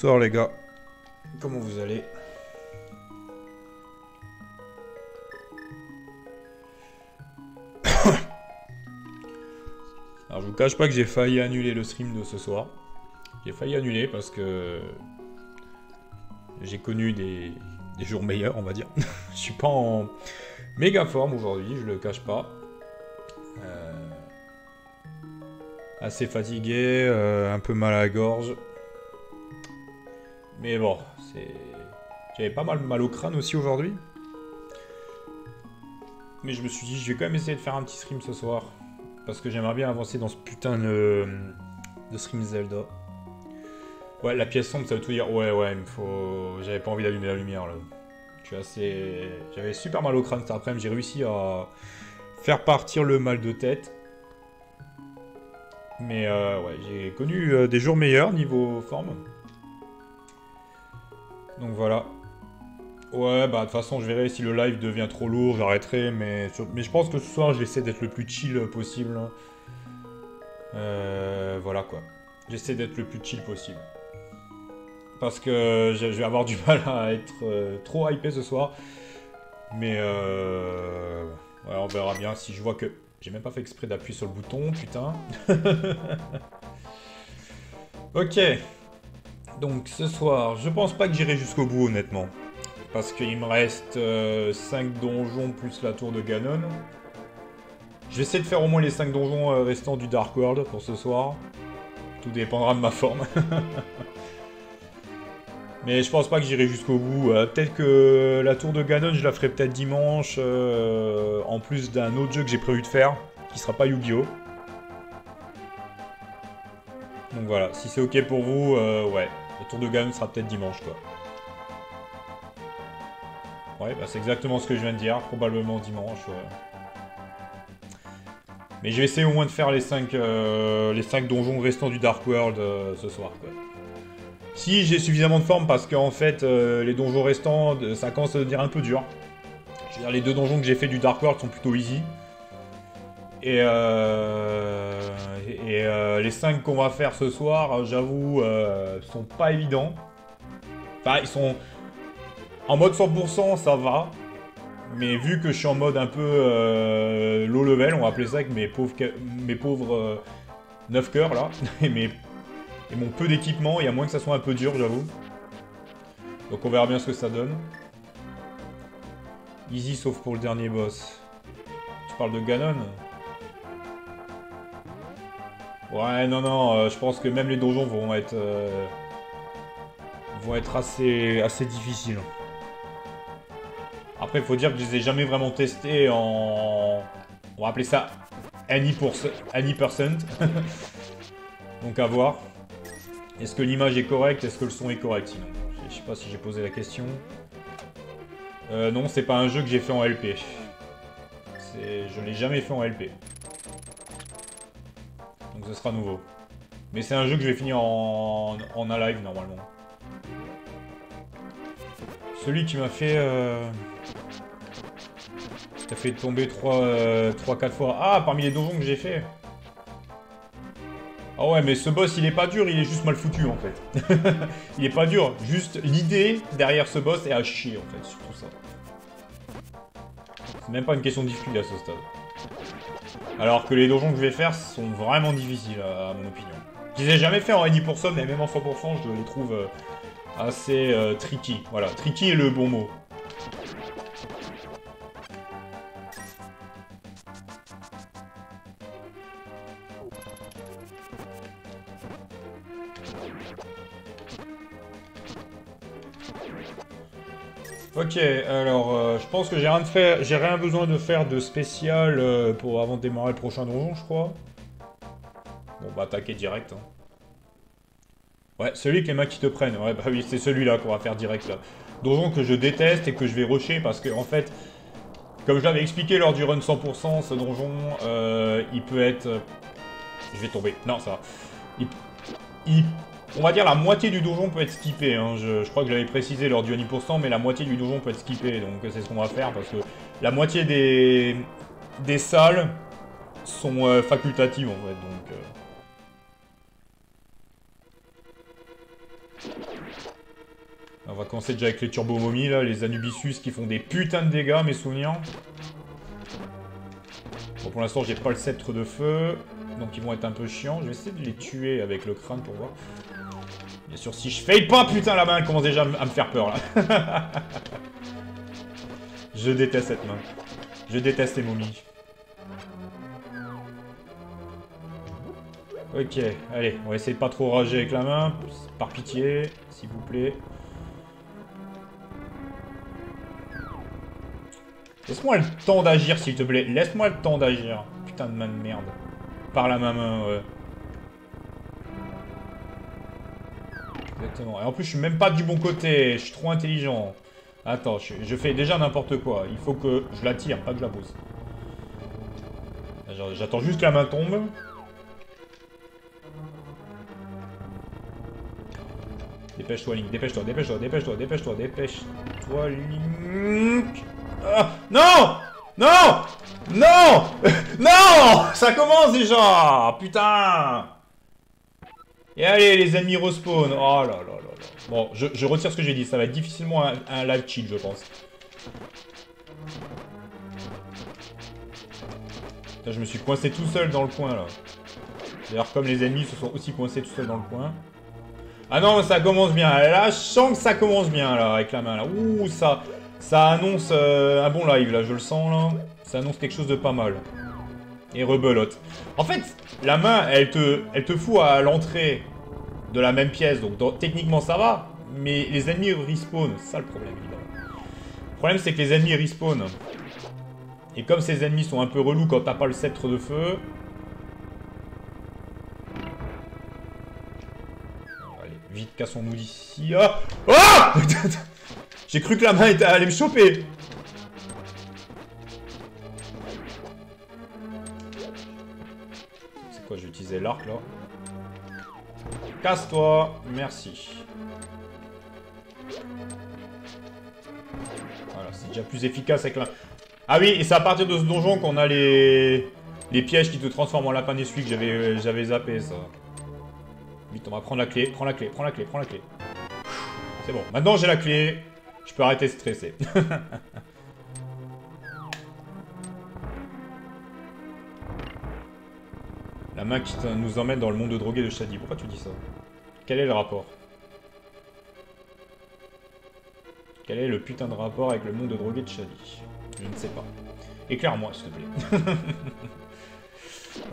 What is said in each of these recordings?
Sors les gars. Comment vous allez? Alors je vous cache pas que j'ai failli annuler le stream de ce soir. J'ai failli annuler parce que j'ai connu des, jours meilleurs, on va dire. je suis pas en méga forme aujourd'hui, je le cache pas. Euh, assez fatigué, euh, un peu mal à la gorge. Mais bon, c'est... J'avais pas mal mal au crâne aussi aujourd'hui. Mais je me suis dit, je vais quand même essayer de faire un petit stream ce soir. Parce que j'aimerais bien avancer dans ce putain de, de stream Zelda. Ouais, la pièce sombre, ça veut tout dire. Ouais, ouais, il me faut... J'avais pas envie d'allumer la lumière, là. J'avais super mal au crâne cet après-midi. J'ai réussi à faire partir le mal de tête. Mais euh, ouais, j'ai connu euh, des jours meilleurs niveau forme. Voilà. Ouais, bah de toute façon, je verrai si le live devient trop lourd, j'arrêterai, mais, je pense que ce soir, j'essaie d'être le plus chill possible. Hein. Euh, voilà quoi. J'essaie d'être le plus chill possible. Parce que je vais avoir du mal à être euh, trop hypé ce soir. Mais euh... Ouais, on verra bien si je vois que... J'ai même pas fait exprès d'appuyer sur le bouton, putain. ok. Donc ce soir, je pense pas que j'irai jusqu'au bout honnêtement. Parce qu'il me reste 5 euh, donjons plus la tour de Ganon. Je vais essayer de faire au moins les 5 donjons euh, restants du Dark World pour ce soir. Tout dépendra de ma forme. Mais je pense pas que j'irai jusqu'au bout. Euh, peut-être que la tour de Ganon, je la ferai peut-être dimanche, en plus d'un autre jeu que j'ai prévu de faire, qui sera pas Yu-Gi-Oh! Donc voilà, si c'est ok pour vous, ouais, le tour de gamme sera peut-être dimanche, quoi. Ouais, bah c'est exactement ce que je viens de dire, probablement dimanche, Mais je vais essayer au moins de faire les 5 euh, les donjons restants du Dark World euh, ce soir, quoi. Si j'ai suffisamment de forme, parce qu'en fait, euh, les donjons restants, ça commence à devenir un peu dur. Je veux dire, les deux donjons que j'ai fait du Dark World sont plutôt easy. Et, et euh, les 5 qu'on va faire ce soir, j'avoue, euh, sont pas évidents. Enfin, ils sont... En mode 100%, ça va. Mais vu que je suis en mode un peu low level, on va appeler ça avec mes pauvres, mes pauvres 9 cœurs là, et, et mon peu d'équipement, il y a moins que ça soit un peu dur, j'avoue. Donc on verra bien ce que ça donne. Easy sauf pour le dernier boss. Tu parles de Ganon? Ouais, non, non, euh, je pense que même les donjons vont être... Euh, vont être assez, assez difficiles. Après, il faut dire que je les ai jamais vraiment testés en... On va appeler ça any, any percent. Donc à voir. Est-ce que l'image est correcte? Est-ce que le son est correct sinon? Je sais pas si j'ai posé la question. Euh, non, c'est pas un jeu que j'ai fait en LP. Je l'ai jamais fait en LP ce sera nouveau. Mais c'est un jeu que je vais finir en, en live normalement. Celui qui m'a fait... Euh... T'as fait tomber 3-4 euh, fois. Ah, parmi les donjons que j'ai fait. Ah ouais, mais ce boss, il est pas dur, il est juste mal foutu, en fait. il est pas dur, juste l'idée derrière ce boss est à chier, en fait, sur tout ça. C'est même pas une question de difficulté à ce stade. Alors que les donjons que je vais faire sont vraiment difficiles, à, mon opinion. Je les ai jamais fait en 90%, mais même en 100%, je les trouve euh, assez euh, tricky. Voilà, tricky est le bon mot. Ok, alors euh, je pense que j'ai rien, de j'ai rien besoin de faire de spécial euh, pour avant de démarrer le prochain donjon, je crois. Bon, bah attaquer direct. Hein. Ouais, celui que les mecs qui te prennent. Ouais, bah oui, c'est celui-là qu'on va faire direct là. Donjon que je déteste et que je vais rusher parce que en fait, Comme je l'avais expliqué lors du run 100%, ce donjon, euh, il peut être... Je vais tomber. Non, ça va. Il, on va dire la moitié du donjon peut être skippé. Hein. Je, crois que je l'avais précisé lors du 1%, mais la moitié du donjon peut être skippé. Donc c'est ce qu'on va faire parce que la moitié des, des salles sont euh, facultatives en fait. Donc, euh. On va commencer déjà avec les turbo momies là, les Anubissus qui font des putains de dégâts, mes souvenirs. Bon, pour l'instant, j'ai pas le sceptre de feu, donc ils vont être un peu chiants. Je vais essayer de les tuer avec le crâne pour voir. Bien sûr, si je faille pas, putain, la main elle commence déjà à me faire peur là. je déteste cette main. Je déteste les momies. Ok, allez, on va essayer de pas trop rager avec la main, par pitié, s'il vous plaît. Laisse-moi le temps d'agir, s'il te plaît. Laisse-moi le temps d'agir. Putain de main de merde. Par la main, ouais. Exactement. Et en plus, je suis même pas du bon côté. Je suis trop intelligent. Attends, je, fais déjà n'importe quoi. Il faut que je la tire, pas que je la pose. J'attends juste que la main tombe. Dépêche-toi, Link. Dépêche-toi, dépêche-toi, dépêche-toi, dépêche-toi, dépêche-toi, Link. Ah, non Non Non Non Ça commence déjà Putain Et allez, les ennemis respawn. Oh là là là là. Bon, je, retire ce que j'ai dit. Ça va être difficilement un, live cheat, je pense. je me suis coincé tout seul dans le coin, là. D'ailleurs, comme les ennemis se sont aussi coincés tout seuls dans le coin. Ah non, ça commence bien. Là, je que ça commence bien, là, avec la main, là. Ouh, ça... Ça annonce euh, un bon live, là, je le sens, là. Ça annonce quelque chose de pas mal. Rebelote. En fait, la main, elle te, elle te fout à l'entrée de la même pièce, donc techniquement ça va, mais les ennemis respawn, c'est ça le problème, évidemment. Le problème, c'est que les ennemis respawn. Et comme ces ennemis sont un peu relous quand t'as pas le sceptre de feu... Allez, vite, cassons-nous d'ici. Ah oh J'ai cru que la main allait me choper L'arc, là Casse-toi Merci. Voilà, c'est déjà plus efficace avec la... Ah oui, et c'est à partir de ce donjon qu'on a les... Les pièges qui te transforment en lapin d'essuie que j'avais j'avais zappé, ça. Vite, on va prendre la clé. Prends la clé, prends la clé, prends la clé. C'est bon. Maintenant, j'ai la clé. Je peux arrêter de stresser. La main qui nous emmène dans le monde de drogué de Shadi. Pourquoi tu dis ça? Quel est le rapport? Quel est le putain de rapport avec le monde de drogué de Shadi? Je ne sais pas. Éclaire-moi, s'il te plaît.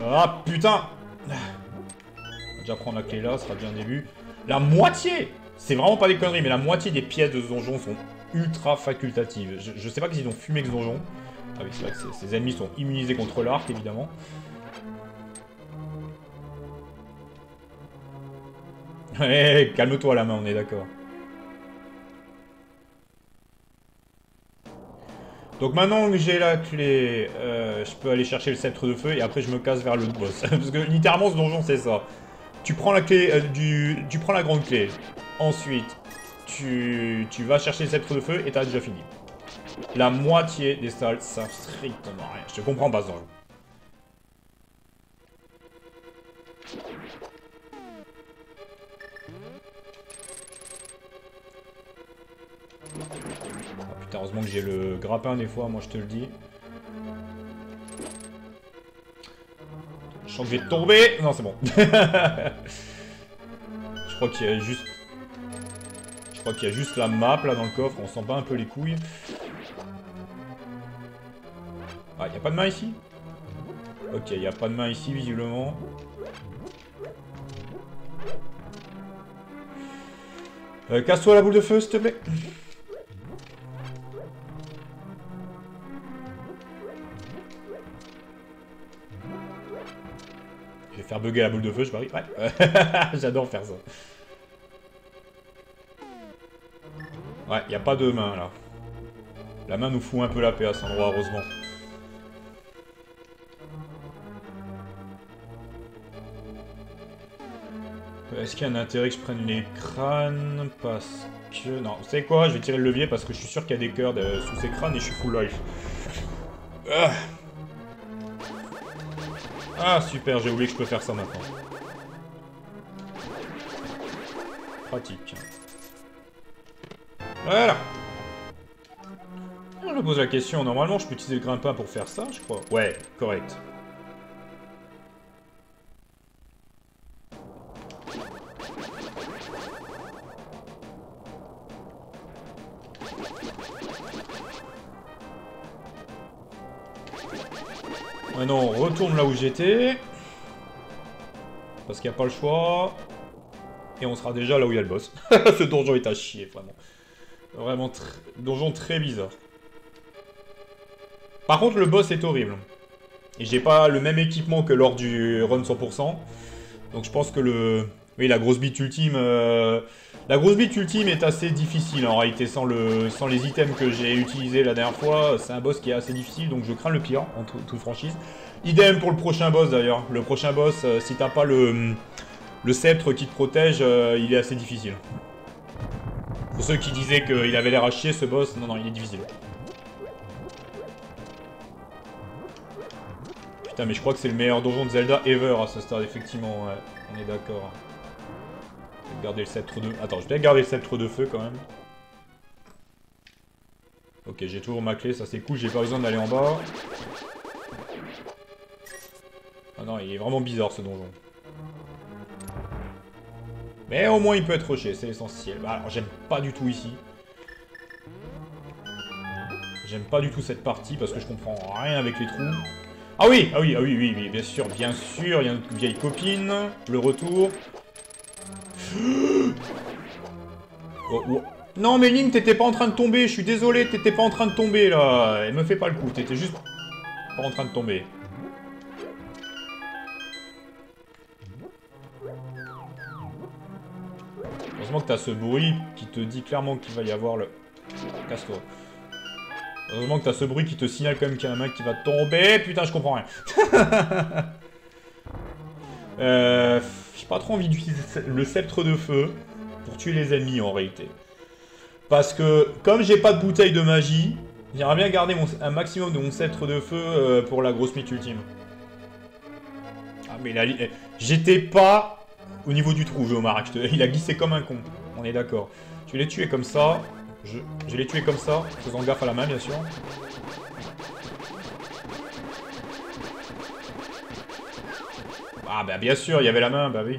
ah, putain On va déjà prendre la clé là, ce sera déjà un début. La moitié c'est vraiment pas des conneries, mais la moitié des pièces de donjon sont ultra facultatives. Je, sais pas qu'ils ont fumé ce donjon. Ah oui, c'est vrai que ces ennemis sont immunisés contre l'arc, évidemment. Calme-toi la main, on est d'accord. Donc maintenant que j'ai la clé, euh, je peux aller chercher le sceptre de feu et après je me casse vers le boss. Parce que littéralement ce donjon c'est ça. Tu prends la clé euh. Tu prends la grande clé. Ensuite, tu, vas chercher le sceptre de feu et t'as déjà fini. La moitié des salles savent strictement rien. Je te comprends pas, Zange. Ah putain, heureusement que j'ai le grappin des fois, moi je te le dis. Je sens que je vais tomber Non, c'est bon. je crois qu'il y a juste crois qu'il y a juste la map là dans le coffre, on sent pas un peu les couilles. Ah, il n'y a pas de main ici? Ok, il n'y a pas de main ici visiblement. Euh, Casse-toi la boule de feu, s'il te plaît. Faire bugger la boule de feu, je parie. Ouais, j'adore faire ça. Ouais, il a pas de main là. La main nous fout un peu la paix à cet endroit, heureusement. Est-ce qu'il y a un intérêt que je prenne les crânes Parce que... Non, vous savez quoi Je vais tirer le levier parce que je suis sûr qu'il y a des cœurs sous ces crânes et je suis full life. Ah, ah super, j'ai oublié que je peux faire ça maintenant. Pratique. Voilà Je me pose la question, normalement je peux utiliser le grimpin pour faire ça, je crois. Ouais, correct. Maintenant, on retourne là où j'étais. Parce qu'il n'y a pas le choix. Et on sera déjà là où il y a le boss. Ce donjon est à chier, vraiment. Vraiment, donjon très bizarre. Par contre, le boss est horrible. Et j'ai pas le même équipement que lors du run 100%. Donc je pense que le... Oui, la grosse bite ultime... Euh, la grosse bite ultime est assez difficile en réalité, sans, le... sans les items que j'ai utilisés la dernière fois. C'est un boss qui est assez difficile, donc je crains le pire, en toute franchise. Idem pour le prochain boss d'ailleurs. Le prochain boss, euh, si t'as pas le... Sceptre qui te protège, euh, il est assez difficile. Pour ceux qui disaient qu'il avait l'air à ce boss, non, non, il est difficile. Putain, mais je crois que c'est le meilleur donjon de Zelda ever à ce stade, effectivement. On est d'accord. Garder le sceptre de... Attends, je vais garder le sceptre de feu quand même. Ok, j'ai toujours ma clé, ça c'est cool, j'ai pas besoin d'aller en bas. Ah non, il est vraiment bizarre ce donjon. Mais au moins il peut être rushé, c'est essentiel. Bah, alors j'aime pas du tout ici. J'aime pas du tout cette partie parce que je comprends rien avec les trous. Ah oui, ah oui, ah oui, oui, oui, bien sûr, bien sûr, il y a une vieille copine, le retour. Oh, oh. Non mais Link, t'étais pas en train de tomber, je suis désolé, t'étais pas en train de tomber là. Elle me fait pas le coup, t'étais juste pas en train de tomber. Heureusement que t'as ce bruit qui te dit clairement qu'il va y avoir le... Casse-toi. Heureusement que t'as ce bruit qui te signale quand même qu'il y a un mec qui va tomber. Putain, je comprends rien. euh, J'ai pas trop envie d'utiliser le sceptre de feu pour tuer les ennemis en réalité. Parce que, comme j'ai pas de bouteille de magie, j'aimerais bien garder un maximum de mon sceptre de feu euh, pour la grosse mythe ultime. Ah mais eh, J'étais pas au niveau du trou, Omar. Il a glissé comme un con. On est d'accord. Je vais les tuer comme ça. Je, je vais les tuer comme ça. Faisant gaffe à la main, bien sûr. Ah bah bien sûr, il y avait la main, bah oui.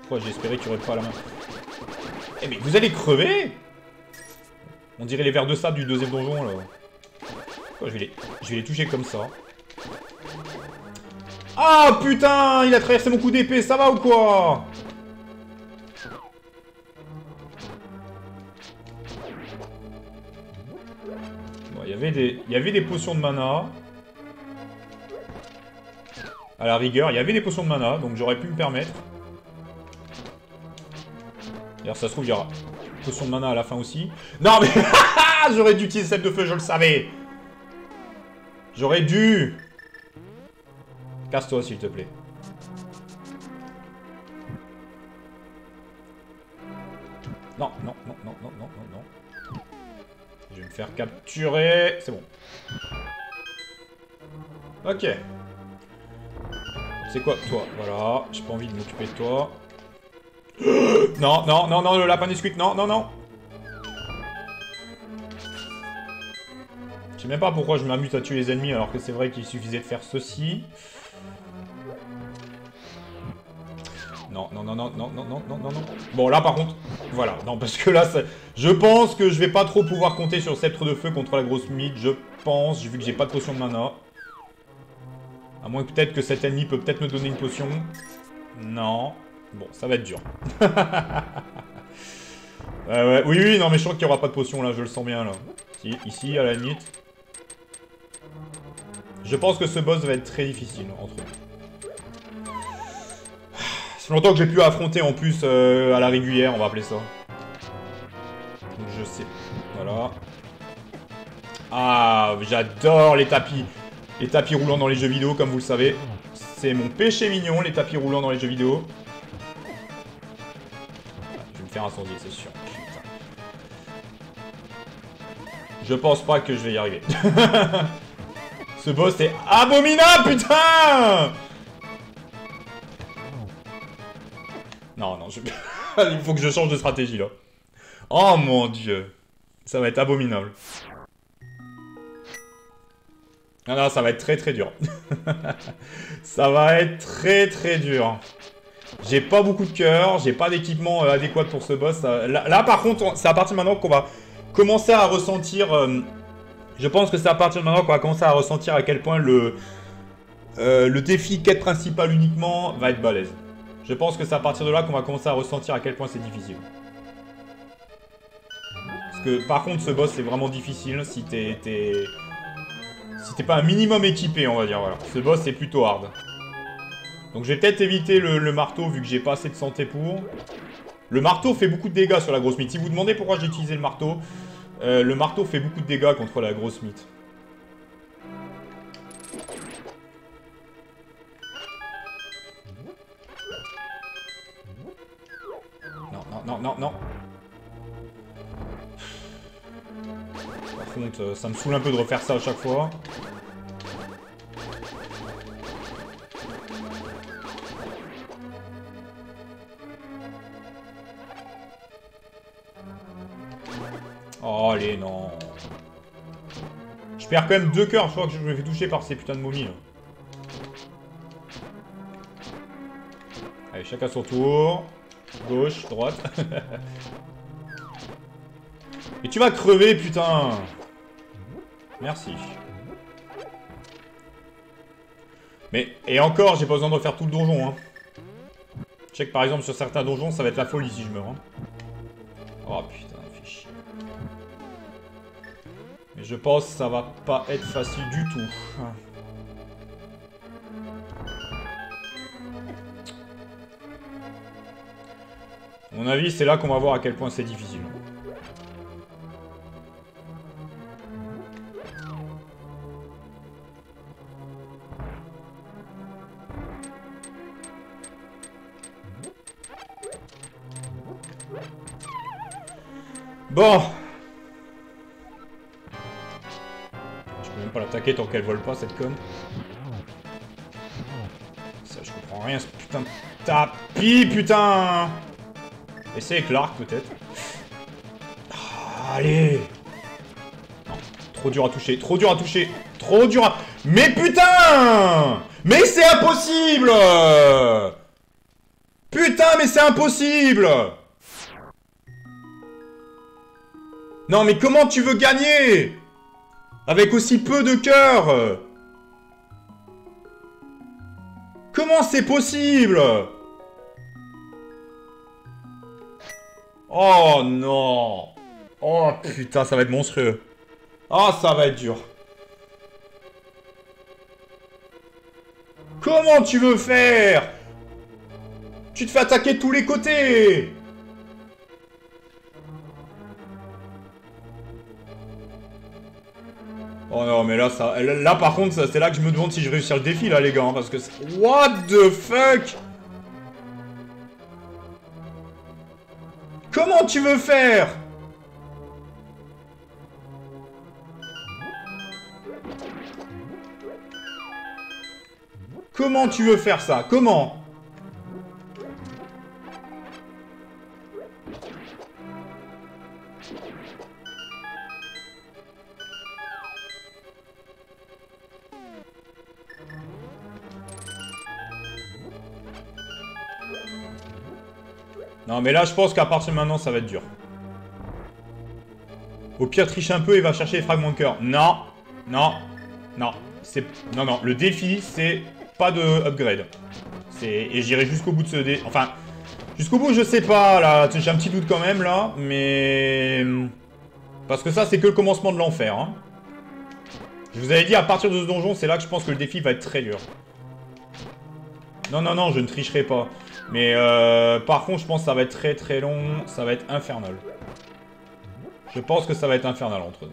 Pourquoi espéré qu'il n'y aurait pas la main? Eh mais vous allez crever? On dirait les vers de sable du deuxième donjon là. je vais les, je vais les toucher comme ça? Ah putain Il a traversé mon coup d'épée, ça va ou quoi? Il des... Il y avait des potions de mana. À la rigueur, il y avait des potions de mana, donc j'aurais pu me permettre. D'ailleurs, ça se trouve, il y aura potion de mana à la fin aussi. Non, mais... J'aurais dû utiliser celle de feu, je le savais J'aurais dû Casse-toi, s'il te plaît. Non, non, non, non, non, non, non, non. Je vais me faire capturer. C'est bon. Ok. C'est quoi, toi Voilà, j'ai pas envie de m'occuper de toi. non, non, non, non, le lapin Nesquik, non, non, non Je sais même pas pourquoi je m'amuse à tuer les ennemis alors que c'est vrai qu'il suffisait de faire ceci. Non, non, non, non, non, non, non, non, non, Bon, là, par contre, voilà. Non, parce que là, je pense que je vais pas trop pouvoir compter sur sceptre de feu contre la grosse mid. Je pense, vu que j'ai pas de potion de mana. À moins que peut-être que cet ennemi peut peut-être me donner une potion. Non. Bon, ça va être dur. Oui, oui, non, mais je crois qu'il n'y aura pas de potion, là. Je le sens bien, là. Ici, à la limite. Je pense que ce boss va être très difficile, entre eux longtemps que j'ai pu affronter en plus euh, à la régulière, on va appeler ça. Donc je sais. Voilà. Ah, j'adore les tapis. Les tapis roulants dans les jeux vidéo, comme vous le savez. C'est mon péché mignon, les tapis roulants dans les jeux vidéo. Je vais me faire incendier, c'est sûr. Je pense pas que je vais y arriver. Ce boss est abominable, putain Non, non, je... il faut que je change de stratégie, là. Oh mon dieu. Ça va être abominable. Ah non, ça va être très très dur. ça va être très très dur. J'ai pas beaucoup de cœur, j'ai pas d'équipement euh, adéquat pour ce boss. Là, par contre, c'est à partir de maintenant qu'on va commencer à ressentir... Euh, je pense que c'est à partir de maintenant qu'on va commencer à ressentir à quel point le, euh, le défi quête principale uniquement va être balèze. Je pense que c'est à partir de là qu'on va commencer à ressentir à quel point c'est difficile. Parce que par contre ce boss c'est vraiment difficile si t'es... Si t'es pas un minimum équipé on va dire voilà. Ce boss c'est plutôt hard. Donc je vais peut-être éviter le, marteau vu que j'ai pas assez de santé pour. Le marteau fait beaucoup de dégâts sur la grosse mythe. Si vous demandez pourquoi j'ai utilisé le marteau, euh, le marteau fait beaucoup de dégâts contre la grosse mythe. Non, non, non, non, non. Euh, ça me saoule un peu de refaire ça à chaque fois. Oh, allez, non. Je perds quand même deux cœurs, je crois que je me fais toucher par ces putains de momies. Allez, chacun son tour. Gauche, droite. Et tu vas crever, putain Merci. Mais, et encore, j'ai pas besoin de refaire tout le donjon, hein. Je sais que par exemple, sur certains donjons, ça va être la folie si je meurs, hein. Oh putain, fait chier. Mais je pense que ça va pas être facile du tout. À mon avis, c'est là qu'on va voir à quel point c'est difficile. Bon Je peux même pas l'attaquer tant qu'elle vole pas, cette conne. Ça, je comprends rien, ce putain de tapis, putain Essayez avec l'arc, peut-être. Allez Trop dur à toucher, trop dur à toucher, trop dur à... Mais putain Mais c'est impossible Putain, mais c'est impossible Non, mais comment tu veux gagner? Avec aussi peu de cœur. Comment c'est possible? Oh non. Oh putain, ça va être monstrueux. Oh, ça va être dur. Comment tu veux faire? Tu te fais attaquer de tous les côtés Oh non, mais là, ça, là par contre, c'est là que je me demande si je réussis le défi, là, les gars. Hein, parce que... What the fuck? Comment tu veux faire? Comment tu veux faire ça? Comment? Non, mais là, je pense qu'à partir de maintenant, ça va être dur. Au pire, triche un peu et va chercher les fragments de cœur. Non, non, non. Non, non, le défi, c'est pas de upgrade. Et j'irai jusqu'au bout de ce dé... Enfin, jusqu'au bout, je sais pas, là. J'ai un petit doute quand même, là. Mais... Parce que ça, c'est que le commencement de l'enfer. Hein. Je vous avais dit, à partir de ce donjon, c'est là que je pense que le défi va être très dur. Non, non, non, je ne tricherai pas. Mais euh, par contre, je pense que ça va être très très long. Ça va être infernal. Je pense que ça va être infernal entre nous.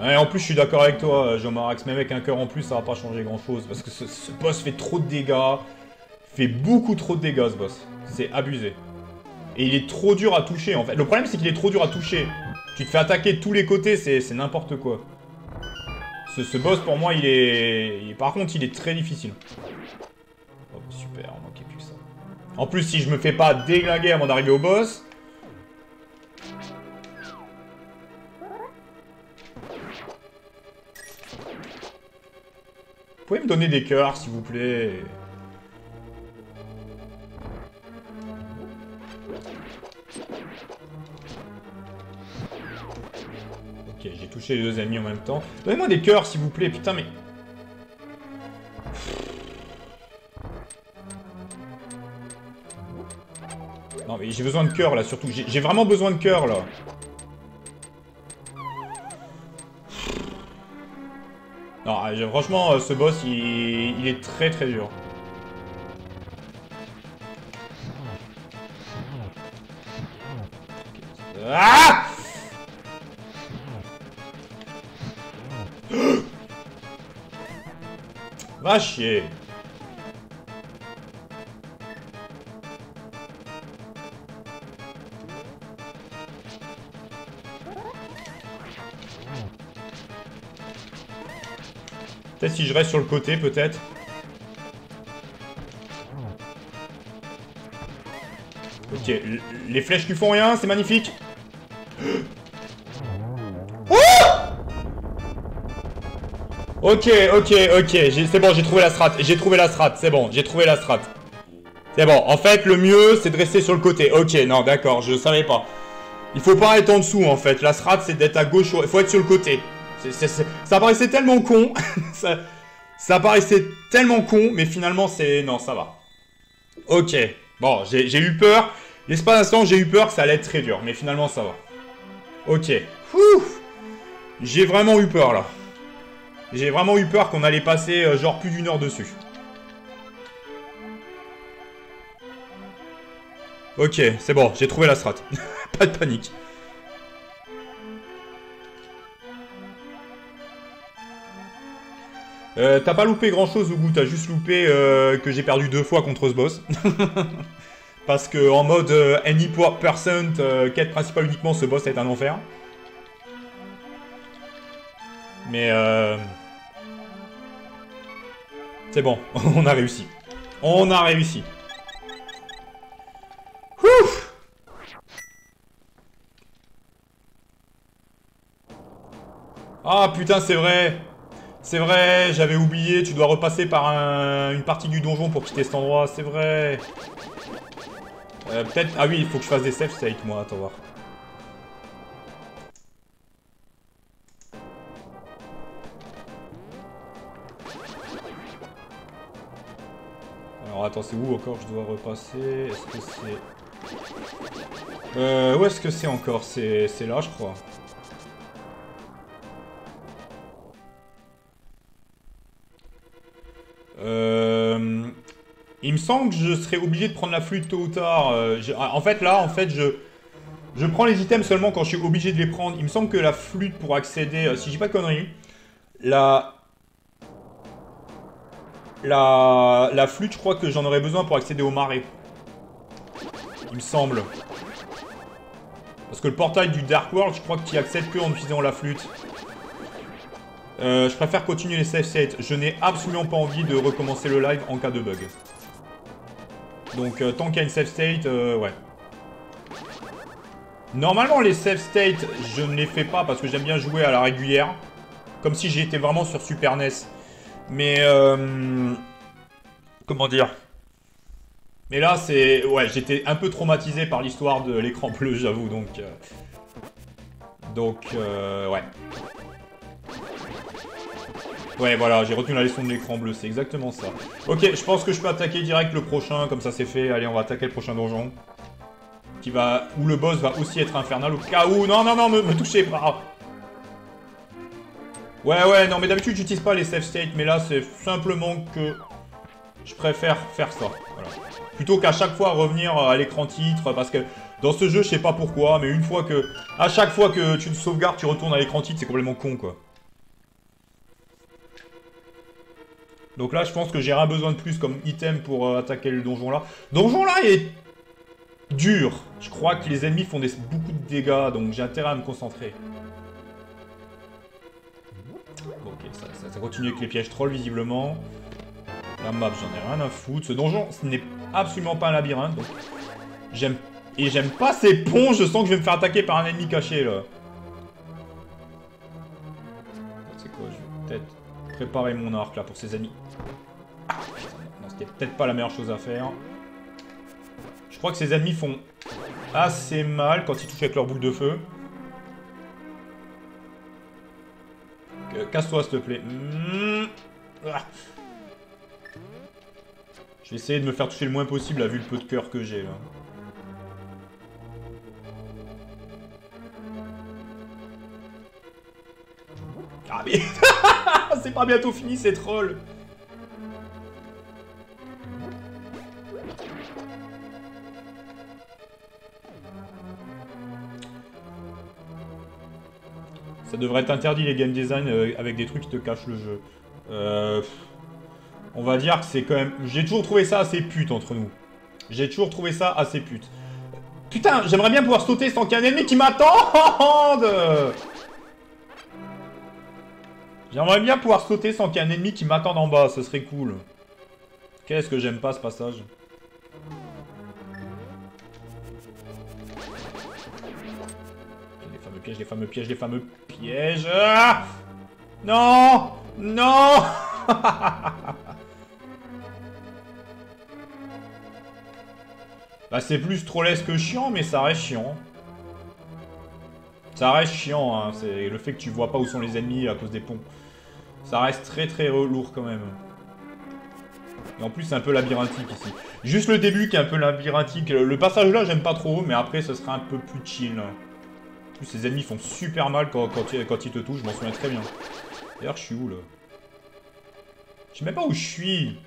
Ouais, en plus, je suis d'accord avec toi, euh, Jomarax. Même avec un cœur en plus, ça va pas changer grand chose. Parce que ce boss fait trop de dégâts. Fait beaucoup trop de dégâts, ce boss. C'est abusé. Et il est trop dur à toucher, en fait. Le problème, c'est qu'il est trop dur à toucher. Tu te fais attaquer de tous les côtés, c'est n'importe quoi. Ce, boss, pour moi, il est... Par contre, il est très difficile. Oh, super, on manquait plus ça. En plus, si je me fais pas déglinguer avant d'arriver au boss... Vous pouvez me donner des cœurs, s'il vous plaît touché les deux ennemis en même temps. Donnez-moi des cœurs, s'il vous plaît, putain, mais... Non, mais j'ai besoin de cœur, là, surtout. J'ai vraiment besoin de cœur, là. Non, franchement, euh, ce boss, il, il est très très dur. Va chier Peut-être si je reste sur le côté, peut-être. Ok, les flèches qui font rien, c'est magnifique Ok, ok, ok, c'est bon, j'ai trouvé la strat, j'ai trouvé la strat, c'est bon, j'ai trouvé la strat. C'est bon, en fait, le mieux, c'est de rester sur le côté. Ok, non, d'accord, je savais pas. Il faut pas être en dessous, en fait. La strat, c'est d'être à gauche, il faut être sur le côté. Ça paraissait tellement con. ça, paraissait tellement con, mais finalement, c'est... Non, ça va. Ok, bon, j'ai eu peur. L'espace d'instant, j'ai eu peur que ça allait être très dur, mais finalement, ça va. Ok. J'ai vraiment eu peur, là. J'ai vraiment eu peur qu'on allait passer euh, genre plus d'une heure dessus. Ok, c'est bon, j'ai trouvé la strat. Pas de panique. Euh, t'as pas loupé grand chose au goût, t'as juste loupé euh, que j'ai perdu deux fois contre ce boss. Parce que en mode any percent, quête principale uniquement, ce boss est un enfer. Mais euh... C'est bon, on a réussi. On a réussi. Ouf Ah putain, c'est vrai C'est vrai, j'avais oublié, tu dois repasser par une partie du donjon pour quitter cet endroit, c'est vrai. Euh, peut-être... Ah oui, il faut que je fasse des safe avec moi, attends voir. Attends, c'est où encore je dois repasser? Est-ce que c'est... Euh, où est-ce que c'est encore? C'est là, je crois. Euh... Il me semble que je serais obligé de prendre la flûte tôt ou tard. Euh, en fait, là, en fait, je... Je prends les items seulement quand je suis obligé de les prendre. Il me semble que la flûte pour accéder... Euh, si j'ai pas de conneries, la... La, flûte, je crois que j'en aurais besoin pour accéder au marais. Il me semble. Parce que le portail du Dark World, je crois que tu y accèdes que en utilisant la flûte. Euh, je préfère continuer les save states. Je n'ai absolument pas envie de recommencer le live en cas de bug. Donc euh, tant qu'il y a une save state, euh, ouais. Normalement les save states, je ne les fais pas parce que j'aime bien jouer à la régulière. Comme si j'étais vraiment sur Super NES. Mais... Euh, comment dire? Mais là, c'est... Ouais, j'étais un peu traumatisé par l'histoire de l'écran bleu, j'avoue, donc... Euh, donc, euh, ouais. Ouais, voilà, j'ai retenu la leçon de l'écran bleu, c'est exactement ça. Ok, je pense que je peux attaquer direct le prochain, comme ça c'est fait. Allez, on va attaquer le prochain donjon. Qui va... Où le boss va aussi être infernal, au cas où... Non, non, non, me, me touchez pas Ouais, ouais, non, mais d'habitude, j'utilise pas les save state, mais là, c'est simplement que je préfère faire ça. Plutôt qu'à chaque fois revenir à l'écran titre, parce que Dans ce jeu, je sais pas pourquoi, mais une fois que... À chaque fois que tu te sauvegardes, tu retournes à l'écran titre, c'est complètement con, quoi. Donc là, je pense que j'ai rien besoin de plus comme item pour euh, attaquer le donjon là. Donjon là est dur. Je crois que les ennemis font beaucoup de dégâts, donc j'ai intérêt à me concentrer. Ça, continue avec les pièges trolls, visiblement. La map, j'en ai rien à foutre. Ce donjon, ce n'est absolument pas un labyrinthe. J'aime... Et j'aime pas ces ponts, je sens que je vais me faire attaquer par un ennemi caché, là. C'est quoi, je vais peut-être préparer mon arc, là, pour ces ennemis. Ah, non, c'était peut-être pas la meilleure chose à faire. Je crois que ces ennemis font assez mal quand ils touchent avec leur boule de feu. Casse-toi, s'il te plaît. Mmh. Ah. Je vais essayer de me faire toucher le moins possible, à vu le peu de cœur que j'ai, là. Ah. C'est pas bientôt fini, ces trolls Ça devrait être interdit les game design euh, avec des trucs qui te cachent le jeu. Euh, on va dire que c'est quand même... J'ai toujours trouvé ça assez pute entre nous. J'ai toujours trouvé ça assez pute. Putain, j'aimerais bien pouvoir sauter sans qu'il y ait un ennemi qui m'attende J'aimerais bien pouvoir sauter sans qu'il y ait un ennemi qui m'attende en bas, ce serait cool. Qu'est-ce que j'aime pas ce passage Les fameux pièges, les fameux pièges, les fameux pièges. Ah non Non Bah c'est plus trollesque que chiant, mais ça reste chiant. Ça reste chiant, hein. c'est le fait que tu vois pas où sont les ennemis à cause des ponts. Ça reste très très lourd quand même. Et en plus, c'est un peu labyrinthique ici. Juste le début qui est un peu labyrinthique. Le passage là, j'aime pas trop, mais après, ce sera un peu plus chill. En plus, ennemis font super mal quand ils te touchent, je m'en souviens très bien. D'ailleurs, je suis où là? Je sais même pas où je suis.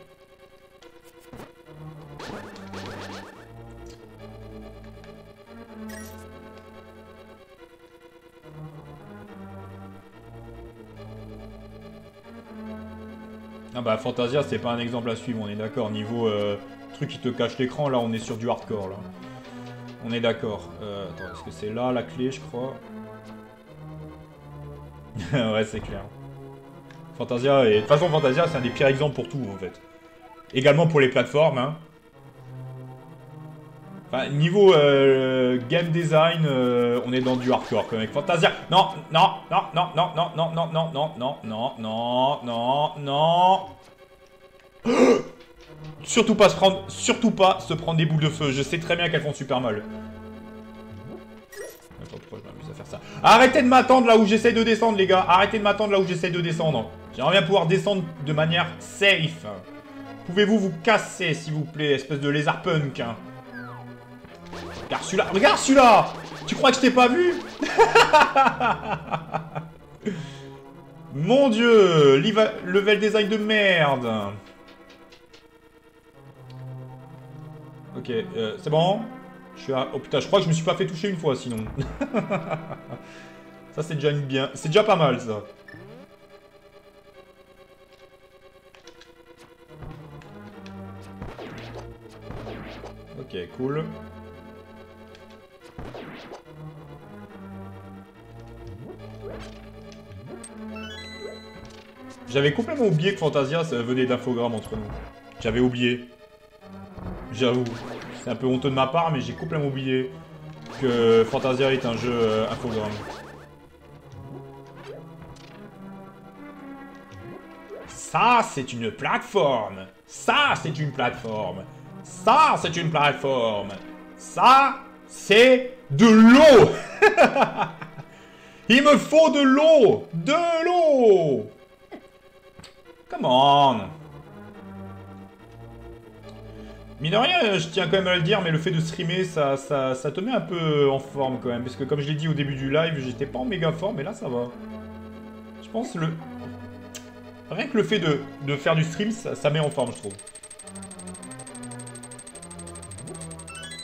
Ah bah Fantasia c'est pas un exemple à suivre, on est d'accord. Niveau euh, truc qui te cache l'écran, là on est sur du hardcore là. On est d'accord. Euh, attends, est-ce que c'est là la clé je crois Ouais c'est clair. Fantasia et... De toute façon Fantasia c'est un des pires exemples pour tout en fait. Également pour les plateformes hein niveau euh, game design, euh, on est dans du hardcore quand même. Fantasia. Non, non, non, non, non, non, non, non, non, non, non, non, non, non, non. Surtout pas se prendre, surtout pas se prendre des boules de feu. Je sais très bien qu'elles font super mal. Pourquoi je m'amuse à faire ça Arrêtez de m'attendre là où j'essaie de descendre, les gars. Arrêtez de m'attendre là où j'essaie de descendre. J'aimerais bien pouvoir descendre de manière safe. Pouvez-vous vous casser, s'il vous plaît, espèce de lézard punk hein Regarde celui-là Regarde celui-là Tu crois que je t'ai pas vu Mon dieu Level design de merde Ok, euh, c'est bon Je suis à... Oh putain, je crois que je me suis pas fait toucher une fois, sinon. ça, c'est déjà bien... C'est déjà pas mal, ça. Ok, cool. J'avais complètement oublié que Fantasia venait d'infogrammes entre nous. J'avais oublié. J'avoue. C'est un peu honteux de ma part, mais j'ai complètement oublié que Fantasia est un jeu euh. Ça, c'est une plateforme. Ça, c'est une plateforme. Ça, c'est une plateforme. Ça, c'est de l'eau. Il me faut de l'eau. De l'eau. Come on Mine de rien, je tiens quand même à le dire, mais le fait de streamer, ça, ça, ça te met un peu en forme quand même. Parce que comme je l'ai dit au début du live, j'étais pas en méga forme, mais là ça va. Je pense le... Rien que le fait de, faire du stream, ça, ça met en forme, je trouve.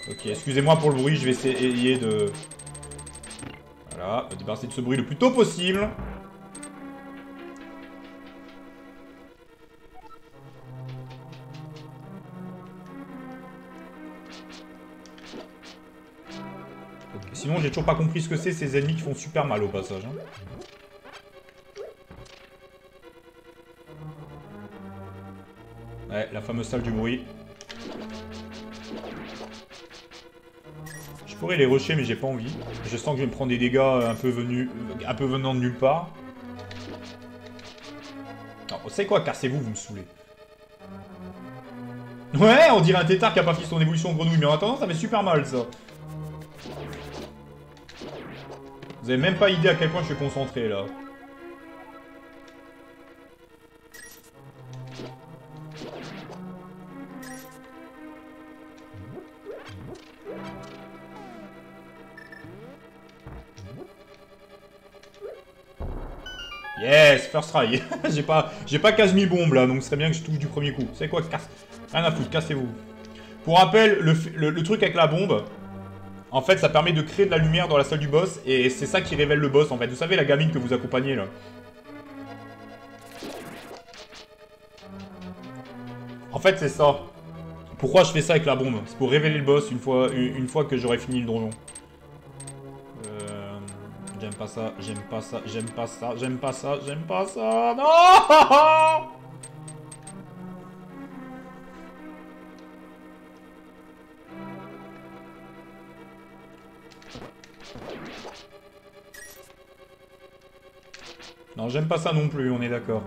Ok, excusez-moi pour le bruit, je vais essayer de... Voilà, débarrasser de ce bruit le plus tôt possible. Sinon, j'ai toujours pas compris ce que c'est ces ennemis qui font super mal au passage. Hein. Ouais, la fameuse salle du bruit. Je pourrais les rusher, mais j'ai pas envie. Je sens que je vais me prendre des dégâts un peu venus, un peu venant de nulle part. Non, vous savez quoi Cassez-vous, vous me saoulez. Ouais, on dirait un tétard qui a pas fait son évolution grenouille, mais en attendant, ça fait super mal, ça. Vous avez même pas idée à quel point je suis concentré là. Yes, first try. j'ai pas, j'ai pas 15 000 bombes là, donc ce serait bien que je touche du premier coup. C'est quoi, casse? Rien à foutre, cassez-vous. Pour rappel, le, truc avec la bombe, en fait, ça permet de créer de la lumière dans la salle du boss, et c'est ça qui révèle le boss, en fait. Vous savez, la gamine que vous accompagnez, là. En fait, c'est ça. Pourquoi je fais ça avec la bombe? C'est pour révéler le boss une fois, que j'aurai fini le donjon. Euh, j'aime pas ça, j'aime pas ça, j'aime pas ça, j'aime pas ça, j'aime pas ça. Non Non, j'aime pas ça non plus, on est d'accord.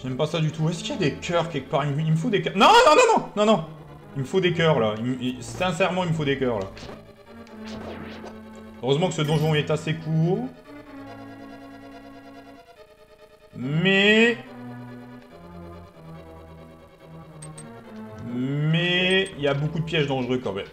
J'aime pas ça du tout. Est-ce qu'il y a des cœurs quelque part? Il, me faut des cœurs. Non, non, non, non, non, non Il me faut des cœurs, là. sincèrement, il me faut des cœurs, là. Heureusement que ce donjon est assez court. Mais... Mais... Il y a beaucoup de pièges dangereux, quand même.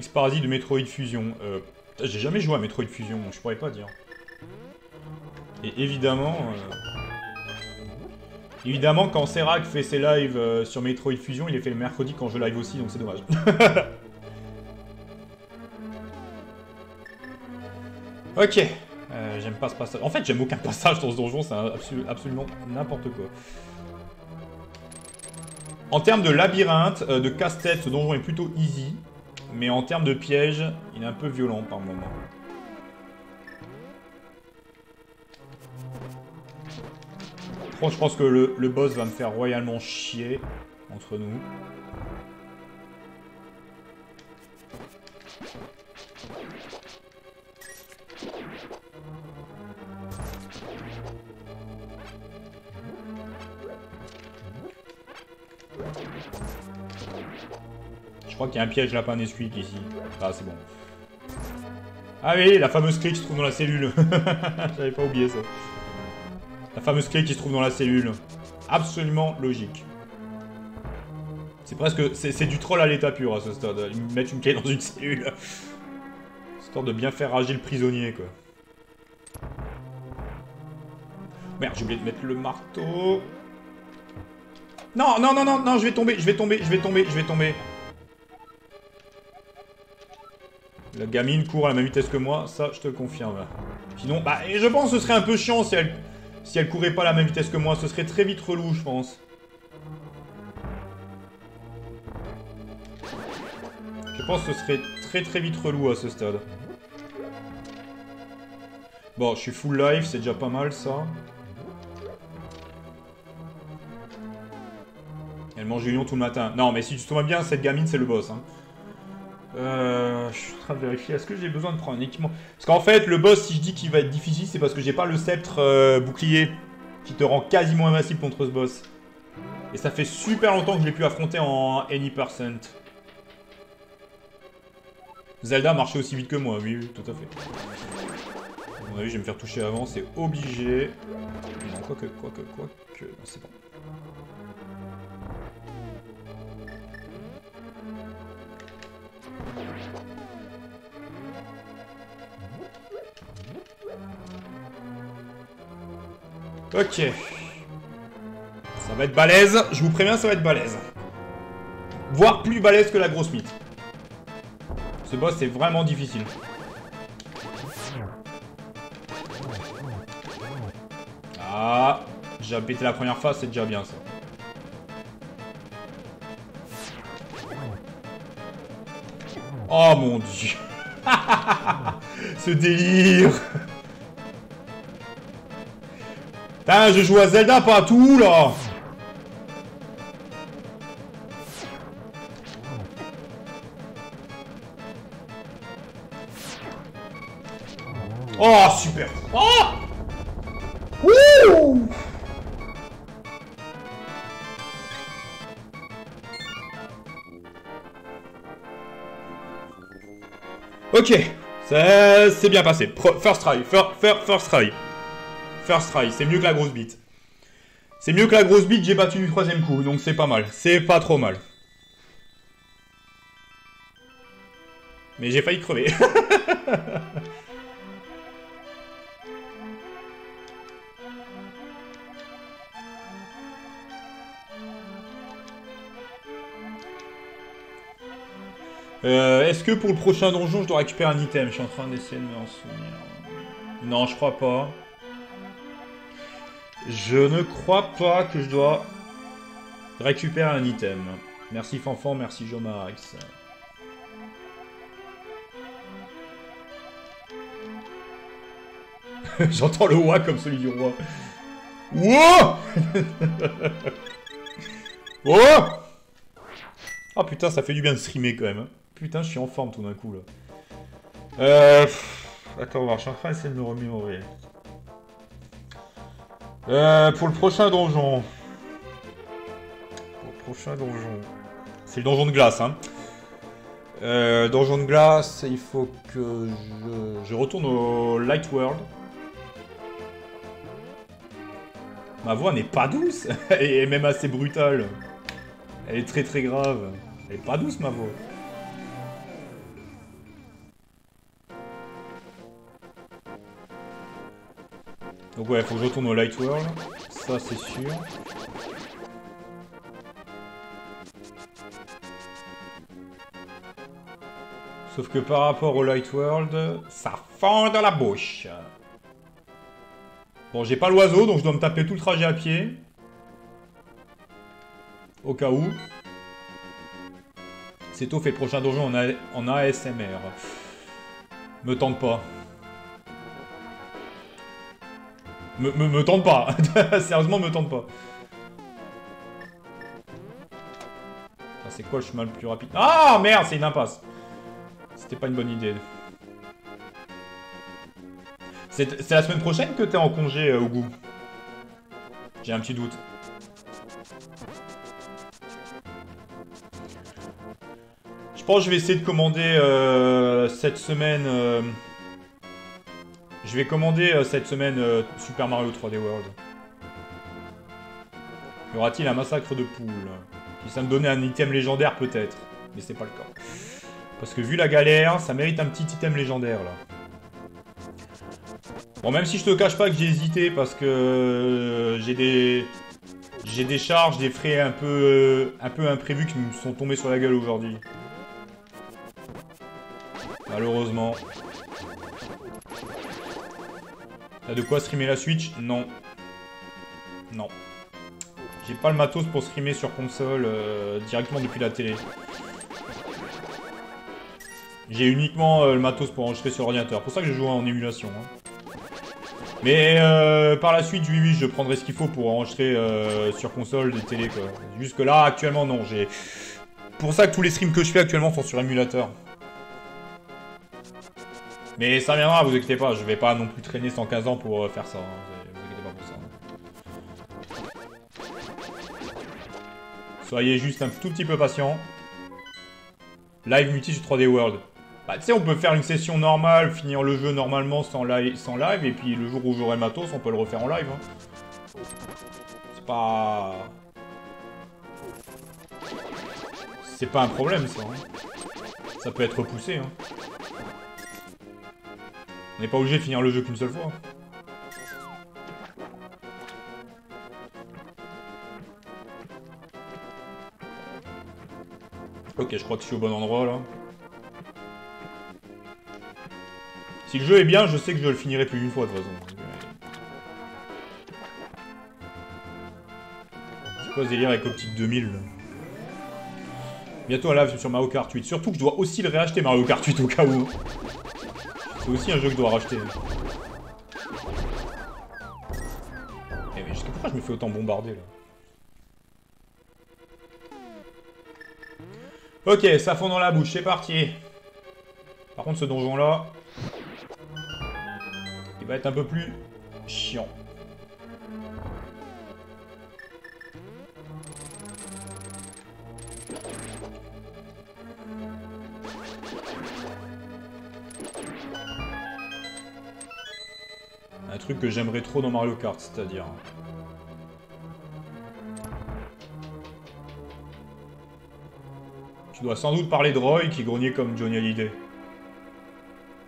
X-Parasite de Metroid Fusion. Euh, J'ai jamais joué à Metroid Fusion, je pourrais pas dire. Et évidemment... Euh, évidemment, quand Serac fait ses lives euh, sur Metroid Fusion, il les fait le mercredi quand je live aussi, donc c'est dommage. ok. J'aime pas ce passage. En fait, j'aime aucun passage dans ce donjon, c'est absolument n'importe quoi. En termes de labyrinthe, de casse-tête, ce donjon est plutôt easy. Mais en termes de piège, il est un peu violent par moment. je pense que le, le boss va me faire royalement chier entre nous. Crois qu'il y a un piège lapin Nesquik ici. Ah, c'est bon. Ah oui, la fameuse clé qui se trouve dans la cellule. J'avais pas oublié ça. La fameuse clé qui se trouve dans la cellule. Absolument logique. C'est presque... C'est du troll à l'état pur à ce stade. Ils mettent une clé dans une cellule. Histoire de bien faire rager le prisonnier, quoi. Merde, j'ai oublié de mettre le marteau. Non, non, non, non, non, je vais tomber, je vais tomber, je vais tomber, je vais tomber. La gamine court à la même vitesse que moi, ça je te confirme. Sinon, bah, je pense que ce serait un peu chiant si elle, si elle courait pas à la même vitesse que moi. Ce serait très vite relou, je pense. Je pense que ce serait très très vite relou à ce stade. Bon, je suis full life, c'est déjà pas mal ça. Elle mange du lion tout le matin. Non, mais si tu te souviens bien, cette gamine, c'est le boss. Hein. Euh, je suis en train de vérifier. Est-ce que j'ai besoin de prendre un équipement? Parce qu'en fait, le boss, si je dis qu'il va être difficile, c'est parce que j'ai pas le sceptre euh, bouclier qui te rend quasiment invincible contre ce boss. Et ça fait super longtemps que je l'ai pu affronter en any percent. Zelda marchait aussi vite que moi, oui, tout à fait. À mon avis, je vais me faire toucher avant, c'est obligé. Non, quoique, quoique, quoique... c'est bon. Ok. Ça va être balèze, je vous préviens, ça va être balèze. Voire plus balèze que la grosse mythe. Ce boss est vraiment difficile. Ah, j'ai pété la première phase, c'est déjà bien ça. Oh mon dieu Ce délire Putain, je joue à Zelda, pas à tout, là Oh, super Oh Wouh Ok, c'est bien passé. First try, first, try. C'est mieux que la grosse bite. C'est mieux que la grosse bite, j'ai battu du troisième coup, donc c'est pas mal. C'est pas trop mal. Mais j'ai failli crever. Euh, est-ce que pour le prochain donjon, je dois récupérer un item? Je suis en train d'essayer de me en souvenir. Non, je crois pas. Je ne crois pas que je dois récupérer un item. Merci Fanfan, merci Jomarex. J'entends le wa comme celui du roi. Wouah Oh Oh putain, ça fait du bien de streamer quand même. Hein. Putain, je suis en forme tout d'un coup, là. Euh... Attends, on je suis en train d'essayer de me remémorer. Euh, pour le prochain donjon. Pour le prochain donjon. C'est le donjon de glace, hein. Euh, donjon de glace, il faut que je, je retourne au Light World. Ma voix n'est pas douce, elle est même assez brutale. Elle est très très grave. Elle est pas douce ma voix. Donc ouais, faut que je retourne au Light World. Ça, c'est sûr. Sauf que par rapport au Light World, ça fend dans la bouche. Bon, j'ai pas l'oiseau, donc je dois me taper tout le trajet à pied. Au cas où. C'est tout fait le prochain donjon en, en ASMR. Me tente pas. Me, me, tente pas. Sérieusement, me tente pas. Ah, c'est quoi le chemin le plus rapide? Ah, merde, c'est une impasse. C'était pas une bonne idée. C'est la semaine prochaine que t'es en congé, euh, J'ai un petit doute. Je pense que je vais essayer de commander euh, cette semaine... Euh, je vais commander euh, cette semaine euh, Super Mario 3D World. Y aura-t-il un massacre de poules? Ça me donnait un item légendaire, peut-être. Mais c'est pas le cas. Parce que vu la galère, ça mérite un petit item légendaire, là. Bon, même si je te cache pas que j'ai hésité parce que euh, j'ai des... J'ai des charges, des frais un peu, un peu imprévus qui me sont tombés sur la gueule aujourd'hui. Malheureusement. T'as de quoi streamer la Switch Non. Non. J'ai pas le matos pour streamer sur console euh, directement depuis la télé. J'ai uniquement euh, le matos pour enregistrer sur ordinateur. pour ça que je joue en émulation. Hein. Mais euh, par la suite, oui, oui, je prendrai ce qu'il faut pour enregistrer sur console, des télé, quoi. Jusque là, actuellement, non. J'ai. Pour ça que tous les streams que je fais actuellement sont sur émulateur. Mais ça viendra, vous inquiétez pas, je vais pas non plus traîner 115 ans pour euh, faire ça. Hein. Vous inquiétez pas pour ça. Soyez juste un tout petit peu patient. Live multi sur 3D World. Bah tu sais, on peut faire une session normale, finir le jeu normalement sans live, sans live, et puis le jour où j'aurai matos, on peut le refaire en live. Hein. C'est pas... C'est pas un problème ça. Hein. Ça peut être repoussé. Hein. On n'est pas obligé de finir le jeu qu'une seule fois. Hein. Ok, je crois que je suis au bon endroit, là. Si le jeu est bien, je sais que je le finirai plus d'une fois, de toute façon. C'est quoi ce délire avec Optique 2000, Bientôt à live sur Mario Kart 8. Surtout que je dois aussi le réacheter Mario Kart 8 au cas où. C'est aussi un jeu que je dois racheter. Eh mais pourquoi je me fais autant bombarder, là Ok, ça fond dans la bouche, c'est parti. Par contre, ce donjon-là, il va être un peu plus chiant. Truc que j'aimerais trop dans Mario Kart, c'est-à-dire... Tu dois sans doute parler de Roy qui grognait comme Johnny Hallyday.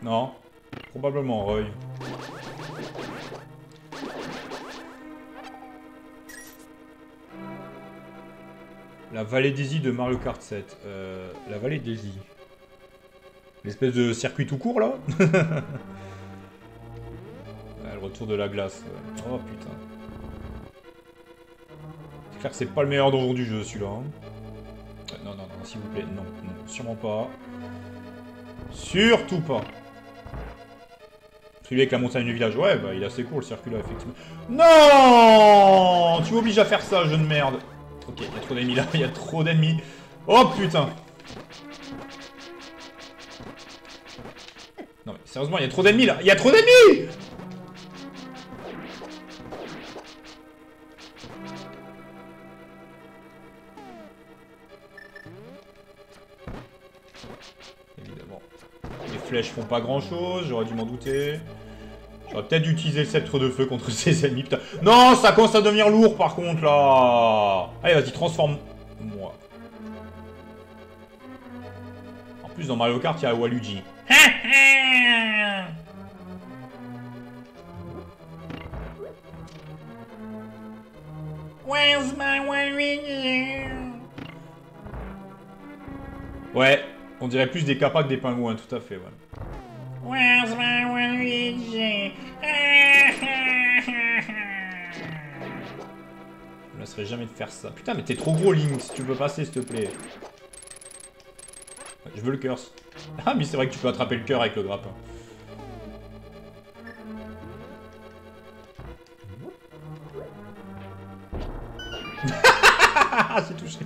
Non? Probablement Roy. La vallée d'Easy de Mario Kart 7. Euh, la vallée d'Easy. L'espèce de circuit tout court là? retour de la glace. Oh putain. C'est clair que c'est pas le meilleur donjon du jeu celui-là. Hein. Non, non, non, s'il vous plaît. Non, non, sûrement pas. Surtout pas. Celui avec la montagne du village. Ouais, bah il est assez court le circuit là, effectivement. Non Tu m'obliges à faire ça, jeune merde. Ok, il y a trop d'ennemis là, il y a trop d'ennemis. Oh putain Non mais sérieusement, il y a trop d'ennemis là Il y a trop d'ennemis flèches font pas grand chose, j'aurais dû m'en douter. J'aurais peut-être utilisé le sceptre de feu contre ces ennemis, putain. Non, ça commence à devenir lourd par contre là Allez, vas-y, transforme-moi. En plus, dans Mario Kart, il y a Waluigi. Where's my Waluigi? Ouais, on dirait plus des capas que des pingouins, tout à fait. Where's my Waluigi? Je me laisserai jamais de faire ça. Putain, mais t'es trop gros, Link, si tu peux passer, s'il te plaît. Je veux le cœur. Ah, mais c'est vrai que tu peux attraper le cœur avec le grappin. c'est touché.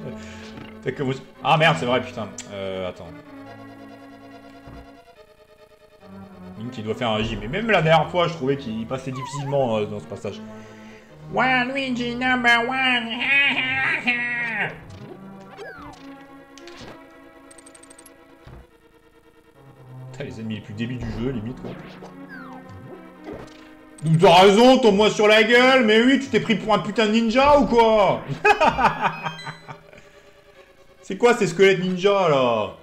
Ah merde, c'est vrai, putain. Euh, attends. Link qui doit faire un J. Mais même la dernière fois, je trouvais qu'il passait difficilement euh, dans ce passage. Waluigi number one. Les ennemis les plus débiles du jeu, limite, quoi. T'as raison, tombe-moi sur la gueule, mais oui, tu t'es pris pour un putain de ninja ou quoi? C'est quoi ces squelettes ninja, là?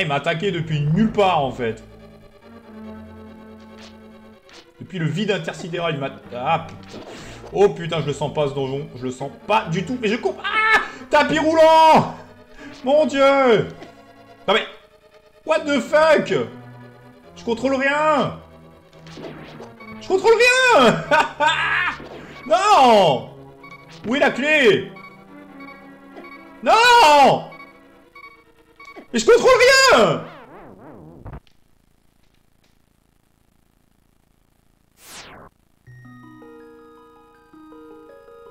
Il m'a attaqué depuis nulle part, en fait. Depuis le vide intersidéral, il m'a... Ah, putain. Oh, putain, je le sens pas, ce donjon. Je le sens pas du tout. Mais je coupe... Ah Tapis roulant Mon Dieu Non, mais... What the fuck Je contrôle rien Je contrôle rien Non Où est la clé non Mais je contrôle rien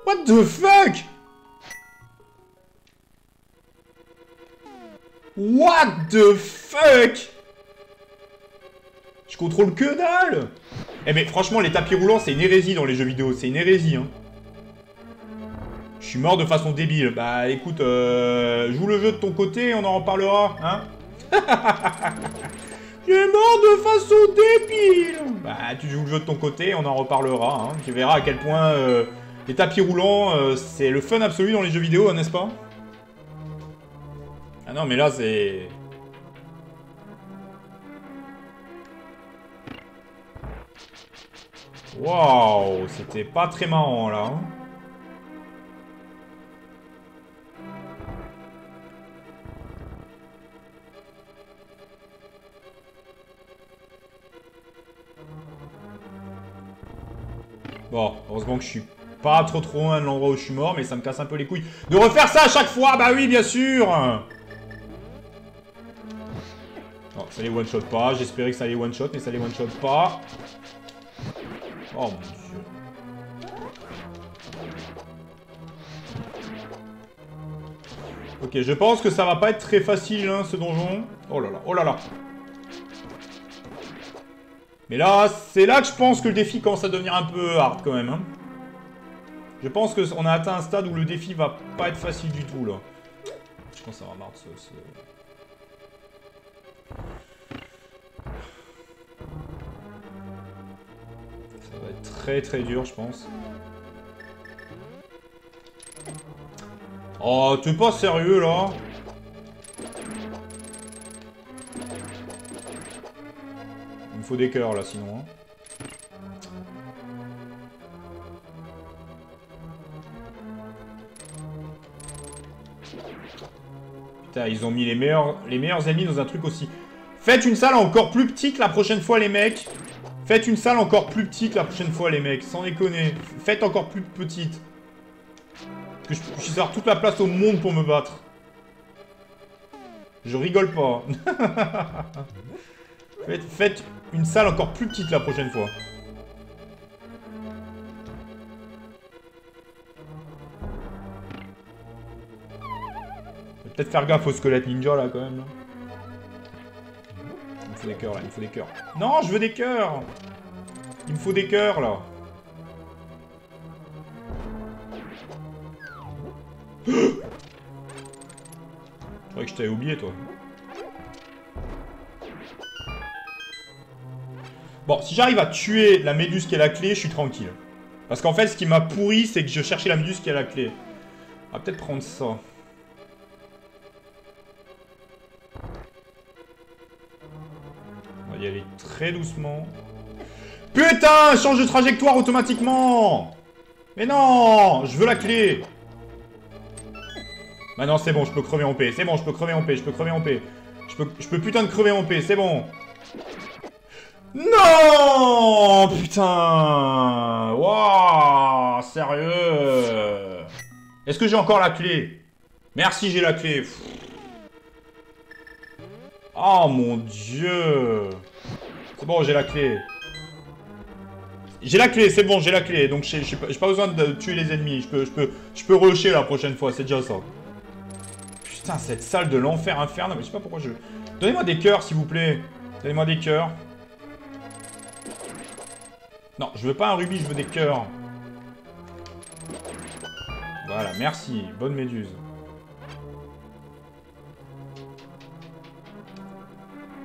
What the fuck? What the fuck? Je contrôle que dalle Eh mais franchement les tapis roulants c'est une hérésie dans les jeux vidéo, c'est une hérésie hein. Je suis mort de façon débile. Bah écoute, euh, joue le jeu de ton côté et on en reparlera, hein suis mort de façon débile Bah tu joues le jeu de ton côté et on en reparlera, hein. Tu verras à quel point euh, les tapis roulants, euh, c'est le fun absolu dans les jeux vidéo, n'est-ce pas? Ah non, mais là, c'est... Waouh, c'était pas très marrant, là. Hein. Bon, heureusement que je suis pas trop trop loin de l'endroit où je suis mort, mais ça me casse un peu les couilles. De refaire ça à chaque fois Bah oui, bien sûr Non, ça les one-shot pas. J'espérais que ça les one-shot, mais ça les one-shot pas. Oh mon dieu. Ok, je pense que ça va pas être très facile, hein, ce donjon. Oh là là, oh là là. Mais là, c'est là que je pense que le défi commence à devenir un peu hard quand même. Hein. Je pense qu'on a atteint un stade où le défi va pas être facile du tout là. Je pense que ça va marre ce... Ça va être très très dur je pense. Oh, t'es pas sérieux là Il me faut des cœurs là sinon. Hein. Ils ont mis les meilleurs, les meilleurs ennemis dans un truc aussi. Faites une salle encore plus petite la prochaine fois les mecs. Faites une salle encore plus petite la prochaine fois les mecs, sans déconner. Faites encore plus petite. Que je puisse avoir toute la place au monde pour me battre. Je rigole pas. faites, une salle encore plus petite la prochaine fois. Peut-être faire gaffe au squelette ninja là quand même. Il me faut des cœurs là, il me faut des cœurs. Non, je veux des cœurs Il me faut des cœurs là. Je croyais que je t'avais oublié, toi. Bon, si j'arrive à tuer la méduse qui est la clé, je suis tranquille. Parce qu'en fait, ce qui m'a pourri, c'est que je cherchais la méduse qui est la clé. On va peut-être prendre ça. Y aller très doucement. Putain Change de trajectoire automatiquement Mais non Je veux la clé Maintenant, c'est bon, je peux crever en paix. C'est bon, je peux crever en paix, je peux crever en paix. Je peux, je peux putain de crever en paix, c'est bon. Non Putain Waouh Sérieux Est-ce que j'ai encore la clé? Merci, j'ai la clé. Oh mon dieu C'est bon, j'ai la clé. J'ai la clé, c'est bon, j'ai la clé. Donc j'ai pas besoin de tuer les ennemis. Je peux, je peux, je peux rusher la prochaine fois, c'est déjà ça. Putain, cette salle de l'enfer infernal. Mais je sais pas pourquoi je... Donnez-moi des cœurs, s'il vous plaît. Donnez-moi des cœurs. Non, je veux pas un rubis, je veux des cœurs. Voilà, merci. Bonne méduse.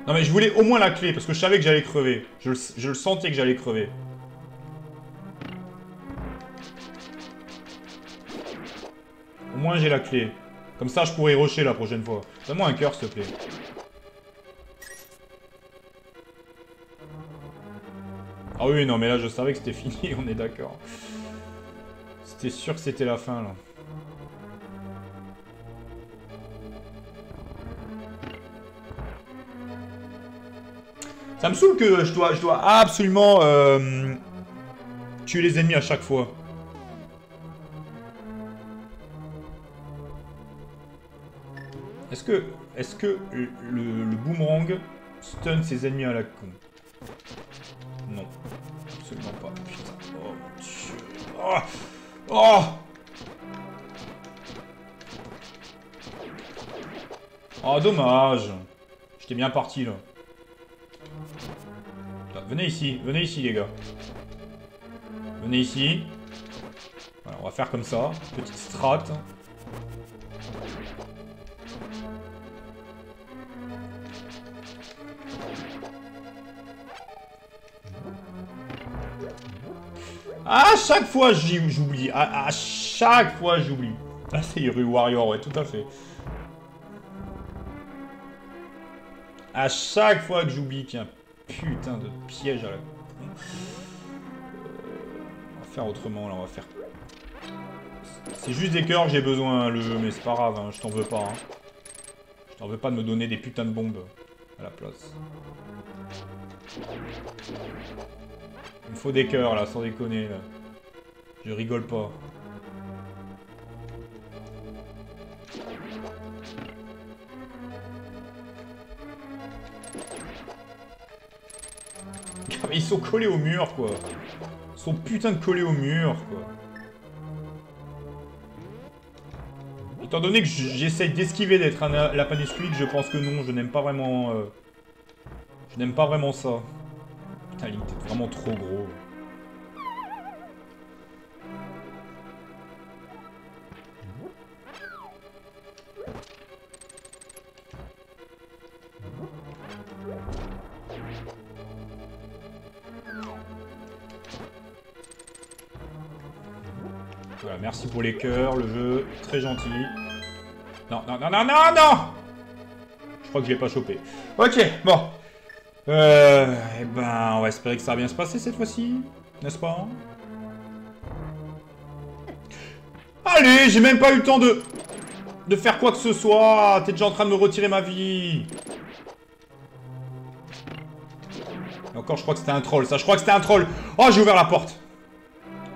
Non mais je voulais au moins la clé, parce que je savais que j'allais crever. Je, le sentais que j'allais crever. Au moins j'ai la clé. Comme ça, je pourrais rusher la prochaine fois. Donne-moi un cœur, s'il te plaît. Ah oui, non, mais là, je savais que c'était fini, on est d'accord. C'était sûr que c'était la fin, là. Ça me saoule que je dois, je dois absolument euh, tuer les ennemis à chaque fois. Est-ce que, est que le, boomerang stun ses ennemis à la con? Non. Absolument pas. Putain. Oh mon dieu. Oh Oh Oh, dommage. J'étais bien parti, là. Venez ici. Venez ici, les gars. Venez ici. On va faire comme ça. Petite strat. À chaque fois, j'oublie. À, chaque fois, j'oublie. Ah, c'est rue Warrior, ouais, tout à fait. À chaque fois que j'oublie un putain de piège à la... Euh, on va faire autrement, là, on va faire... C'est juste des cœurs j'ai besoin, le mais c'est pas grave, hein, je t'en veux pas. Hein. Je t'en veux pas de me donner des putains de bombes à la place. Il me faut des cœurs, là, sans déconner. Je rigole pas. Ils sont collés au mur, quoi. Ils sont putain de collés au mur, quoi. Étant donné que j'essaye d'esquiver d'être un lapin je pense que non, je n'aime pas vraiment... Euh, je n'aime pas vraiment ça. Putain, Link, t'es vraiment trop gros. Merci pour les cœurs, le jeu, très gentil. Non, non, non, non, non, non Je crois que je l'ai pas chopé. Ok, bon. Euh, eh ben, on va espérer que ça va bien se passer cette fois-ci, n'est-ce pas? Allez, j'ai même pas eu le temps de... de faire quoi que ce soit T'es déjà en train de me retirer ma vie encore, je crois que c'était un troll, ça. Je crois que c'était un troll. Oh, j'ai ouvert la porte.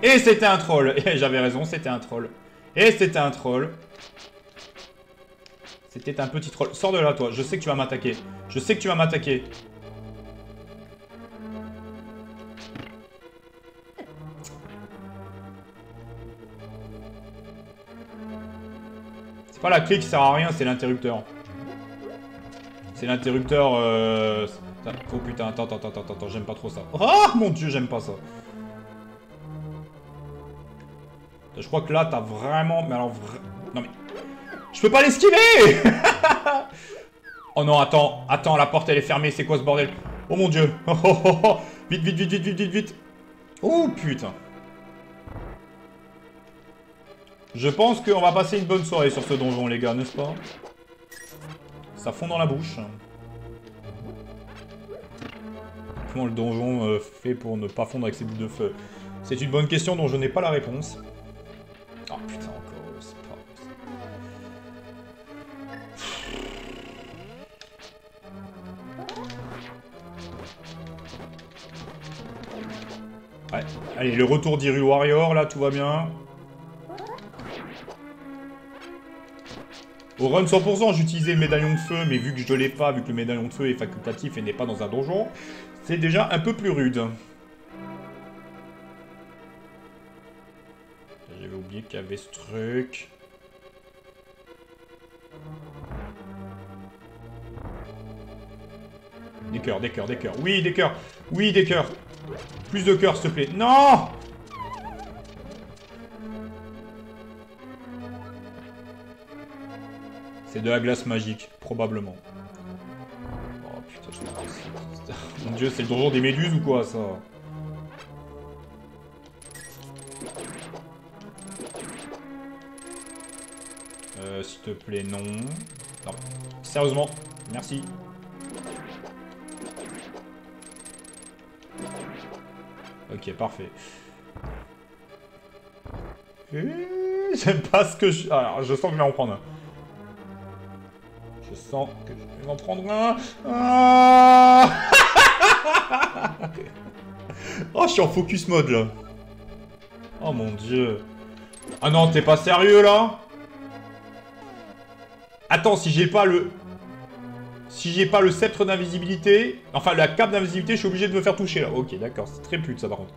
Et c'était un troll. Et j'avais raison, c'était un troll. Et c'était un troll. C'était un petit troll. Sors de là, toi. Je sais que tu vas m'attaquer. Je sais que tu vas m'attaquer. C'est pas la clé qui sert à rien, c'est l'interrupteur. C'est l'interrupteur... Euh... Oh putain, attends, attends, attends, attends, j'aime pas trop ça. Oh mon dieu, j'aime pas ça. Je crois que là, t'as vraiment... Mais alors... Non mais... Je peux pas l'esquiver Oh non, attends, attends, la porte elle est fermée, c'est quoi ce bordel? Oh mon dieu oh, oh, oh, Vite, vite, vite, vite, vite, vite, vite. Oh putain. Je pense qu'on va passer une bonne soirée sur ce donjon, les gars, n'est-ce pas? Ça fond dans la bouche. Comment le donjon euh, fait pour ne pas fondre avec ses boules de feu? C'est une bonne question dont je n'ai pas la réponse. Oh putain, encore, c'est. Ouais, allez, le retour d'Iru Warrior, là, tout va bien. Au run 100%, j'utilisais le médaillon de feu, mais vu que je l'ai pas, vu que le médaillon de feu est facultatif et n'est pas dans un donjon, c'est déjà un peu plus rude. Oublié qu'il y avait ce truc. Des cœurs, des cœurs, des cœurs. Oui, des cœurs. Oui, des cœurs. Plus de cœurs, s'il te plaît. Non C'est de la glace magique, probablement. Oh putain, je Mon dieu, c'est le donjon des méduses ou quoi, ça? Euh, s'il te plaît, non. Non. Sérieusement, merci. Ok, parfait. J'aime pas ce que je... Alors, je sens que je vais en prendre un. Je sens que je vais en prendre un. Ah oh, je suis en focus mode, là. Oh, mon Dieu. Ah non, t'es pas sérieux, là Attends, si j'ai pas le... Si j'ai pas le sceptre d'invisibilité... Enfin, la cape d'invisibilité, je suis obligé de me faire toucher, là. Ok, d'accord. C'est très pute, ça, par contre.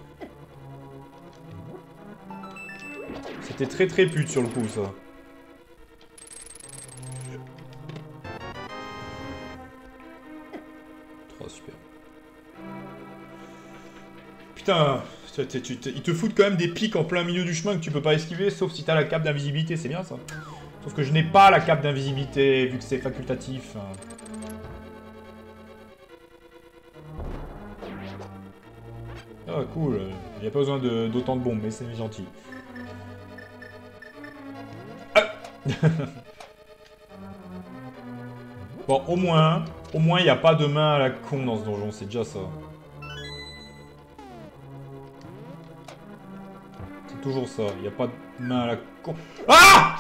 C'était très très pute, sur le coup, ça. Trop super. Putain, ils te foutent quand même des pics en plein milieu du chemin que tu peux pas esquiver, sauf si t'as la cape d'invisibilité, c'est bien ça. Sauf que je n'ai pas la cape d'invisibilité, vu que c'est facultatif. Ah, cool. Il n'y a pas besoin d'autant de, bombes, mais c'est gentil. Ah bon, au moins, au moins, il n'y a pas de main à la con dans ce donjon, c'est déjà ça. C'est toujours ça, il n'y a pas de main à la con... Ah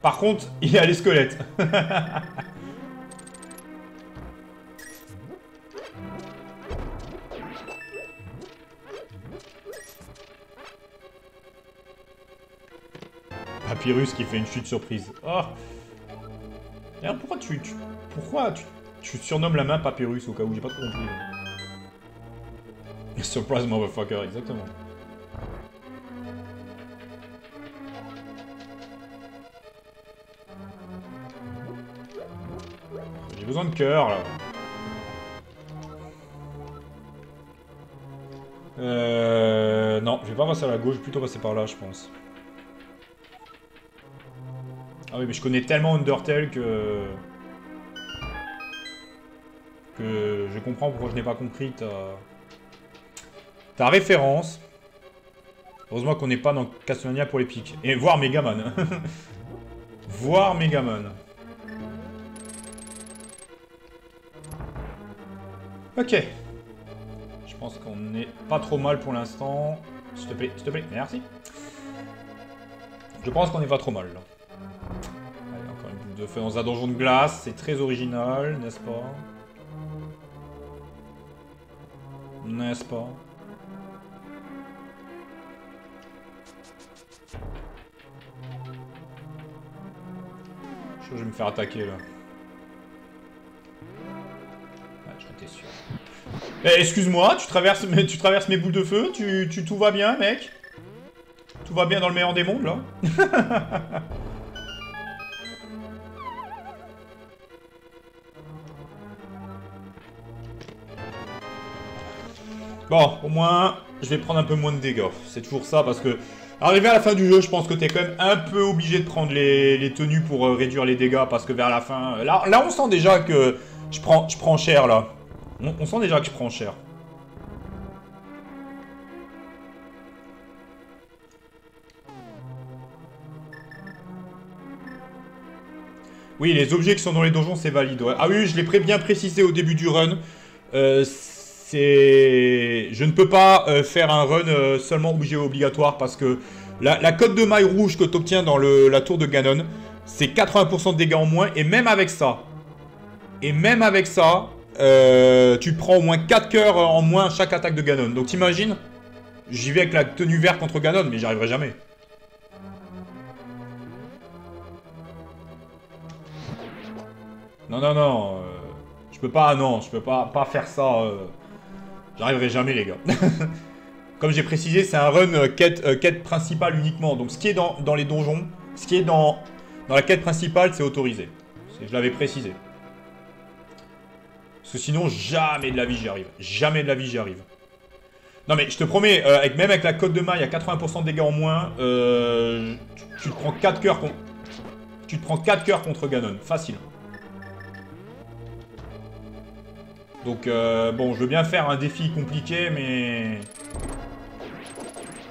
par contre, il a les squelettes. Papyrus qui fait une chute surprise. Oh pourquoi tu, pourquoi tu, tu, surnommes la main Papyrus au cas où j'ai pas compris. Surprise motherfucker, exactement. Besoin de cœur là. Euh... Non, je vais pas passer à la gauche, je vais plutôt passer par là, je pense. Ah oui, mais je connais tellement Undertale que... Que je comprends pourquoi je n'ai pas compris ta... Ta référence. Heureusement qu'on n'est pas dans Castlevania pour les pics. Et voir Megaman. voir Megaman. Ok. Je pense qu'on n'est pas trop mal pour l'instant. S'il te plaît, s'il te plaît, merci. Je pense qu'on n'est pas trop mal, là de feu dans un donjon de glace. C'est très original, n'est-ce pas? N'est-ce pas? Je vais me faire attaquer là. Eh, excuse-moi, tu traverses, mes, tu boules de feu tu, Tout va bien, mec? Tout va bien dans le meilleur des mondes, là? Bon, au moins, je vais prendre un peu moins de dégâts. C'est toujours ça, parce que... Arrivé à la fin du jeu, je pense que t'es quand même un peu obligé de prendre les, tenues pour euh, réduire les dégâts, parce que vers la fin... Euh, là, on sent déjà que je prends cher, là. On, sent déjà que je prends cher. Oui, les objets qui sont dans les donjons, c'est valide. Ah oui, je l'ai bien précisé au début du run. Euh, c'est... Je ne peux pas euh, faire un run euh, seulement obligé obligatoire parce que la, cote de maille rouge que tu obtiens dans la tour de Ganon, c'est 80% de dégâts en moins. Et même avec ça, et même avec ça, euh, tu prends au moins 4 cœurs en moins chaque attaque de Ganon. Donc t'imagines J'y vais avec la tenue verte contre Ganon, mais j'y arriverai jamais. Non, non, non. je peux pas, je peux pas, faire ça. J'arriverai jamais, les gars. Comme j'ai précisé, c'est un run euh, quête, euh, quête, principale uniquement. Donc ce qui est dans, les donjons, ce qui est dans, dans la quête principale, c'est autorisé. Je l'avais précisé. Parce que sinon, jamais de la vie j'y arrive. Jamais de la vie j'y arrive. Non mais je te promets, euh, même avec la cote de maille à 80% de dégâts en moins, tu, te prends 4 cœurs contre... Tu te prends 4 cœurs contre Ganon. Facile. Donc, euh, bon, je veux bien faire un défi compliqué, mais...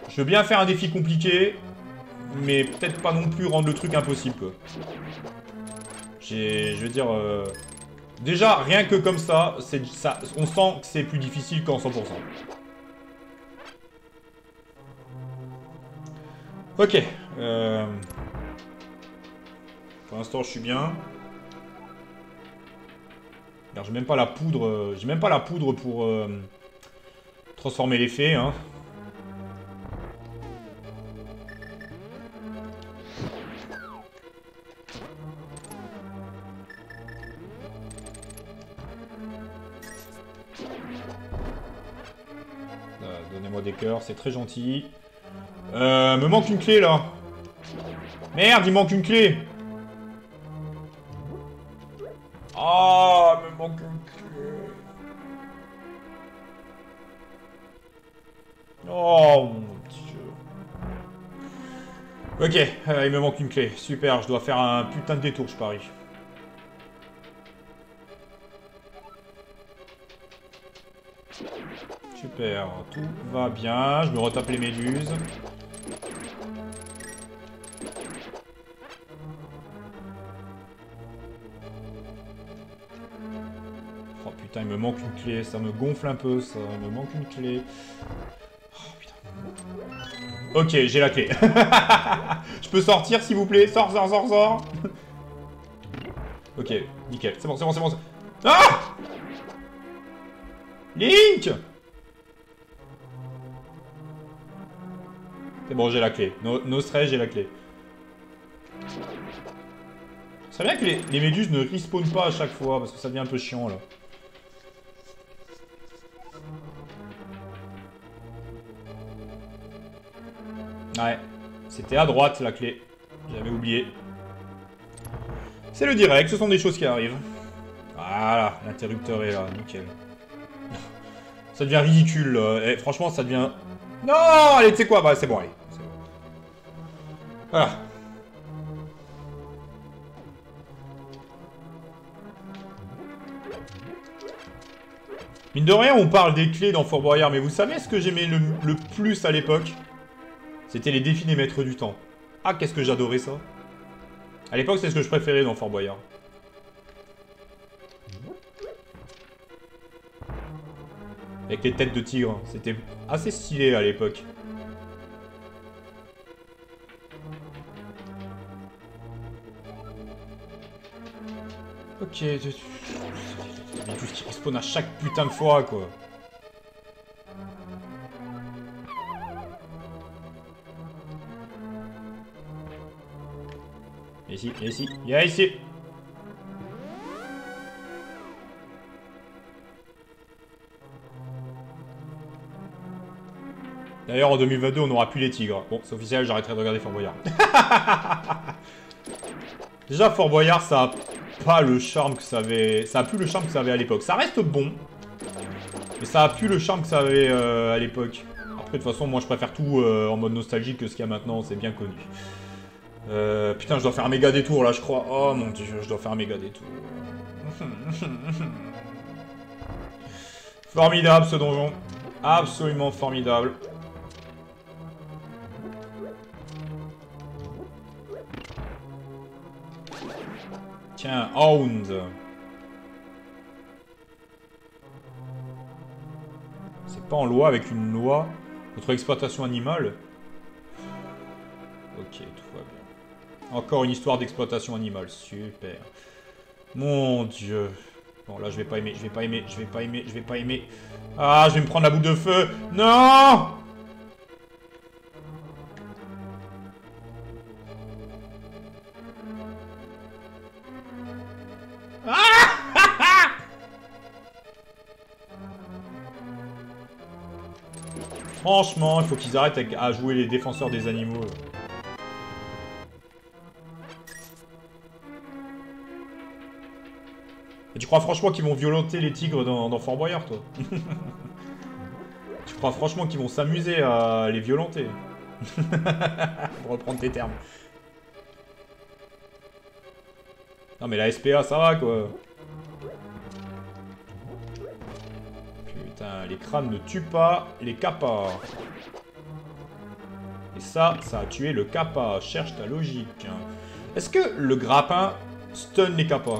Je veux bien faire un défi compliqué, mais peut-être pas non plus rendre le truc impossible. J'ai... Je veux dire... Déjà, rien que comme ça, ça on sent que c'est plus difficile qu'en 100%. Ok. Euh... Pour l'instant, je suis bien j'ai même pas la poudre. Euh, j'ai même pas la poudre pour euh, transformer l'effet. Hein. Des cœurs, c'est très gentil. Euh, me manque une clé là. Merde, il manque une clé. Oh mon. Ok, euh, il me manque une clé. Super, je dois faire un putain de détour, je parie. Super, tout va bien. Je me retape les méduses. Oh putain, il me manque une clé. Ça me gonfle un peu, ça. Il me manque une clé. Ok, j'ai la clé. je peux sortir, s'il vous plaît Sors, sors, sors, sors Ok, nickel. C'est bon, c'est bon, c'est bon. Ah Link Bon, j'ai la clé. No, no stress, j'ai la clé. C'est bien que les, méduses ne respawnent pas à chaque fois, parce que ça devient un peu chiant, là. Ouais, c'était à droite, la clé. J'avais oublié. C'est le direct, ce sont des choses qui arrivent. Voilà, l'interrupteur est là, nickel. ça devient ridicule. Eh, franchement, ça devient... Non Allez, tu sais quoi? Bah, c'est bon, allez. Voilà. Mine de rien, on parle des clés dans Fort Boyard, mais vous savez ce que j'aimais le, plus à l'époque? C'était les défis des maîtres du temps. Ah, qu'est-ce que j'adorais ça À l'époque, c'est ce que je préférais dans Fort Boyard. Avec les têtes de tigre. C'était assez stylé à l'époque. Ok, tout ce qui respawn à chaque putain de fois, quoi. Ici, ici, il y a ici. D'ailleurs, en 2022, on n'aura plus les tigres. Bon, c'est officiel, j'arrêterai de regarder Fort Boyard. Déjà, Fort Boyard, ça a pas le charme que ça avait... Ça a plus le charme que ça avait à l'époque. Ça reste bon. Mais ça a plus le charme que ça avait euh, à l'époque. Après, de toute façon, moi, je préfère tout euh, en mode nostalgique que ce qu'il y a maintenant. C'est bien connu. Euh, putain, je dois faire un méga détour, là, je crois. Oh, mon dieu, je dois faire un méga détour. formidable, ce donjon. Absolument formidable. Tiens, Hound. C'est pas en loi avec une loi contre exploitation animale? Ok, tout va bien. Encore une histoire d'exploitation animale, super. Mon dieu. Bon, là, je vais pas aimer, je vais pas aimer, je vais pas aimer, je vais pas aimer. Ah, je vais me prendre la boule de feu. Non Franchement, il faut qu'ils arrêtent à jouer les défenseurs des animaux. Et tu crois franchement qu'ils vont violenter les tigres dans, Fort Boyard, toi Tu crois franchement qu'ils vont s'amuser à les violenter Pour reprendre tes termes. Non mais la SPA, ça va, quoi les crânes ne tuent pas les kappas. Et ça, ça a tué le kappa. Cherche ta logique. Est-ce que le grappin stun les kappas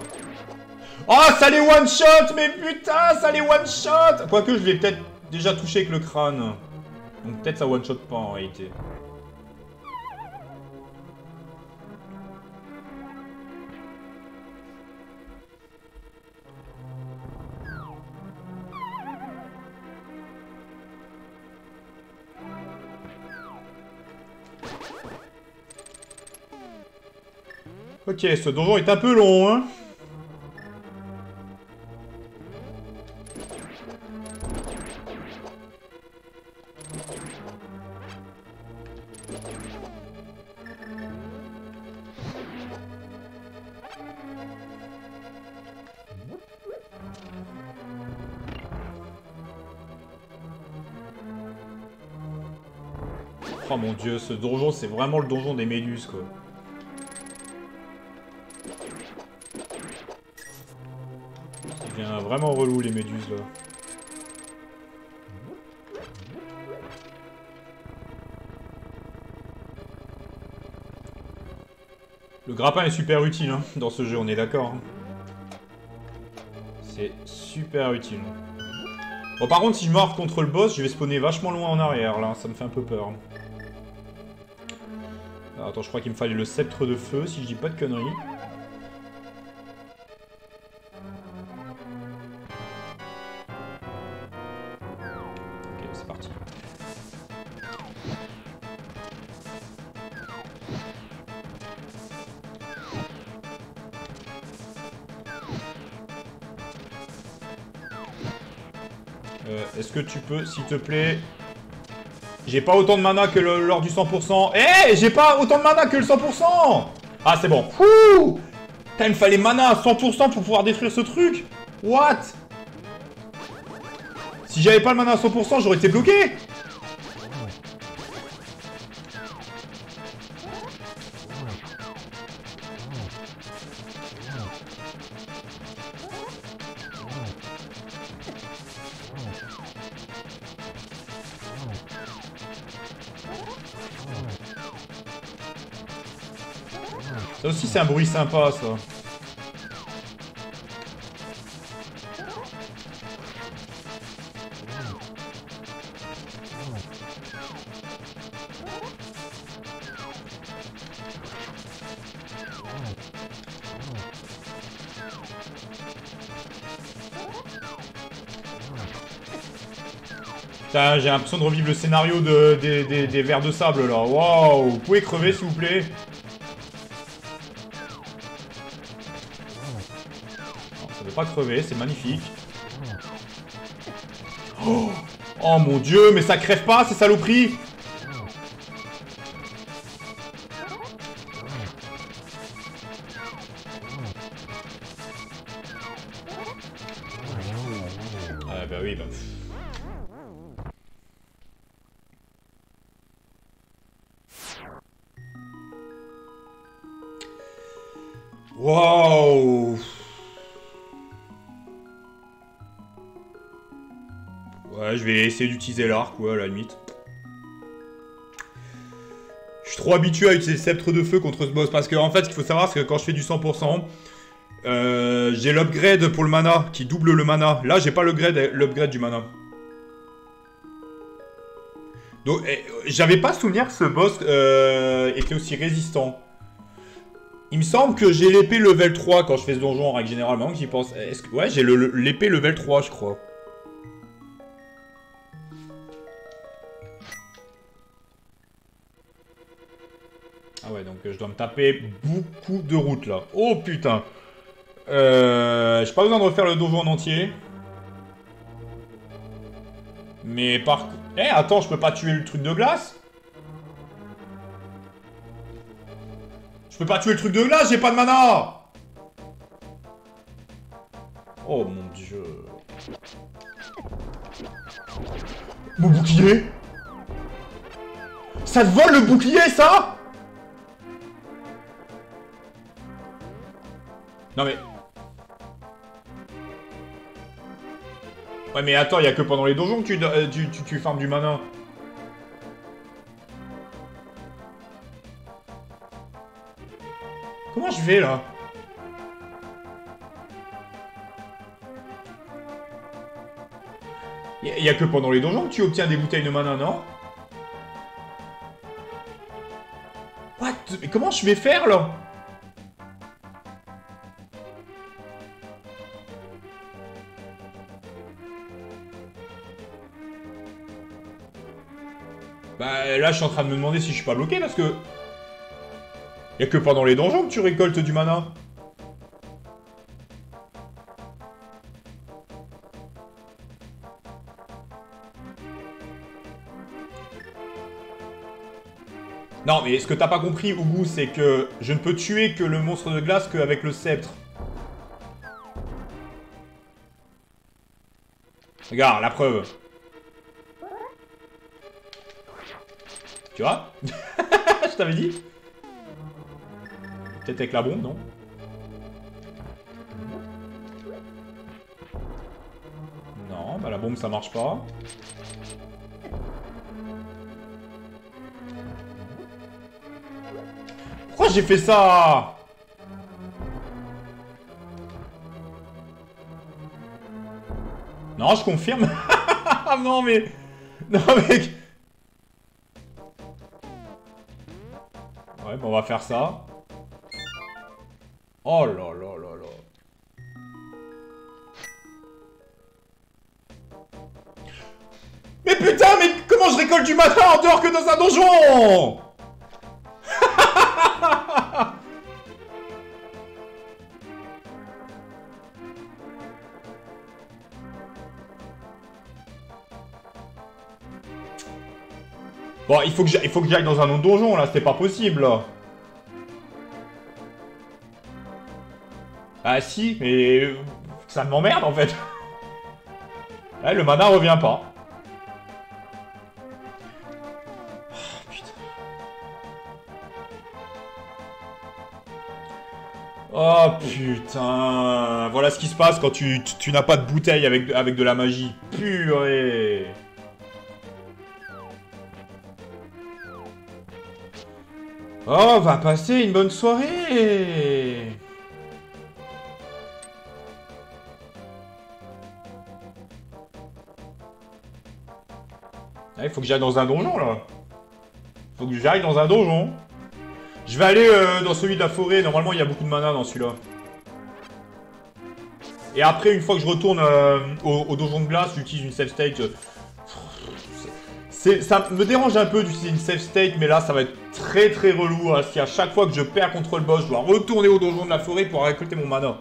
Oh, ça les one-shot Mais putain, ça les one-shot Quoique, je l'ai peut-être déjà touché avec le crâne. Donc peut-être ça one-shot pas en réalité. Ok, ce donjon est un peu long, hein Oh mon dieu, ce donjon, c'est vraiment le donjon des méduses, quoi. Vraiment relou les méduses là. Le grappin est super utile hein, dans ce jeu, on est d'accord. Hein. C'est super utile. Bon par contre si je mords contre le boss, je vais spawner vachement loin en arrière là, ça me fait un peu peur. attends, je crois qu'il me fallait le sceptre de feu si je dis pas de conneries. Tu peux, s'il te plaît... J'ai pas autant de mana que le, lors du 100%. Eh J'ai pas autant de mana que le 100% Ah, c'est bon. Ouh Putain, il me fallait mana à 100% pour pouvoir détruire ce truc. What? Si j'avais pas le mana à 100%, j'aurais été bloqué c'est un bruit sympa, ça. J'ai l'impression de revivre le scénario de, des, des, des vers de sable, là. Waouh Vous pouvez crever, s'il vous plaît pas crever, c'est magnifique. Oh, oh mon dieu, mais ça crève pas, ces saloperies d'utiliser l'arc, ouais, à la limite. Je suis trop habitué à utiliser sceptre de feu contre ce boss, parce que en fait, ce qu'il faut savoir, c'est que quand je fais du 100%, euh, j'ai l'upgrade pour le mana, qui double le mana. Là, j'ai pas l'upgrade du mana. Donc, eh, j'avais pas souvenir que ce boss euh, était aussi résistant. Il me semble que j'ai l'épée level 3 quand je fais ce donjon en règle générale. Maintenant que j'y pense. Que... Ouais, j'ai l'épée level 3, je crois. Ah ouais, donc euh, je dois me taper beaucoup de routes là. Oh putain. Euh, j'ai pas besoin de refaire le donjon en entier. Mais par... Eh, attends, je peux pas tuer le truc de glace? Je peux pas tuer le truc de glace, j'ai pas de mana Oh mon dieu. Mon bouclier? Ça te vole le bouclier, ça? Non mais... Ouais mais attends, il a que pendant les donjons que tu, euh, tu, tu, tu farmes du mana. Comment je vais là? Il y, a que pendant les donjons que tu obtiens des bouteilles de mana, non? What? Mais comment je vais faire là? Bah là je suis en train de me demander si je suis pas bloqué parce que... Y a que pendant les donjons que tu récoltes du mana. Non, mais ce que t'as pas compris, Ougou, c'est que je ne peux tuer que le monstre de glace qu'avec le sceptre. Regarde, la preuve. Tu vois Je t'avais dit. Peut-être avec la bombe, non Non, bah la bombe ça marche pas. Pourquoi j'ai fait ça Non, je confirme. non mais... Non mec Ouais, bon, on va faire ça. Oh là là là là. Mais putain, mais comment je récolte du matin en dehors que dans un donjon? Bon, il faut que j'aille, dans un autre donjon, là. C'est pas possible. Ah si, mais... euh, Ça m'emmerde, en fait. Ouais, le mana revient pas. Oh, putain. Oh putain Voilà ce qui se passe quand tu, tu, tu n'as pas de bouteille avec, avec de la magie. Purée Oh, on va passer une bonne soirée Il faut que j'aille dans un donjon, là. Faut que j'aille dans un donjon. Je vais aller euh, dans celui de la forêt. Normalement, il y a beaucoup de mana dans celui-là. Et après, une fois que je retourne euh, au, au donjon de glace, j'utilise une save state. Ça me dérange un peu d'utiliser une save state, mais là, ça va être très très relou. hein, si à chaque fois que je perds contre le boss, je dois retourner au donjon de la forêt pour récolter mon mana.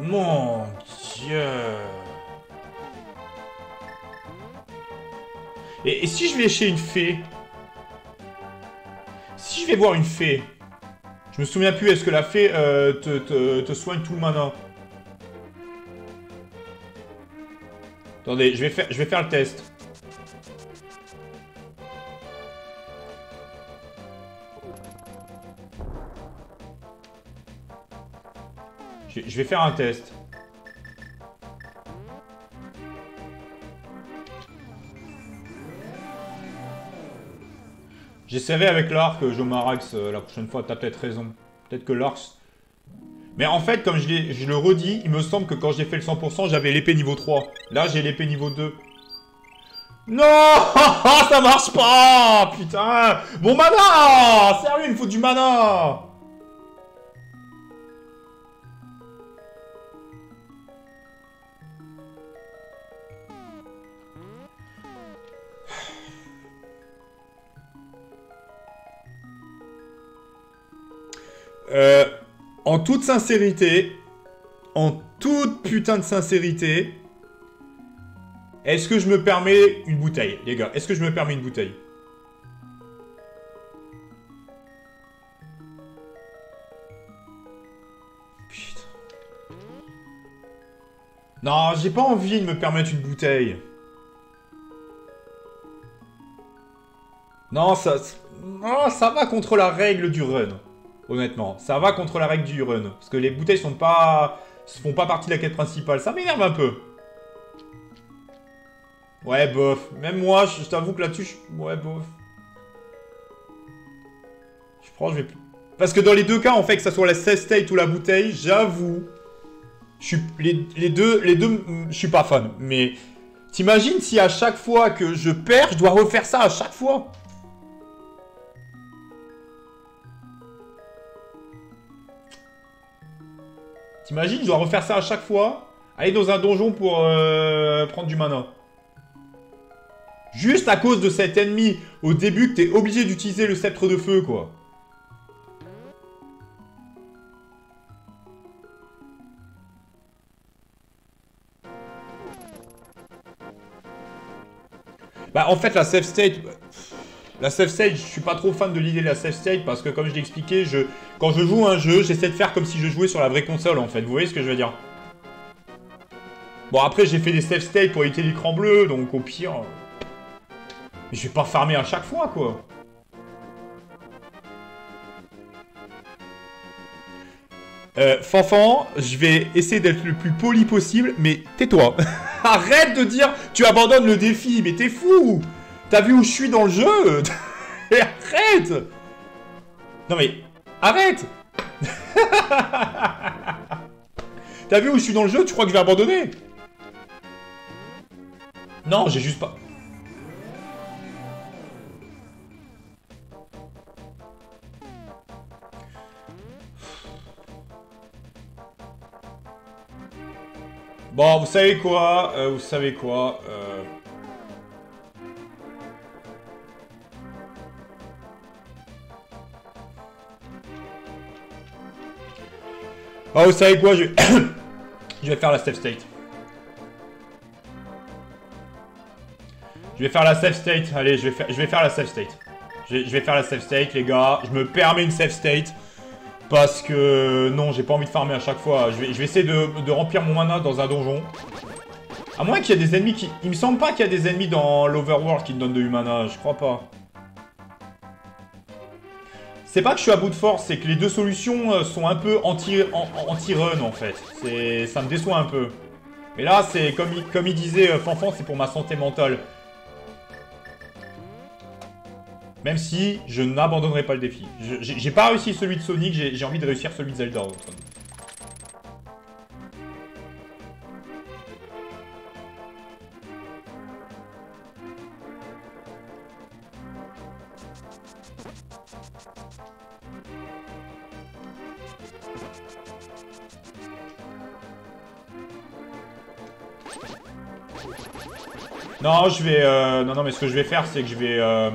Mon dieu. Et si je vais chez une fée? Si je vais voir une fée, je me souviens plus, est-ce que la fée euh, te, te- soigne tout le mana Attendez, je vais faire, je vais faire le test. Je vais faire un test. J'essaierai avec l'arc, euh, Jomarax, euh, la prochaine fois, t'as peut-être raison. Peut-être que l'arc... Mais en fait, comme je, le redis, il me semble que quand j'ai fait le 100%, j'avais l'épée niveau 3. Là, j'ai l'épée niveau 2. Non Ça marche pas Putain Mon mana Sérieux, il me faut du mana Euh, en toute sincérité, en toute putain de sincérité, est-ce que je me permets une bouteille, les gars? Est-ce que je me permets une bouteille? Putain. Non, j'ai pas envie de me permettre une bouteille. Non, ça, non, ça va contre la règle du run. Honnêtement, ça va contre la règle du run. Parce que les bouteilles sont pas... font pas partie de la quête principale. Ça m'énerve un peu. Ouais, bof. Même moi, je, t'avoue que là-dessus, je... ouais, bof. Je prends, je vais... plus- Parce que dans les deux cas, en fait, que ça soit la state ou la bouteille, j'avoue... Les, les deux... Les deux... Je suis pas fan. Mais... T'imagines si à chaque fois que je perds, je dois refaire ça à chaque fois T'imagines, je dois refaire ça à chaque fois Aller dans un donjon pour euh, prendre du mana. Juste à cause de cet ennemi au début que t'es obligé d'utiliser le sceptre de feu, quoi. Bah en fait la save state... La save state, je suis pas trop fan de l'idée de la save state parce que comme je l'ai expliqué, je, quand je joue un jeu, j'essaie de faire comme si je jouais sur la vraie console en fait. Vous voyez ce que je veux dire? Bon après j'ai fait des save states pour éviter l'écran bleu, donc au pire... euh, Mais je vais pas farmer à chaque fois quoi. Euh, Fanfan, je vais essayer d'être le plus poli possible, mais tais-toi. Arrête de dire tu abandonnes le défi, mais t'es fou T'as vu où je suis dans le jeu? Arrête Non mais, arrête T'as vu où je suis dans le jeu Tu crois que je vais abandonner? Non, j'ai juste pas... Bon, vous savez quoi euh, Vous savez quoi euh, Ah, vous savez quoi je... vais- Je vais faire la safe state. Je vais faire la safe state. Allez, je vais faire, je vais faire la safe state. Je vais, faire la safe state, les gars. Je me permets une safe state. Parce que non, j'ai pas envie de farmer à chaque fois. Je vais, essayer de, remplir mon mana dans un donjon. À moins qu'il y ait des ennemis qui... Il me semble pas qu'il y a des ennemis dans l'Overworld qui me donnent de mana. Je crois pas. C'est pas que je suis à bout de force, c'est que les deux solutions euh, sont un peu anti-run en, fait. Ça me déçoit un peu. Mais là, c'est comme, comme il disait euh, Fanfan, c'est pour ma santé mentale. Même si je n'abandonnerai pas le défi. J'ai pas réussi celui de Sonic, j'ai envie de réussir celui de Zelda. Non, je vais... Euh, non, non, mais ce que je vais faire, c'est que je vais... Euh,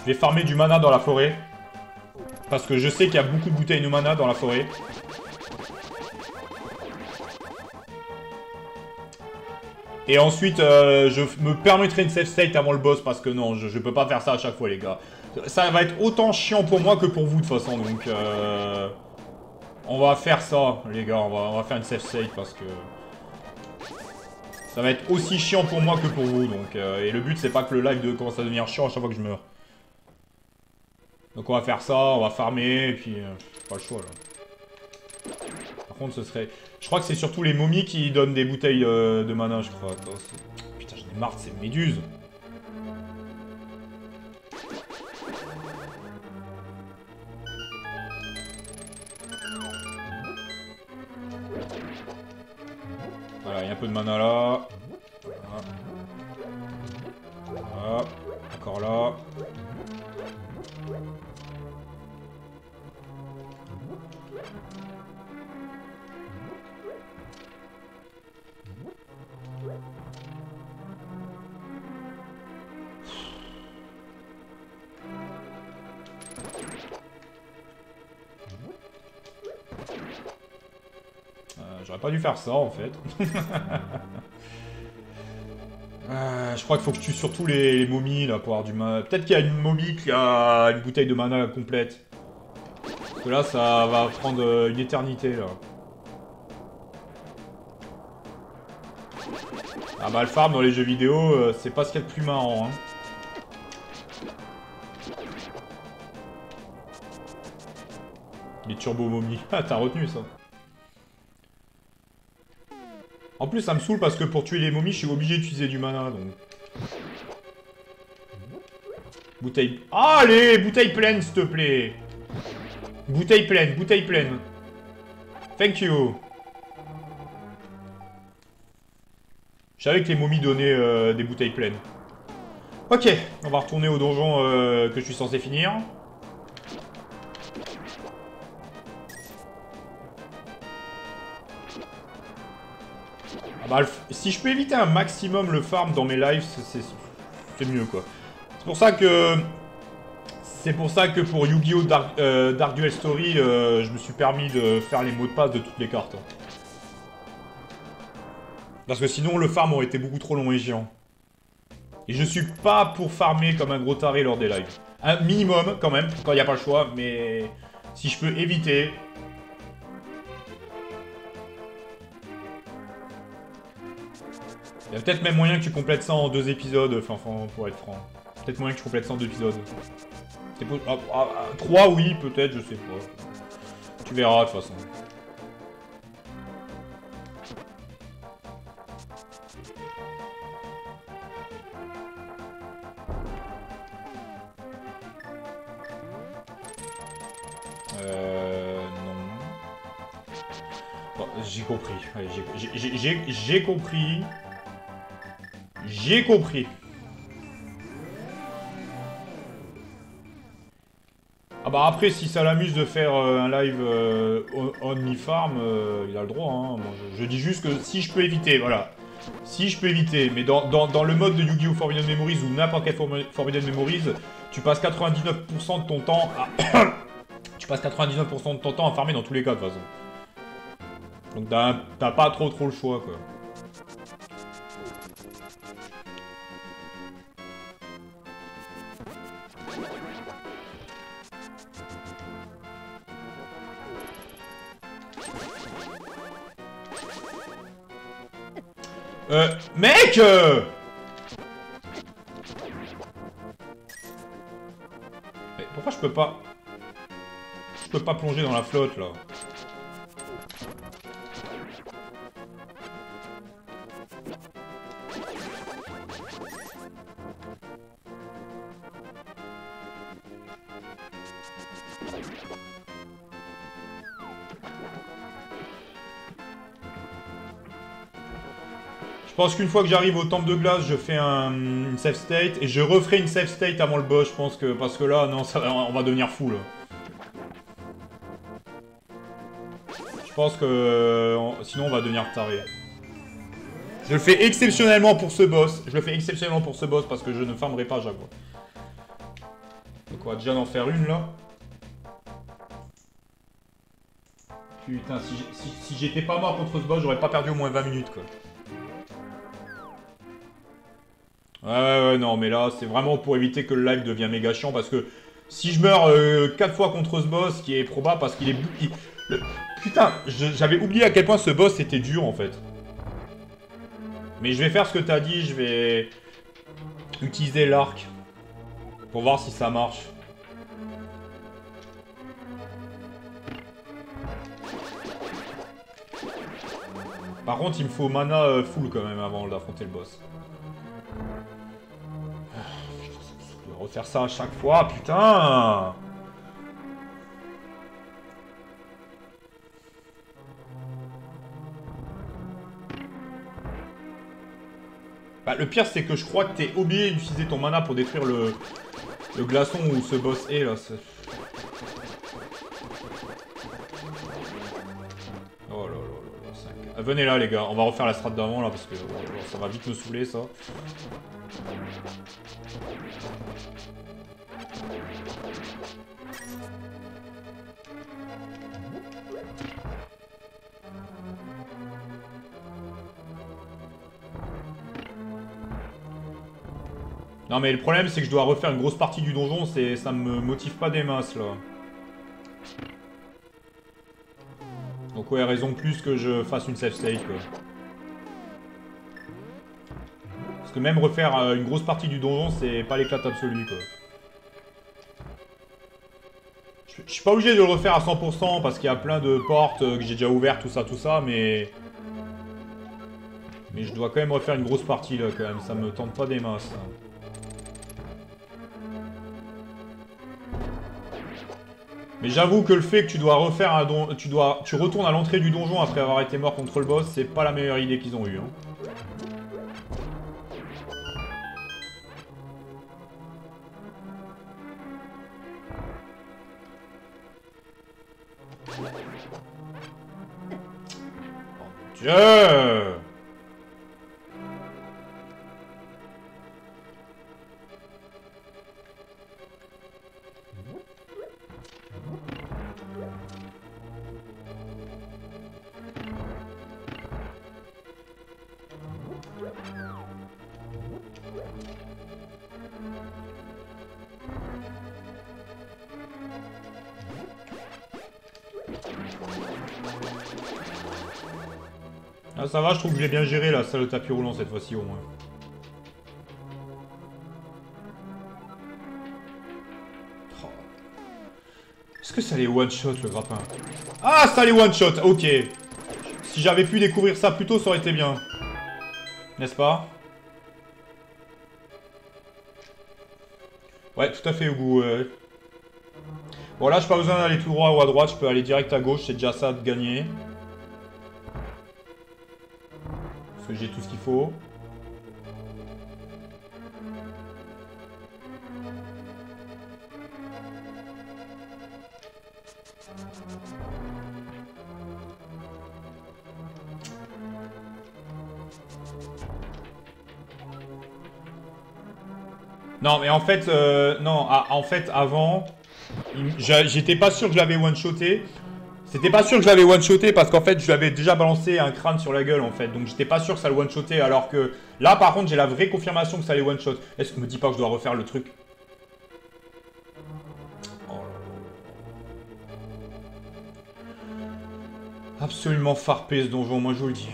je vais farmer du mana dans la forêt. Parce que je sais qu'il y a beaucoup de bouteilles de mana dans la forêt. Et ensuite, euh, je me permettrai une safe state avant le boss parce que non, je, je, peux pas faire ça à chaque fois, les gars. Ça va être autant chiant pour moi que pour vous, de toute façon, donc... Euh, on va faire ça, les gars, on va, on va faire une safe state parce que... Ça va être aussi chiant pour moi que pour vous, donc... Euh, et le but, c'est pas que le live commence à devenir chiant à chaque fois que je meurs. Donc on va faire ça, on va farmer, et puis... Euh, pas le choix, là. Par contre, ce serait... Je crois que c'est surtout les momies qui donnent des bouteilles euh, de mana, je crois. Putain, j'en ai marre de ces méduses. Voilà, il y a un peu de mana là. Encore là. J'aurais pas dû faire ça, en fait. Euh, je crois qu'il faut que je tue surtout les, momies, là, pour avoir du mana. Peut-être qu'il y a une momie qui a une bouteille de mana complète. Parce que là, ça va prendre euh, une éternité, là. Ah bah, le farm dans les jeux vidéo, euh, c'est pas ce qu'il y a de plus marrant, hein. Les turbo momies. Ah, t'as retenu ça. En plus, ça me saoule parce que pour tuer les momies, je suis obligé d'utiliser du mana, donc... Bouteille... Allez Bouteille pleine, s'il te plaît Bouteille pleine, bouteille pleine. Thank you. Je savais que les momies donnaient euh, des bouteilles pleines. Ok, on va retourner au donjon euh, que je suis censé finir. Bah, si je peux éviter un maximum le farm dans mes lives, c'est mieux, quoi. C'est pour ça que... C'est pour ça que pour Yu-Gi-Oh! Dark, euh, Duel Story, euh, je me suis permis de faire les mots de passe de toutes les cartes. Hein. Parce que sinon, le farm aurait été beaucoup trop long et géant. Et je suis pas pour farmer comme un gros taré lors des lives. Un minimum, quand même, quand il n'y a pas le choix, mais... Si je peux éviter, Il y a peut-être même moyen que tu complètes ça en deux épisodes, pour être franc. Peut-être moyen que tu complètes ça en deux épisodes. Ah, ah, ah, trois, oui, peut-être, je sais pas. Tu verras, de toute façon. Euh... Non. j'ai compris. J'ai compris. J'ai compris. Ah bah après, si ça l'amuse de faire euh, un live euh, on, me farm, euh, il a le droit. Hein. je, dis juste que si je peux éviter, voilà. Si je peux éviter, mais dans, le mode de Yu-Gi-Oh! Forbidden Memories ou n'importe quel Forbidden Memories, tu passes 99% de ton temps à... tu passes 99% de ton temps à farmer dans tous les cas, de toute façon. Donc t'as pas trop trop le choix, quoi. Euh, mec euh Mais pourquoi je peux pas... Je peux pas plonger dans la flotte, là pense qu'une fois que j'arrive au temple de glace, je fais un, une save state. Et je referai une save state avant le boss, je pense que... Parce que là, non, on va devenir fou, là. Je pense que... Sinon, on va devenir taré. Je le fais exceptionnellement pour ce boss. Je le fais exceptionnellement pour ce boss parce que je ne farmerai pas Jaguar. Donc on va déjà en faire une, là. Putain, si j'étais pas mort contre ce boss, j'aurais pas perdu au moins 20 minutes, quoi. Ouais, ouais, non, mais là, c'est vraiment pour éviter que le live devienne méga chiant, parce que si je meurs 4 euh, fois contre ce boss, qui est probable parce qu'il est... Putain, j'avais oublié à quel point ce boss était dur, en fait. Mais je vais faire ce que t'as dit, je vais utiliser l'arc pour voir si ça marche. Par contre, il me faut mana euh, full quand même avant d'affronter le boss. Refaire ça à chaque fois, putain Bah, le pire, c'est que je crois que t'es obligé d'utiliser ton mana pour détruire le, le glaçon où ce boss est, là. Venez là, les gars. On va refaire la strat d'avant, là, parce que ça va vite me saouler, ça. Non mais le problème c'est que je dois refaire une grosse partie du donjon, ça me motive pas des masses là. Donc ouais, raison plus que je fasse une save state quoi. Parce que même refaire euh, une grosse partie du donjon, c'est pas l'éclat absolu quoi. Je suis pas obligé de le refaire à 100% parce qu'il y a plein de portes euh, que j'ai déjà ouvertes, tout ça, tout ça, mais... Mais je dois quand même refaire une grosse partie là quand même, ça me tente pas des masses. Mais j'avoue que le fait que tu dois refaire un don... Tu dois... Tu retournes à l'entrée du donjon après avoir été mort contre le boss, c'est pas la meilleure idée qu'ils ont eue. Hein. Oh Dieu ça va, je trouve que j'ai bien géré la salle de tapis roulant cette fois-ci au moins. Oh. Est-ce que ça allait one-shot le grappin? Ah ça allait one-shot, ok. Si j'avais pu découvrir ça plus tôt, ça aurait été bien. N'est-ce pas? Ouais, tout à fait, Hugo. Bon, là, je pas besoin d'aller tout droit ou à droite. Je peux aller direct à gauche. C'est déjà ça de gagner. J'ai tout ce qu'il faut. Non, mais en fait, euh, non, en fait, avant, j'étais pas sûr que je l'avais one-shoté. C'était pas sûr que je l'avais one-shoté parce qu'en fait, je lui avais déjà balancé un crâne sur la gueule en fait. Donc j'étais pas sûr que ça le one-shoté alors que là par contre, j'ai la vraie confirmation que ça allait one-shot. Est-ce que me dis pas que je dois refaire le truc? Oh. Absolument farpé ce donjon, moi je vous le dis.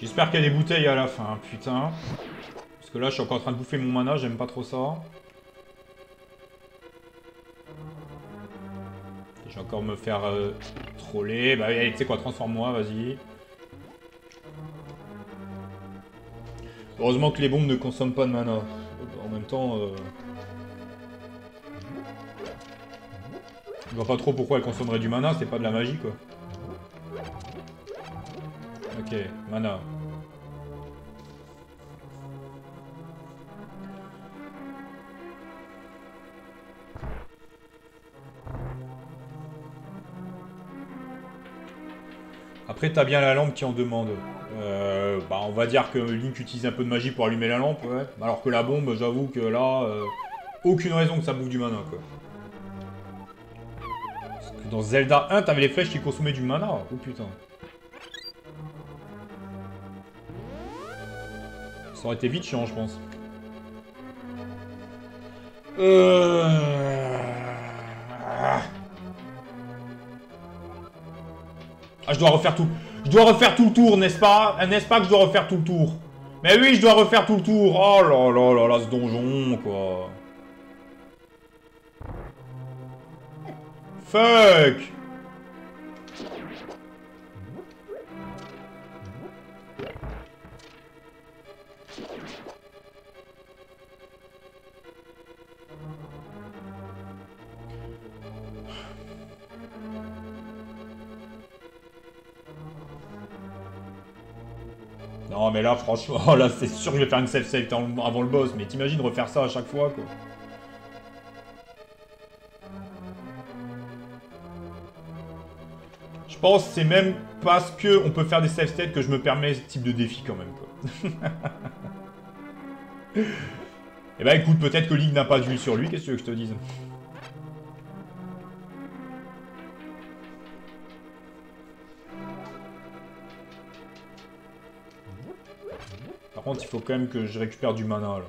J'espère qu'il y a des bouteilles à la fin, putain. Parce que là, je suis encore en train de bouffer mon mana, j'aime pas trop ça. Je vais encore me faire euh, troller. Bah, allez, tu sais quoi, transforme-moi, vas-y. Heureusement que les bombes ne consomment pas de mana. En même temps... Euh... Je vois pas trop pourquoi elles consommeraient du mana, c'est pas de la magie, quoi. Ok, mana. Après, t'as bien la lampe qui en demande. Euh, bah, on va dire que Link utilise un peu de magie pour allumer la lampe, ouais. Alors que la bombe, j'avoue que là, euh, aucune raison que ça bouffe du mana, quoi. Parce que dans Zelda 1, t'avais les flèches qui consommaient du mana. Oh putain. Ça aurait été vite chiant, je pense. Euh... Ah, je dois refaire tout. Je dois refaire tout le tour, n'est-ce pas? N'est-ce pas que je dois refaire tout le tour? Mais oui, je dois refaire tout le tour. Oh là là là là, ce donjon, quoi. Fuck franchement, là c'est sûr que je vais faire une safe save avant le boss, mais t'imagines refaire ça à chaque fois quoi. Je pense c'est même parce que on peut faire des safe states que je me permets ce type de défi quand même quoi. Eh bah écoute, peut-être que Link n'a pas d'huile sur lui, qu'est-ce que je te dise? Il faut quand même que je récupère du mana, là.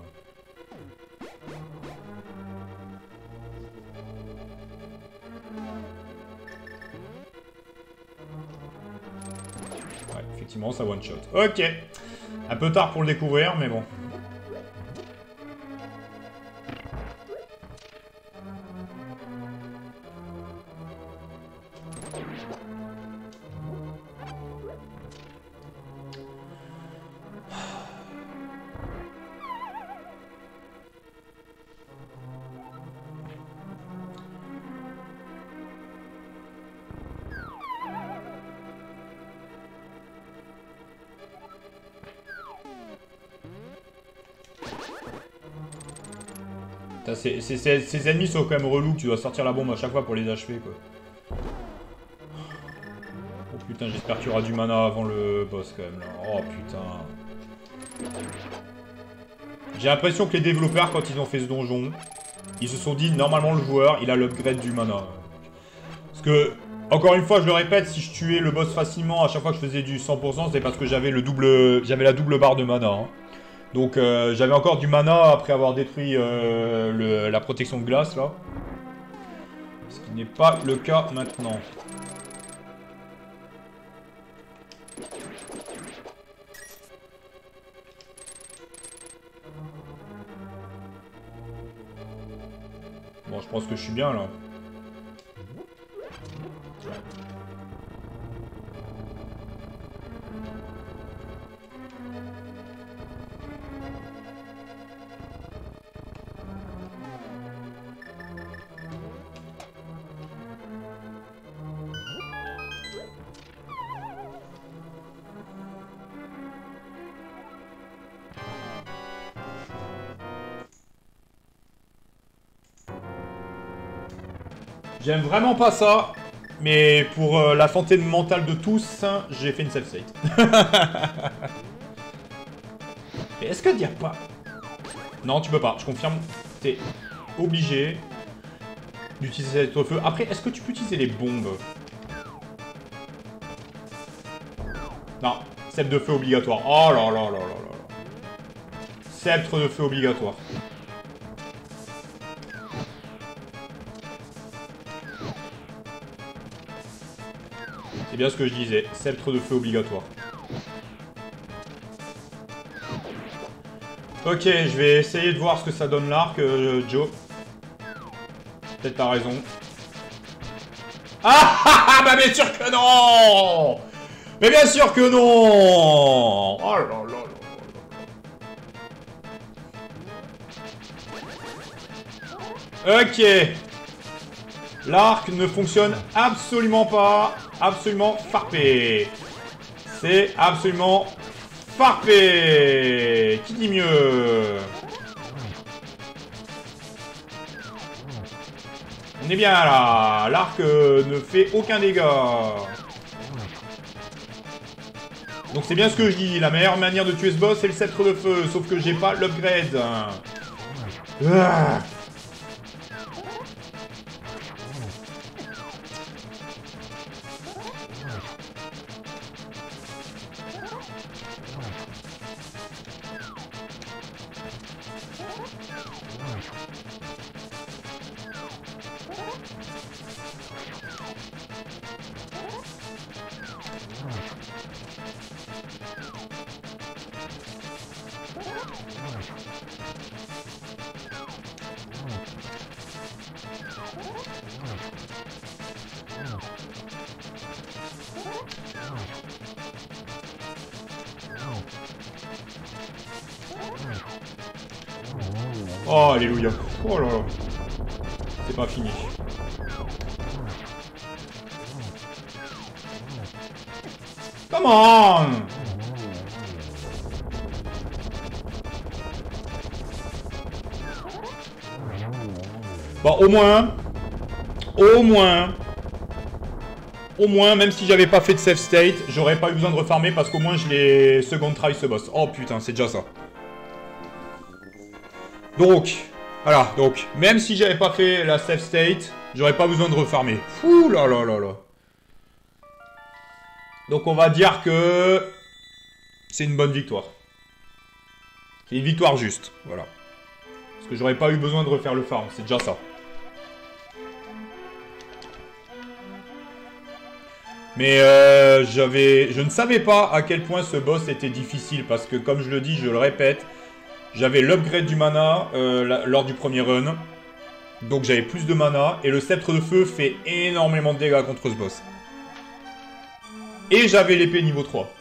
Ouais, effectivement, ça one-shot. Ok Un peu tard pour le découvrir, mais bon. Ces ennemis sont quand même relous, tu dois sortir la bombe à chaque fois pour les achever quoi. Oh putain, j'espère qu'il y aura du mana avant le boss quand même là. Oh putain. J'ai l'impression que les développeurs, quand ils ont fait ce donjon, ils se sont dit normalement le joueur il a l'upgrade du mana. Parce que, encore une fois, je le répète, si je tuais le boss facilement à chaque fois que je faisais du 100%, c'est parce que j'avais j'avais la double barre de mana. hein. Donc euh, j'avais encore du mana après avoir détruit euh, la protection de glace là. Ce qui n'est pas le cas maintenant. Bon, je pense que je suis bien là. J'aime vraiment pas ça, mais pour euh, la santé mentale de tous, j'ai fait une self state. mais est-ce que dire pas... Non, tu peux pas, je confirme. T'es obligé d'utiliser cette feu. Après, est-ce que tu peux utiliser les bombes? Non, sceptre de feu obligatoire. Oh là là là là là. Sceptre de feu obligatoire. Bien ce que je disais. Sceptre de feu obligatoire. Ok, je vais essayer de voir ce que ça donne l'arc, euh, Joe. Peut-être t'as raison. Ah, ah, ah Bah bien sûr que non Mais bien sûr que non Oh là là là Ok. L'arc ne fonctionne absolument pas. Absolument farpé. C'est absolument farpé. Qui dit mieux? On est bien là. L'arc euh, ne fait aucun dégât. Donc c'est bien ce que je dis. La meilleure manière de tuer ce boss, c'est le sceptre de feu. Sauf que j'ai pas l'upgrade. Ah. Au moins... Au moins... Au moins, même si j'avais pas fait de safe state, j'aurais pas eu besoin de refarmer parce qu'au moins je l'ai second try ce boss. Oh putain, c'est déjà ça. Donc, voilà, donc, même si j'avais pas fait la safe state, j'aurais pas besoin de refarmer. Ouh là là là là. Donc on va dire que c'est une bonne victoire. C'est une victoire juste, voilà. Parce que j'aurais pas eu besoin de refaire le farm, c'est déjà ça. Mais euh, je ne savais pas à quel point ce boss était difficile parce que comme je le dis, je le répète, j'avais l'upgrade du mana euh, lors du premier run. Donc j'avais plus de mana. Et le sceptre de feu fait énormément de dégâts contre ce boss. Et j'avais l'épée niveau 3.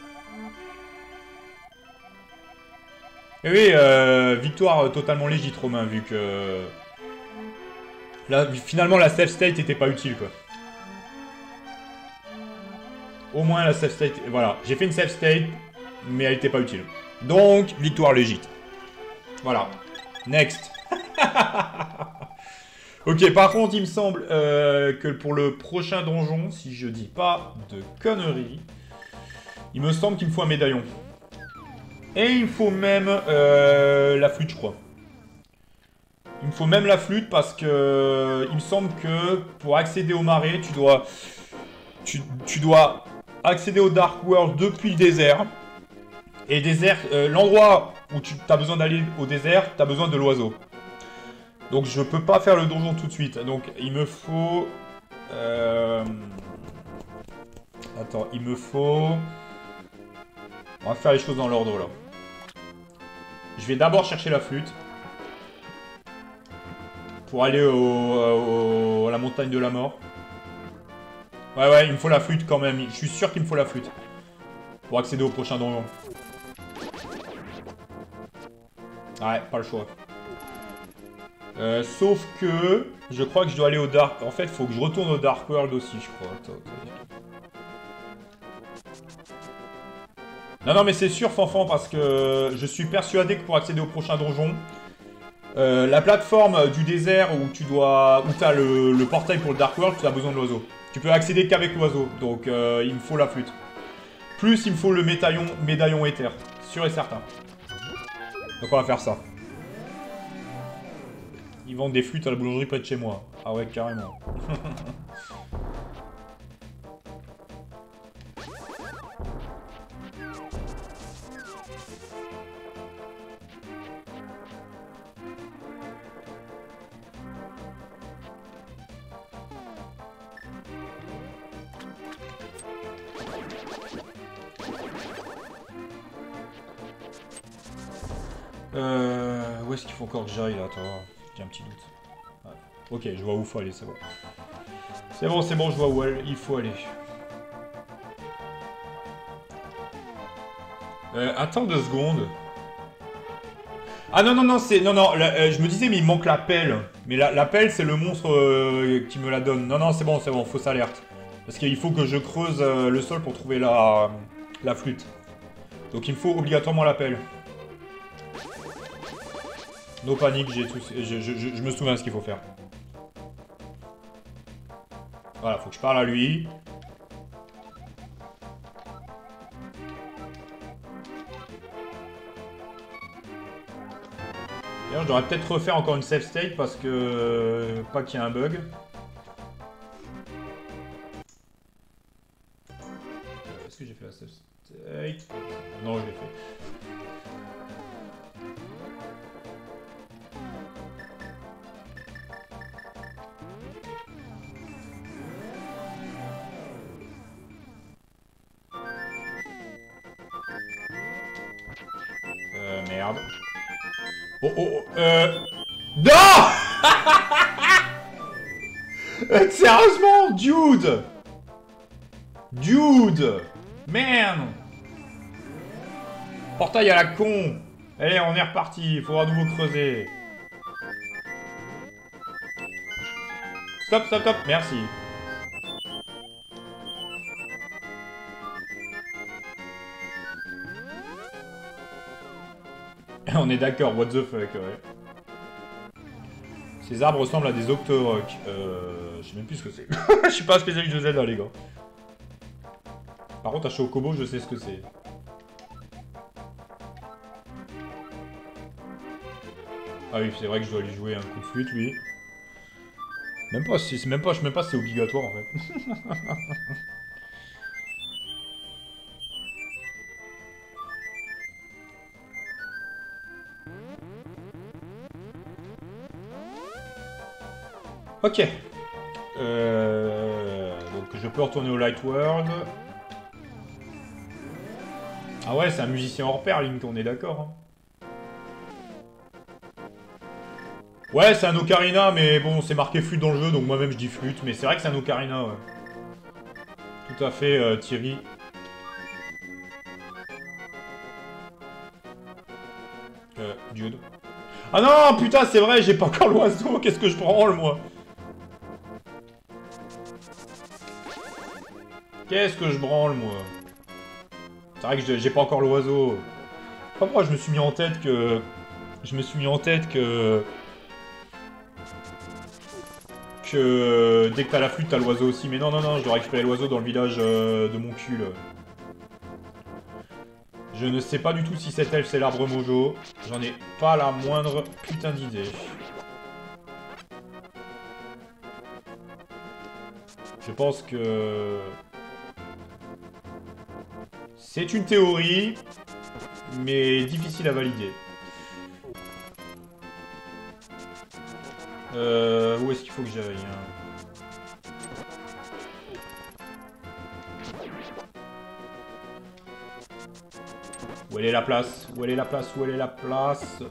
Et oui, euh, victoire totalement légitime, Romain, vu que... Finalement, la safe state n'était pas utile, quoi. Au moins, la safe state... Voilà, j'ai fait une safe state, mais elle n'était pas utile. Donc, victoire légitime. Voilà. Next. ok, par contre, il me semble euh, que pour le prochain donjon, si je dis pas de conneries, il me semble qu'il me faut un médaillon. Et il me faut même euh, la flûte, je crois. Il me faut même la flûte parce que il me semble que pour accéder au marais, tu dois, tu dois accéder au Dark World depuis le désert. Et désert, euh, l'endroit où tu as besoin d'aller au désert, tu as besoin de l'oiseau. Donc je peux pas faire le donjon tout de suite. Donc il me faut... Euh... Attends, il me faut... On va faire les choses dans l'ordre là. Je vais d'abord chercher la flûte. Pour aller au, à la montagne de la mort. Ouais, ouais, il me faut la flûte quand même. Je suis sûr qu'il me faut la flûte. Pour accéder au prochain donjon. Ouais, pas le choix. Euh, sauf que je crois que je dois aller au Dark. En fait, faut que je retourne au Dark World aussi, je crois. Non, non, mais c'est sûr, Fanfan, parce que je suis persuadé que pour accéder au prochain donjon, Euh, la plateforme du désert où tu dois, où le, le portail pour le Dark World, tu as besoin de l'oiseau. Tu peux accéder qu'avec l'oiseau, donc euh, il me faut la flûte. Plus il me faut le médaillon, médaillon éther, sûr et certain. Donc on va faire ça. Ils vendent des flûtes à la boulangerie près de chez moi. Ah ouais, carrément. que j'aille là Attends, j'ai un petit doute. Ok, je vois où il faut aller, c'est bon. C'est bon, c'est bon, je vois où il faut aller. Euh, attends deux secondes. Ah non, non, non, c'est... Non, non, euh, je me disais, mais il manque la pelle. Mais la, la pelle, c'est le monstre euh, qui me la donne. Non, non, c'est bon, c'est bon, fausse alerte. Parce qu'il faut que je creuse euh, le sol pour trouver la, la flûte. Donc il me faut obligatoirement la pelle. No panique, j'ai tout... Je, je, me souviens de ce qu'il faut faire. Voilà, faut que je parle à lui. D'ailleurs, je devrais peut-être refaire encore une save state parce que... Pas qu'il y ait un bug. Est-ce que j'ai fait la save state? Non, je l'ai fait. Dude Merde Portail à la con Allez, on est reparti, il faudra à nouveau creuser. Stop, stop, stop, merci. On est d'accord, what the fuck, ouais. Ces arbres ressemblent à des octorocs. Euh, je sais même plus ce que c'est. je suis pas un spécialiste de Zelda, les gars. Par contre, à Chocobo, je sais ce que c'est. Ah oui, c'est vrai que je dois lui jouer un coup de flûte, oui. Même pas, c'est même pas, je sais même pas si c'est obligatoire en fait. Ok. Euh, donc je peux retourner au Light World. Ah ouais, c'est un musicien hors pair, Link, on est d'accord. hein. Ouais, c'est un ocarina, mais bon, c'est marqué flûte dans le jeu, donc moi-même je dis flûte, mais c'est vrai que c'est un ocarina, ouais. Tout à fait, euh, Thierry. Euh, Dude. Ah non, putain, c'est vrai, j'ai pas encore l'oiseau, qu'est-ce que je branle, moi? Qu'est-ce que je branle, moi? C'est vrai que j'ai pas encore l'oiseau. Pas pourquoi je me suis mis en tête que... Je me suis mis en tête que... Que... Dès que t'as la flûte, t'as l'oiseau aussi. Mais non, non, non, je dois récupérer l'oiseau dans le village euh, de mon cul. Je ne sais pas du tout si cet elfe c'est l'arbre mojo. J'en ai pas la moindre putain d'idée. Je pense que... C'est une théorie, mais difficile à valider. Euh, où est-ce qu'il faut que j'aille hein Où elle est la place? Où elle est la place? Où elle est la place?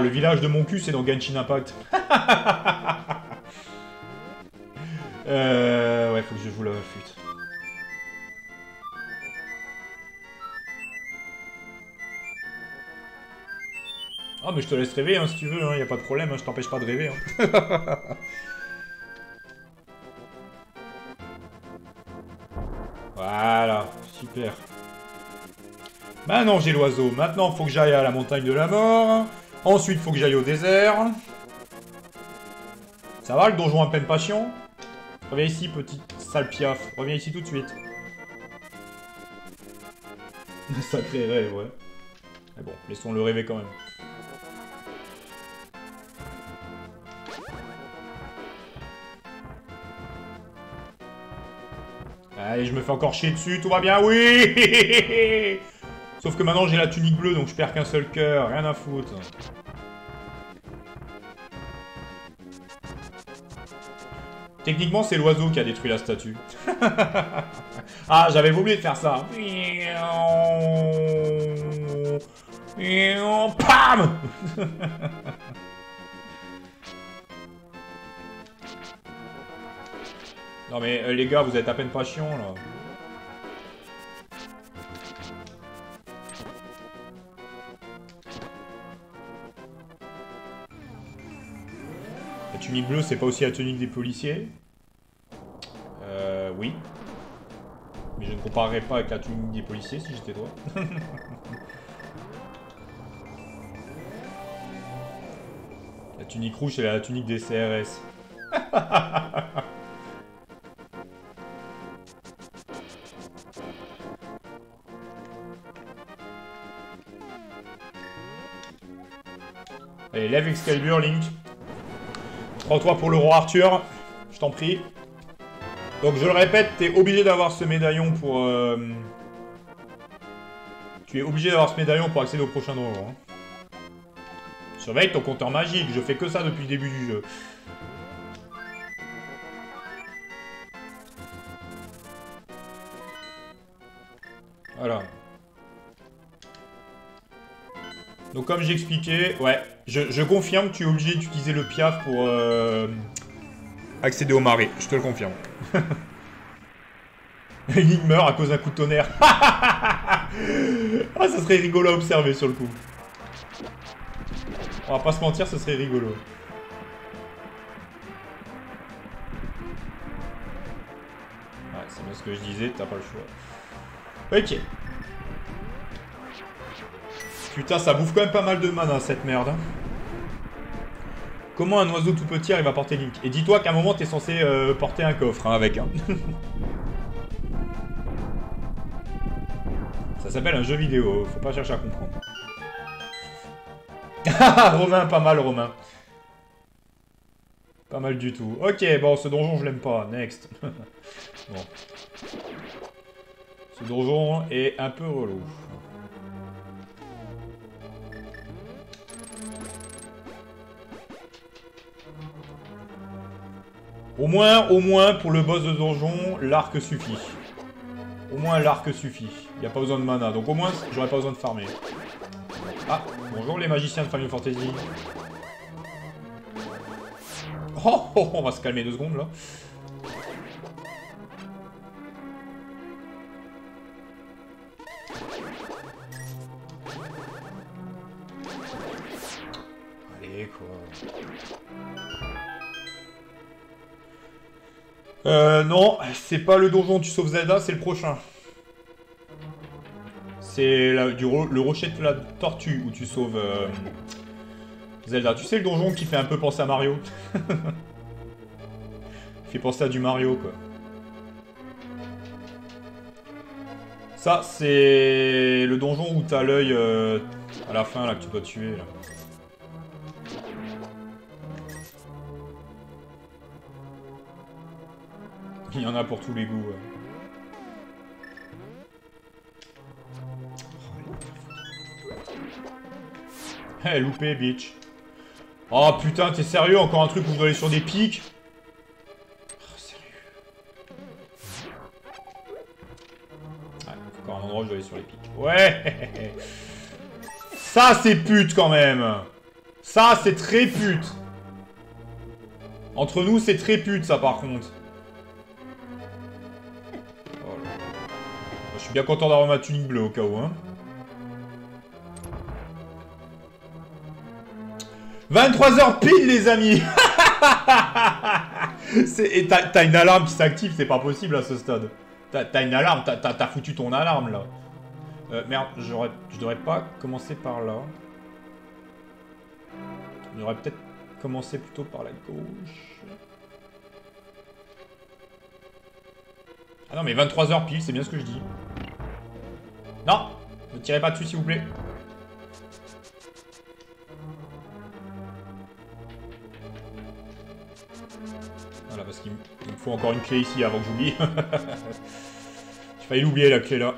Le village de mon cul, c'est dans Genshin Impact. euh, ouais, faut que je joue la flûte. Ah, mais je te laisse rêver, hein, si tu veux, hein, y a pas de problème, hein, je t'empêche pas de rêver. Hein. voilà, super. Maintenant, j'ai l'oiseau. Maintenant, faut que j'aille à la montagne de la mort. Ensuite, faut que j'aille au désert. Ça va, le donjon à peine pas chiant Reviens ici, petite sale piaf. Reviens ici tout de suite. Sacré rêve, ouais. Mais bon, laissons-le rêver quand même. Allez, je me fais encore chier dessus, tout va bien, oui que maintenant j'ai la tunique bleue, donc je perds qu'un seul cœur, rien à foutre. Techniquement, c'est l'oiseau qui a détruit la statue. ah, j'avais oublié de faire ça. Pam Non mais euh, les gars, vous êtes à peine pas chiants là. Tunique bleue, c'est pas aussi la tunique des policiers Euh, oui. Mais je ne comparerais pas avec la tunique des policiers si j'étais toi. la tunique rouge, c'est la tunique des CRS. Allez, lève Excalibur, Link. Prends-toi pour le roi Arthur. Je t'en prie. Donc, je le répète, t'es obligé d'avoir ce médaillon pour... Euh, tu es obligé d'avoir ce médaillon pour accéder au prochain donjon. Hein. Surveille ton compteur magique. Je fais que ça depuis le début du jeu. Voilà. Donc comme j'expliquais, ouais, je, confirme que tu es obligé d'utiliser le piaf pour euh, accéder au marais. Je te le confirme. Il meurt à cause d'un coup de tonnerre. ah, ça serait rigolo à observer sur le coup. On va pas se mentir, ce serait rigolo. Ouais, c'est bien ce que je disais, t'as pas le choix. Ok. Putain, ça bouffe quand même pas mal de mana, cette merde. Hein. Comment un oiseau tout petit arrive à porter Link? Et dis-toi qu'à un moment, t'es censé euh, porter un coffre hein, avec. Hein. ça s'appelle un jeu vidéo, faut pas chercher à comprendre. Romain, pas mal, Romain. Pas mal du tout. Ok, bon, ce donjon, je l'aime pas. Next. bon. Ce donjon est un peu relou. Au moins, au moins, pour le boss de donjon, l'arc suffit. Au moins, l'arc suffit. Il n'y a pas besoin de mana. Donc au moins, j'aurais pas besoin de farmer. Ah, bonjour les magiciens de Final Fantasy. Oh, oh, oh, on va se calmer deux secondes, là. Euh, non, c'est pas le donjon où tu sauves Zelda, c'est le prochain. C'est le rocher de la tortue où tu sauves euh, Zelda. Tu sais le donjon qui fait un peu penser à Mario Il fait penser à du Mario, quoi. Ça, c'est le donjon où t'as l'œil euh, à la fin, là, que tu dois tuer, là. Il y en a pour tous les goûts. Eh, loupé, bitch. Oh putain, t'es sérieux Encore un truc où je dois aller sur des pics? Oh, sérieux. Ouais, encore un endroit où je dois aller sur les pics. Ouais Ça, c'est pute, quand même Ça, c'est très pute Entre nous, c'est très pute, ça, par contre. Suis bien content d'avoir ma tunique bleue au cas où, hein. 23h pile, les amis Et t'as une alarme qui s'active, c'est pas possible à ce stade. T'as une alarme, t'as foutu ton alarme, là. Euh, merde, je devrais pas commencer par là. J'aurais peut-être commencé plutôt par la gauche. Ah non, mais 23h pile, c'est bien ce que je dis. Non Ne tirez pas dessus, s'il vous plaît. Voilà, parce qu'il me faut encore une clé ici avant que j'oublie. J'ai failli l'oublier, la clé, là.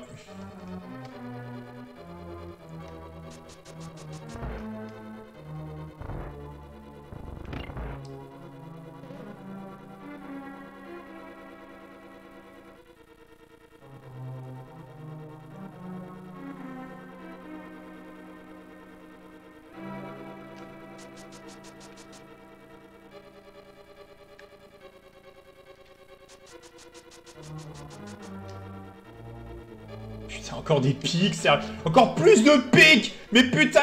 Des pics, sérieux. Encore plus de pics Mais putain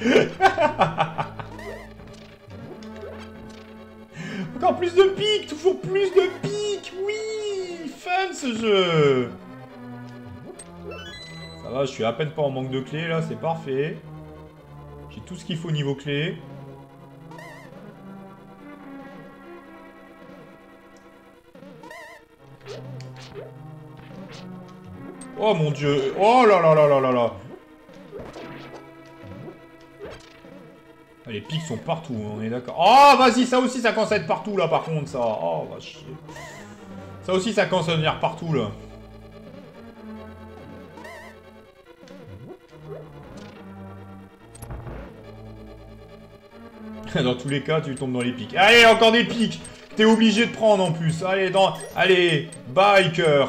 Encore plus de pics Toujours plus de pics Oui Fun ce jeu Ça va, je suis à peine pas en manque de clés là, c'est parfait. J'ai tout ce qu'il faut niveau clés. Oh mon dieu Oh là là là là là là ah, Les pics sont partout, on est d'accord. Oh, vas-y, ça aussi, ça commence à être partout, là, par contre, ça. Oh, va chier. Ça aussi, ça commence à venir partout, là. dans tous les cas, tu tombes dans les pics. Allez, encore des pics T'es obligé de prendre, en plus. Allez, dans... Allez, biker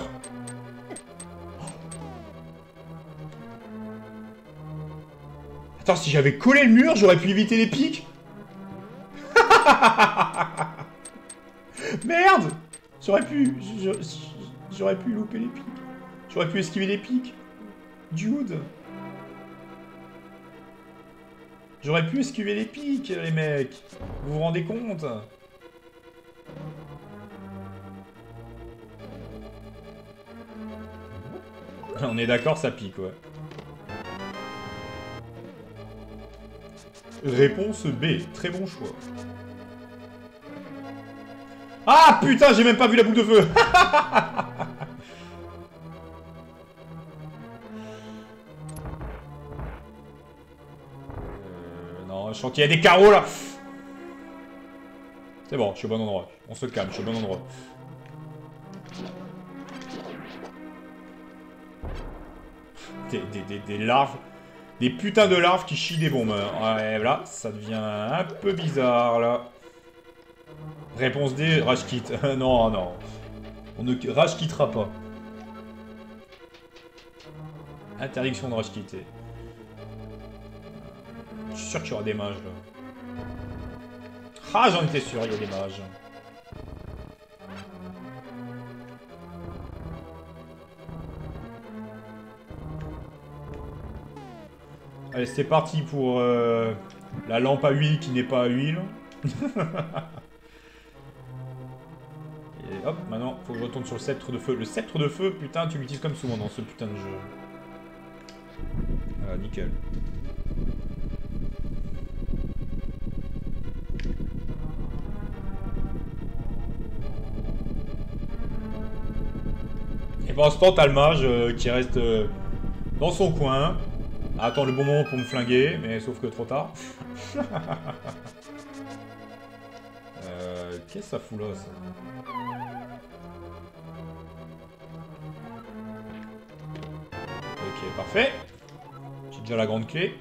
Si j'avais collé le mur, j'aurais pu éviter les pics Merde J'aurais pu... J'aurais pu louper les pics. J'aurais pu esquiver les pics. Dude J'aurais pu esquiver les pics, les mecs Vous vous rendez compte? On est d'accord, ça pique, ouais. Réponse B. Très bon choix. Ah putain, j'ai même pas vu la boucle de feu euh, Non, je sens qu'il y a des carreaux là C'est bon, je suis au bon endroit. On se calme, je suis au bon endroit. Des, des, des larves des putains de larves qui chient des bombes. Ouais, là, ça devient un peu bizarre, là. Réponse D, rage kit. non, non. On ne rage quittera pas. Interdiction de rage quitter. Je suis sûr qu'il y aura des mages, là. Ah, j'en étais sûr, il y a des mages. Allez, c'est parti pour euh, la lampe à huile qui n'est pas à huile. Et hop, maintenant, faut que je retourne sur le sceptre de feu. Le sceptre de feu, putain, tu l'utilises comme souvent dans ce putain de jeu. Voilà, nickel. Et pour l'instant, t'as le mage qui reste euh, dans son coin. Attends le bon moment pour me flinguer, mais sauf que trop tard. euh, Qu'est-ce que ça fout là, ça Ok, parfait. J'ai déjà la grande clé.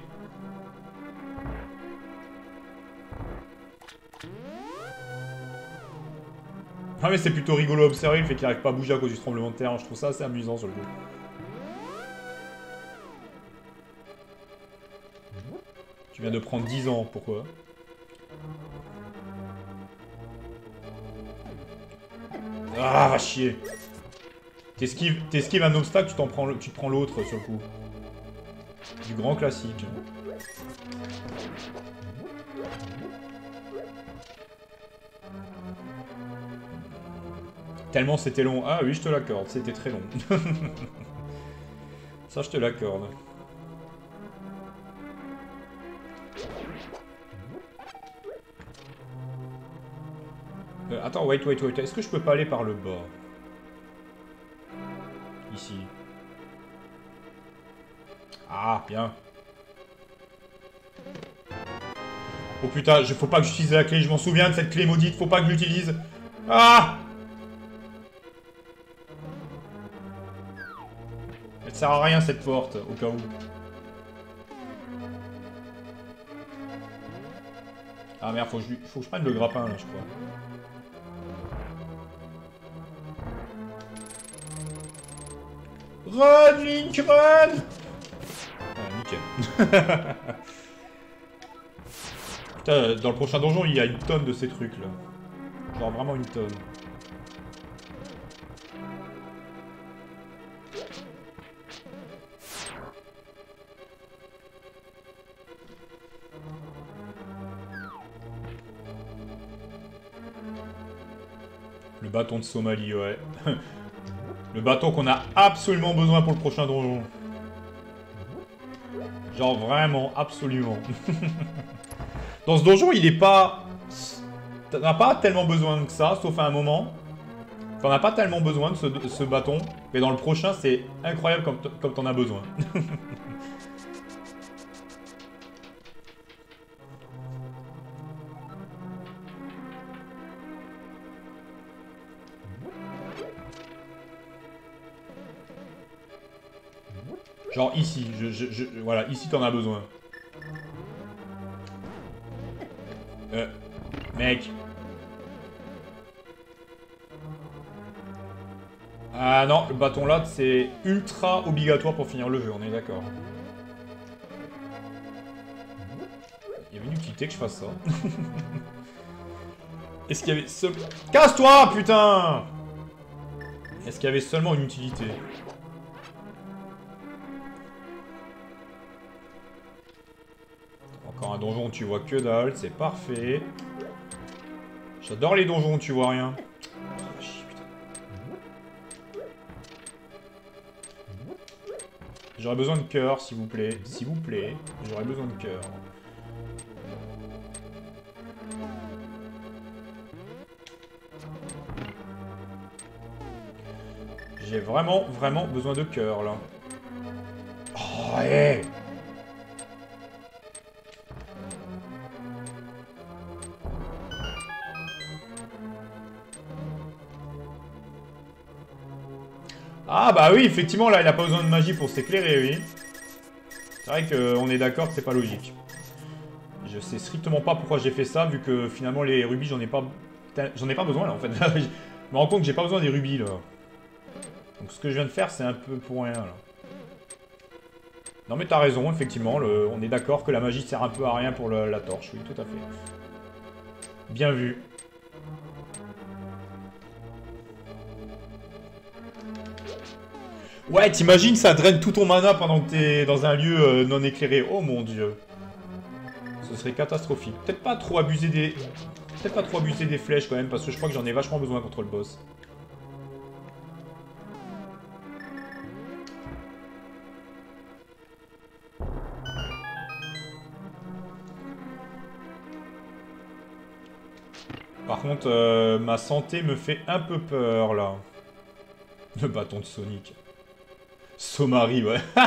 Ah mais c'est plutôt rigolo à observer le fait qu'il n'arrive pas à bouger à cause du tremblement de terre. Je trouve ça assez amusant sur le jeu. vient de prendre 10 ans, pourquoi? Ah, va chier T'esquives un obstacle, tu, t'en prends, tu te prends l'autre sur le coup. Du grand classique. Tellement c'était long. Ah oui, je te l'accorde, c'était très long. Ça, je te l'accorde. Attends, wait, wait, wait. Est-ce que je peux pas aller par le bas Ici. Ah, bien. Oh putain, je, faut pas que j'utilise la clé, je m'en souviens de cette clé maudite, faut pas que j'utilise. Ah Elle sert à rien cette porte, au cas où. Ah merde, faut que je, faut que je prenne le grappin là, je crois. Run, Link, run Ah, nickel. Putain, dans le prochain donjon, il y a une tonne de ces trucs, là. Genre vraiment une tonne. Le bâton de Somalie, ouais. le bâton qu'on a absolument besoin pour le prochain donjon. Genre vraiment, absolument. Dans ce donjon, il est pas... T'en as pas tellement besoin que ça, sauf à un moment. T'en as pas tellement besoin de ce, bâton. Mais dans le prochain, c'est incroyable comme t'en as besoin. Genre ici, je, je, voilà, ici t'en as besoin. Euh, mec. Ah non, le bâton là, c'est ultra obligatoire pour finir le jeu, on est d'accord. Il y avait une utilité que je fasse ça. Est-ce qu'il y avait... Casse-toi, putain Est-ce qu'il y avait seulement une utilité? Un donjon où tu vois que dalle, c'est parfait. J'adore les donjons où tu vois rien. J'aurais besoin de cœur, s'il vous plaît. S'il vous plaît, j'aurais besoin de cœur. J'ai vraiment, vraiment besoin de cœur, là. Oh, ouais Ah bah oui, effectivement, là, il a pas besoin de magie pour s'éclairer, oui. C'est vrai qu'on est d'accord que c'est pas logique. Je sais strictement pas pourquoi j'ai fait ça, vu que finalement les rubis, j'en ai pas... J'en ai pas besoin, là, en fait. je me rends compte que j'ai pas besoin des rubis, là. Donc ce que je viens de faire, c'est un peu pour rien, là. Non mais t'as raison, effectivement, on est d'accord que la magie sert un peu à rien pour la torche, oui, tout à fait. Bien vu. Ouais, t'imagines, ça draine tout ton mana pendant que t'es dans un lieu euh, non éclairé. Oh mon dieu. Ce serait catastrophique. Peut-être pas trop abuser des... Peut-être pas trop abuser des flèches quand même, parce que je crois que j'en ai vachement besoin contre le boss. Par contre, euh, ma santé me fait un peu peur, là. Le bâton de Sonic. Somari, ouais.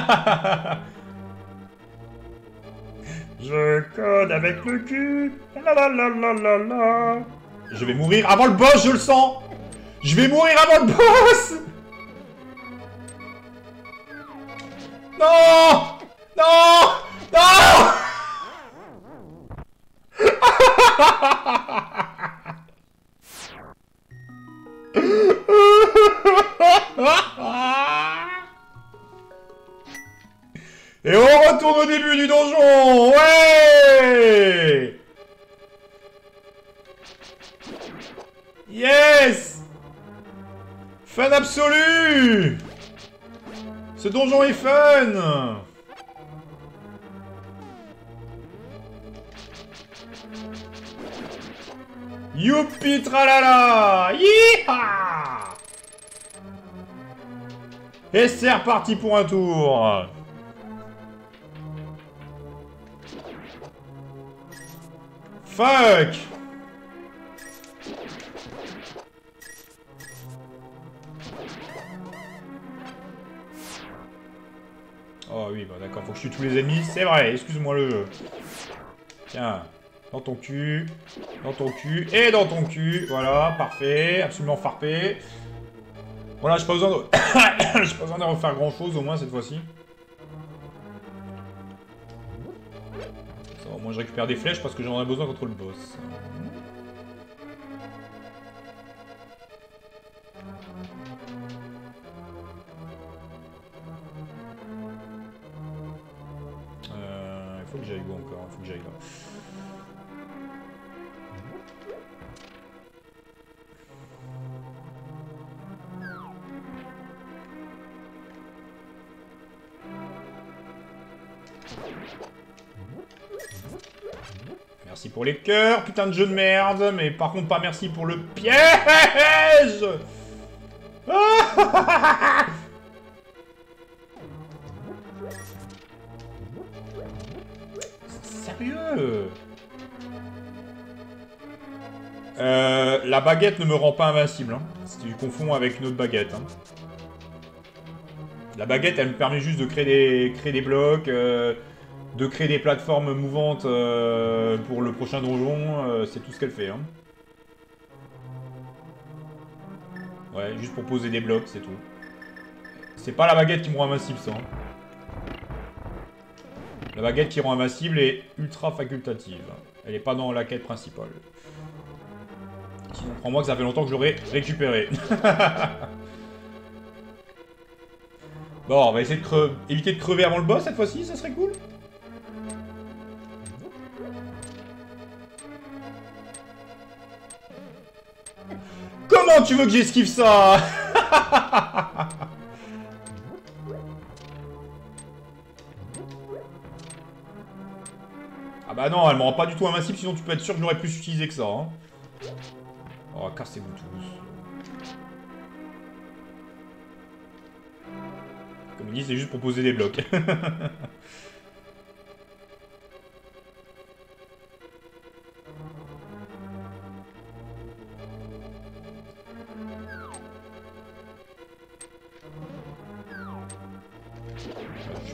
Je code avec le cul. La la la la la la. Je vais mourir avant le boss, je le sens. Je vais mourir avant le boss. Non Non Non du donjon Ouais Yes Fun absolu Ce donjon est fun Youpi tralala Yeeha Et c'est reparti pour un tour Fuck Oh oui, bah d'accord, faut que je tue tous les ennemis, c'est vrai, excuse-moi le jeu. Tiens, dans ton cul, dans ton cul, et dans ton cul, voilà, parfait, absolument farpé. Voilà, j'ai pas besoin de... j'ai pas besoin de refaire grand chose au moins cette fois-ci. Moins je récupère des flèches parce que j'en ai besoin contre le boss. Les cœurs, putain de jeu de merde. Mais par contre, pas merci pour le piège Sérieux? Euh, La baguette ne me rend pas invincible. Hein, si tu confonds avec une autre baguette. Hein. La baguette, elle me permet juste de créer des, créer des blocs... Euh, de créer des plateformes mouvantes euh, pour le prochain donjon, euh, c'est tout ce qu'elle fait. Hein. Ouais, juste pour poser des blocs, c'est tout. C'est pas la baguette qui me rend invincible, ça. Hein. La baguette qui rend invincible est ultra facultative. Elle est pas dans la quête principale. Sinon, crois-moi que ça fait longtemps que je l'aurais récupéré. bon, on va essayer de de crever avant le boss cette fois-ci, ça serait cool. Comment tu veux que j'esquive ça Ah bah non, elle me rend pas du tout invincible, sinon tu peux être sûr que j'aurais plus utilisé que ça. Hein. Oh, cassez-vous tous. Comme il dit, c'est juste pour poser des blocs.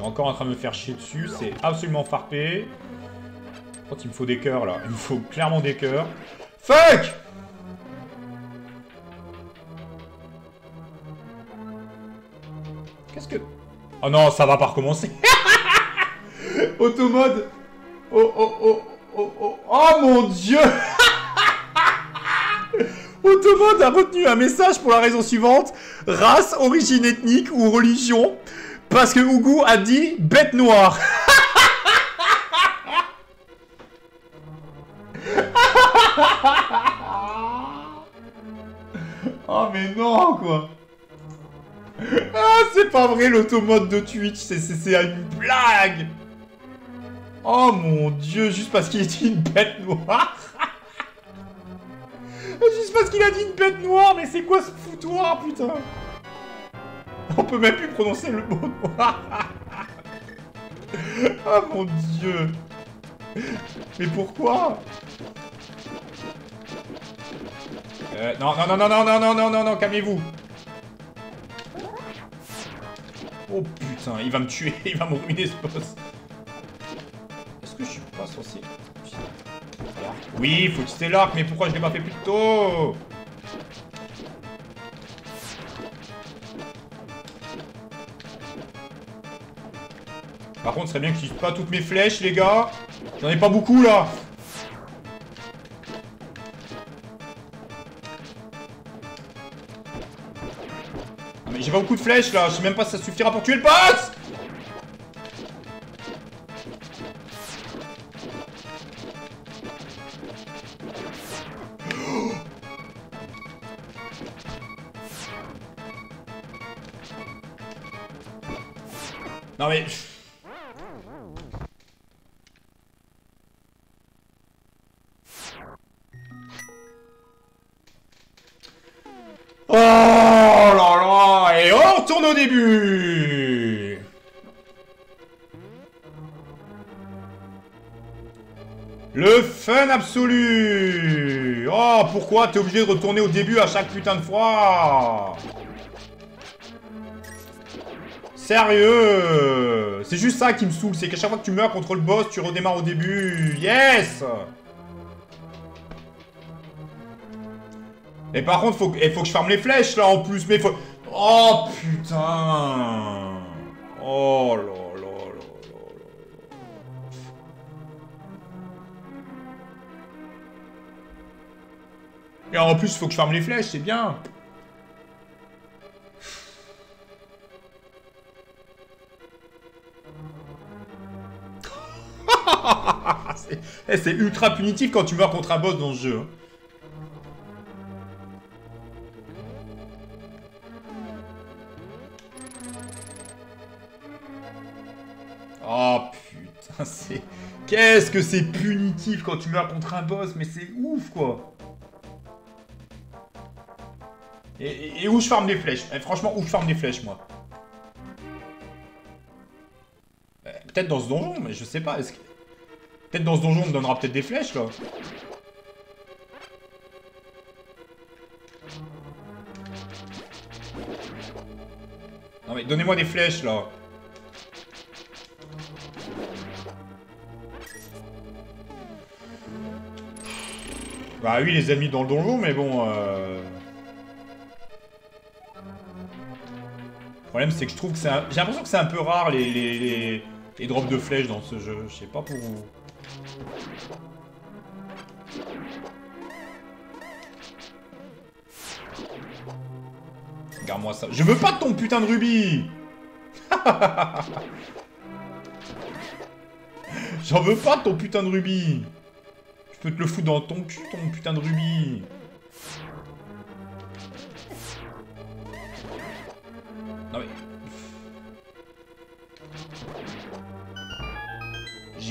encore en train de me faire chier dessus. C'est absolument farpé. Quand il me faut des cœurs, là. Il me faut clairement des cœurs. Fuck Qu'est-ce que... Oh non, ça va pas recommencer. Automode. Oh, oh, oh, oh, oh. Oh mon dieu Automode a retenu un message pour la raison suivante. Race, origine ethnique ou religion. Parce que Ougou a dit bête noire. oh mais non quoi. Ah c'est pas vrai l'automode de Twitch, c'est une blague. Oh mon dieu, juste parce qu'il a dit une bête noire. juste parce qu'il a dit une bête noire, mais c'est quoi ce foutoir putain? on peut même plus prononcer le mot oh mon dieu. Mais pourquoi? Euh, non, non, non, non, non, non, non, non, non, non, calmez-vous. Oh putain, il va me tuer, il va me ruiner ce boss. Est-ce que je suis pas censé... Oui, faut utiliser l'arc, mais pourquoi je l'ai pas fait plus tôt? Par contre, ce serait bien que j'utilise pas toutes mes flèches, les gars. J'en ai pas beaucoup, là. mais j'ai pas beaucoup de flèches, là. Je sais même pas si ça suffira pour tuer le boss absolu. Oh, pourquoi t'es obligé de retourner au début à chaque putain de fois? Sérieux? C'est juste ça qui me saoule, c'est qu'à chaque fois que tu meurs contre le boss, tu redémarres au début. Yes! Et par contre, faut, eh, faut que je ferme les flèches là en plus, mais faut... Oh putain! Oh là Et en plus, il faut que je ferme les flèches, c'est bien Eh, c'est ultra punitif quand tu meurs contre un boss dans ce jeu. Hein. Oh putain, c'est... Qu'est-ce que c'est punitif quand tu meurs contre un boss, mais c'est ouf quoi et, où je farme des flèches eh, Franchement, où je farme des flèches, moi eh, Peut-être dans ce donjon, mais je sais pas. Peut-être dans ce donjon, on me donnera peut-être des flèches, là. Non mais donnez-moi des flèches, là. Bah oui, les amis dans le donjon, mais bon... Euh... Le problème, c'est que je trouve que c'est un... J'ai l'impression que c'est un peu rare, les, les, les, les drops de flèches dans ce jeu. Je sais pas pour vous. Regarde-moi ça. Je veux pas de ton putain de rubis J'en veux pas de ton putain de rubis Je peux te le foutre dans ton cul, ton putain de rubis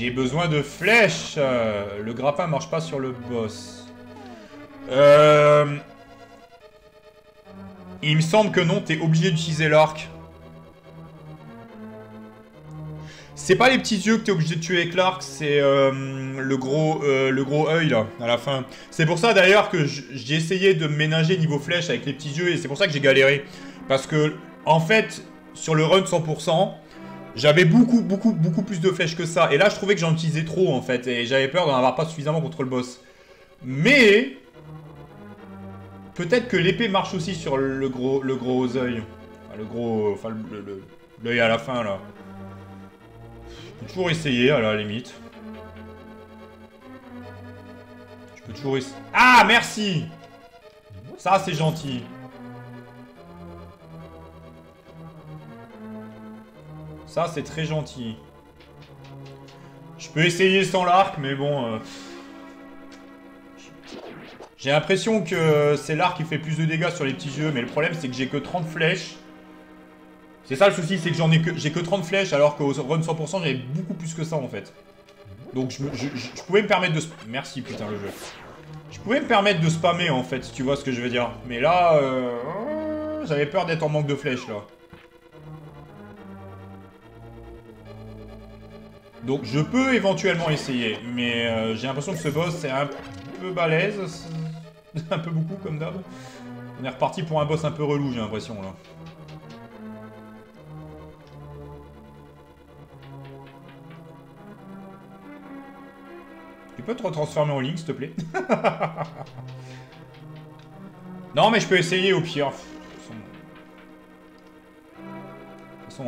J'ai besoin de flèches Le grappin marche pas sur le boss. Euh... Il me semble que non, t'es obligé d'utiliser l'arc. C'est pas les petits yeux que t'es obligé de tuer avec l'arc, c'est euh, le gros euh, le gros œil là, à la fin. C'est pour ça d'ailleurs que j'ai essayé de ménager niveau flèche avec les petits yeux et c'est pour ça que j'ai galéré. Parce que, en fait, sur le run 100%, j'avais beaucoup, beaucoup, beaucoup plus de flèches que ça. Et là, je trouvais que j'en utilisais trop, en fait. Et j'avais peur d'en avoir pas suffisamment contre le boss. Mais... Peut-être que l'épée marche aussi sur le gros, le gros œil. Enfin, le gros... Enfin, l'œil à la fin, là. Je peux toujours essayer, à la limite. Je peux toujours essayer... Ah, merci Ça, c'est gentil. Ça, c'est très gentil. Je peux essayer sans l'arc, mais bon... Euh, j'ai l'impression que c'est l'arc qui fait plus de dégâts sur les petits yeux, mais le problème, c'est que j'ai que 30 flèches. C'est ça le souci, c'est que j'en ai que j'ai que 30 flèches, alors qu'au run 100%, j'avais beaucoup plus que ça, en fait. Donc, je, je, pouvais me permettre de... Merci, putain, le jeu. Je pouvais me permettre de spammer, en fait, si tu vois ce que je veux dire. Mais là, euh... j'avais peur d'être en manque de flèches, là. Donc je peux éventuellement essayer, mais euh, j'ai l'impression que ce boss c'est un peu balèze, un peu beaucoup comme d'hab. On est reparti pour un boss un peu relou j'ai l'impression là. Tu peux te retransformer en Link s'il te plaît? Non mais je peux essayer au pire.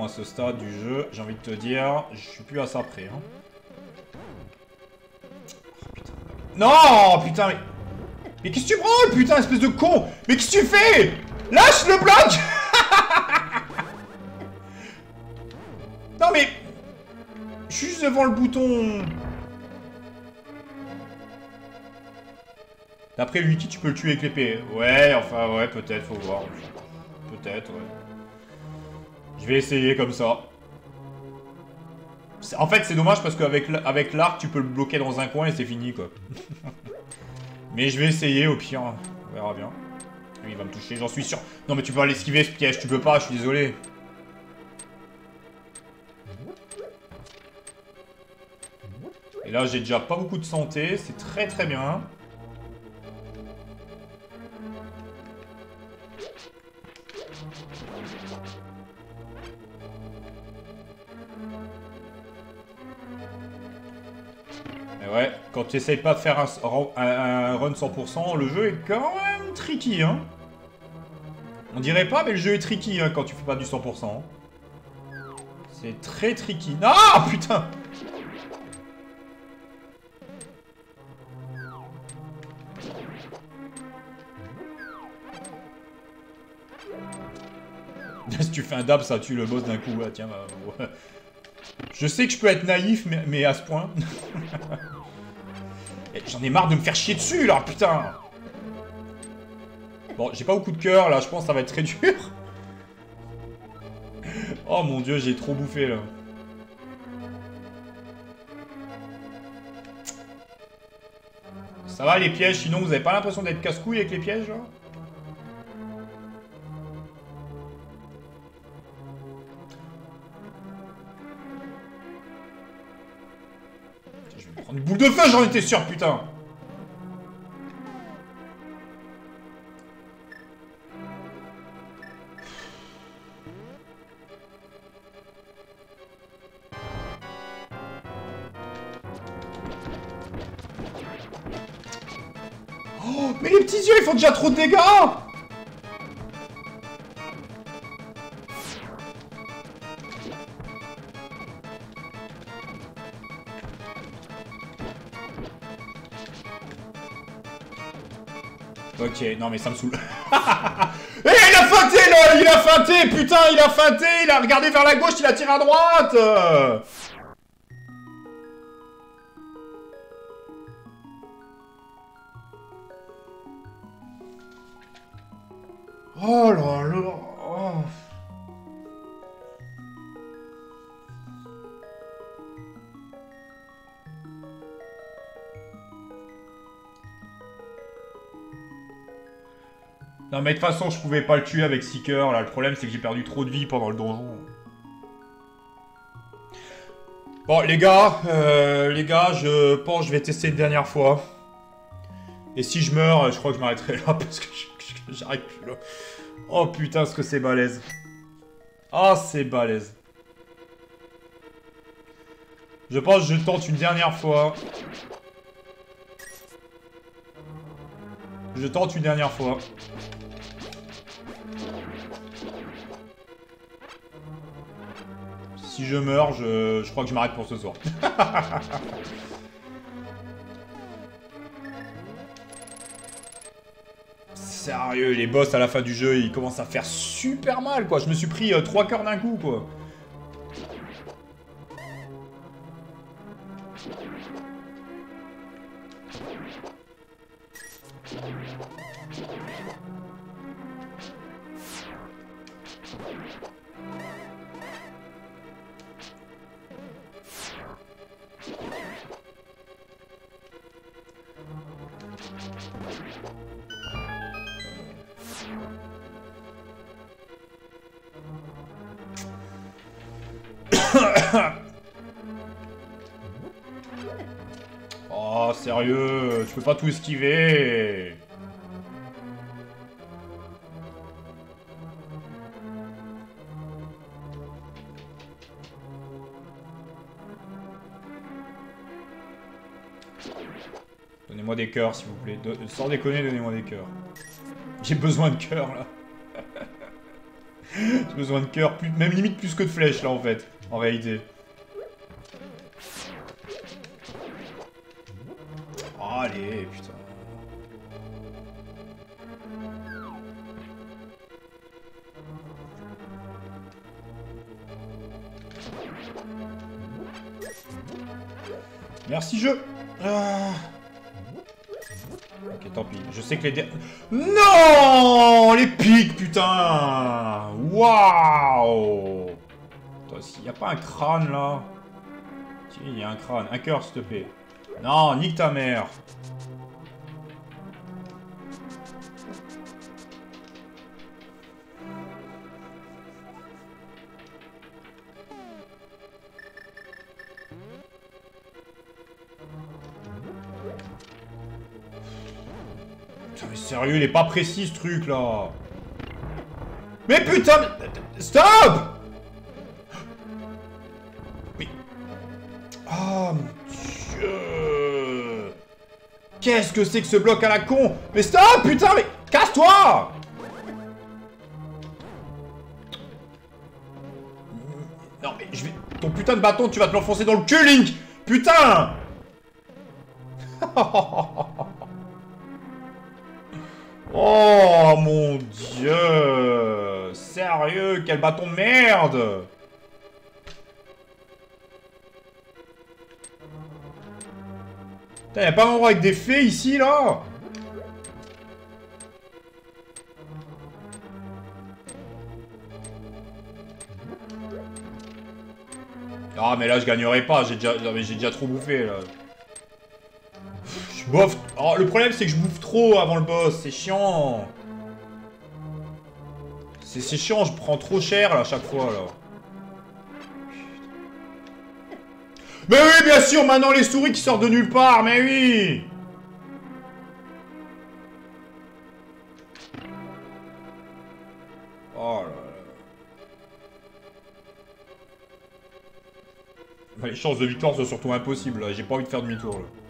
À ce stade du jeu, j'ai envie de te dire, je suis plus à ça près. Hein. Oh. Non Putain, mais... Mais qu'est-ce que tu prends, putain, espèce de con? Mais qu'est-ce que tu fais? Lâche le bloc Non mais... Je suis juste devant le bouton... D'après Wiki, tu peux le tuer avec l'épée. Ouais, enfin, ouais, peut-être, faut voir. Peut-être, ouais. Je vais essayer comme ça. En fait, c'est dommage parce qu'avec avec l'arc, tu peux le bloquer dans un coin et c'est fini, quoi. mais je vais essayer, au pire. On verra bien. Ah, il va me toucher, j'en suis sûr. Non, mais tu peux aller l'esquiver, ce piège. Tu peux pas, je suis désolé. Et là, j'ai déjà pas beaucoup de santé. C'est très très bien. Ouais, quand tu essayes pas de faire un, un run 100%, le jeu est quand même tricky, hein. On dirait pas, mais le jeu est tricky hein, quand tu fais pas du 100%. C'est très tricky. Ah putain si tu fais un dab, ça tue le boss d'un coup. Ah, tiens, bah, Je sais que je peux être naïf, mais à ce point. Eh, j'en ai marre de me faire chier dessus, là, putain Bon, j'ai pas beaucoup de cœur, là, je pense que ça va être très dur. oh mon dieu, j'ai trop bouffé, là. Ça va, les pièges, sinon vous avez pas l'impression d'être casse-couille avec les pièges, là une boule de feu, j'en étais sûr, putain. Mais les petits yeux, ils font déjà trop de dégâts Ok, non mais ça me saoule. Eh, il a feinté là Il a feinté Putain, il a feinté Il a regardé vers la gauche, il a tiré à droite Oh là là oh. Non mais de toute façon je pouvais pas le tuer avec Seeker là, le problème c'est que j'ai perdu trop de vie pendant le donjon. Bon les gars, euh, les gars, je pense que je vais tester une dernière fois. Et si je meurs, je crois que je m'arrêterai là parce que j'arrive plus là. Oh putain, ce que c'est balèze. Ah, c'est balèze. Je pense que je tente une dernière fois. Je tente une dernière fois. Si je meurs, je, crois que je m'arrête pour ce soir. Sérieux, les boss à la fin du jeu, ils commencent à faire super mal, quoi. Je me suis pris euh, trois cœurs d'un coup, quoi. Peux pas tout esquiver. Donnez-moi des cœurs, s'il vous plaît. sans déconner, donnez-moi des cœurs. J'ai besoin de cœurs, là. J'ai besoin de cœur, même limite plus que de flèches là en fait, en réalité. Merci jeu ah. Ok, tant pis. Je sais que les... Non Les pics, putain Waouh S'il n'y a pas un crâne, là... Tiens, il y a un crâne. Un cœur, s'il te plaît. Non, nique ta mère sérieux, il est pas précis ce truc là. Mais putain, stop! Mais... Oh mon dieu. Qu'est-ce que c'est que ce bloc à la con? Mais stop, putain, mais casse-toi! Non mais je vais... Ton putain de bâton, tu vas te l'enfoncer dans le cul, Link! Putain Oh mon dieu. Sérieux, quel bâton de merde. Putain, y'a pas un endroit avec des fées ici, là? Ah mais là je gagnerai pas, j'ai déjà, j'ai déjà trop bouffé là. Bouffe... Oh, le problème c'est que je bouffe trop avant le boss, c'est chiant. C'est chiant, je prends trop cher là à chaque fois là. Mais oui, bien sûr, maintenant les souris qui sortent de nulle part, mais oui Oh là là. Les chances de victoire sont surtout impossibles, j'ai pas envie de faire demi-tour là.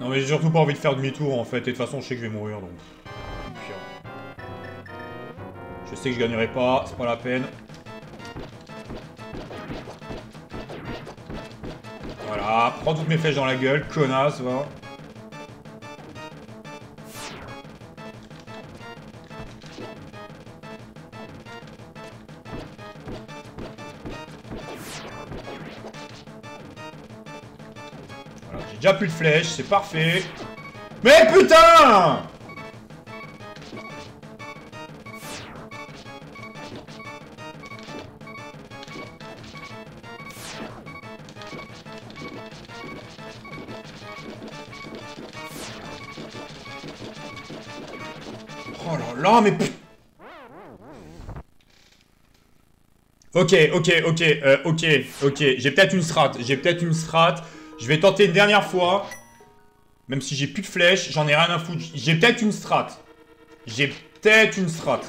Non mais j'ai surtout pas envie de faire demi-tour en fait, et de toute façon je sais que je vais mourir donc... Je sais que je gagnerai pas, c'est pas la peine. Voilà, prends toutes mes flèches dans la gueule, connasse, va. Plus de flèches, c'est parfait. Mais putain Oh là là, mais... Ok, ok, ok, euh, ok, ok. J'ai peut-être une strat, j'ai peut-être une strat. Je vais tenter une dernière fois. Même si j'ai plus de flèches, j'en ai rien à foutre. J'ai peut-être une strat. J'ai peut-être une strat.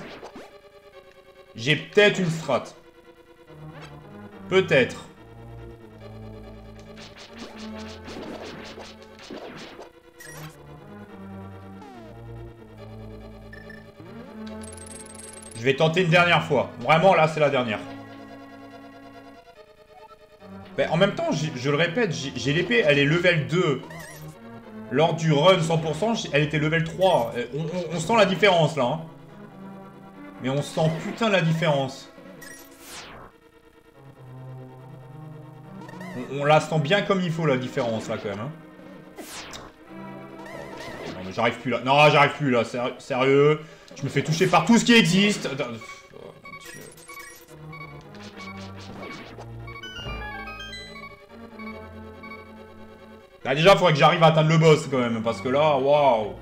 J'ai peut-être une strat. Peut-être. Je vais tenter une dernière fois. Vraiment, là, c'est la dernière. Même temps, je le répète, j'ai l'épée, elle est level 2. Lors du run 100%, elle était level 3. Euh, on, sent la différence, là. Hein. Mais on sent putain la différence. On, la sent bien comme il faut, la différence, là, quand même. Hein. Non, mais j'arrive plus, là. Non, j'arrive plus, là. Sérieux? Je me fais toucher par tout ce qui existe. Bah déjà, faudrait que j'arrive à atteindre le boss quand même, parce que là, waouh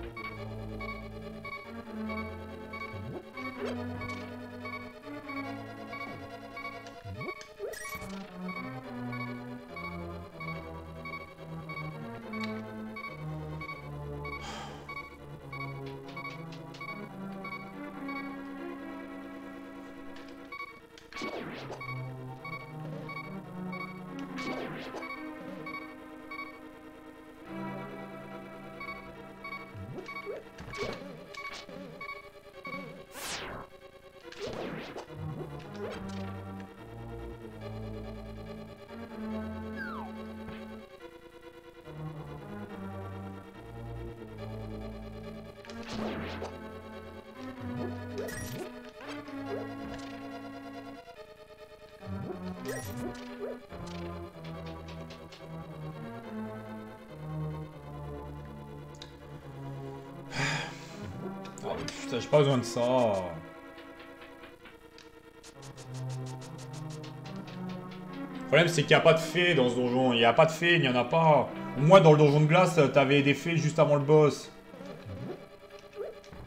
Ça. Le problème, c'est qu'il n'y a pas de fées dans ce donjon. Il n'y a pas de fées, il n'y en a pas. Moi, dans le donjon de glace, t'avais des fées juste avant le boss.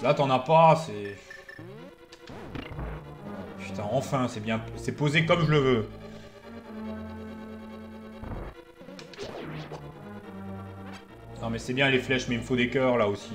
Là, t'en as pas, c'est... Putain, enfin, c'est bien... C'est posé comme je le veux. Non, mais c'est bien les flèches, mais il me faut des cœurs, là, aussi.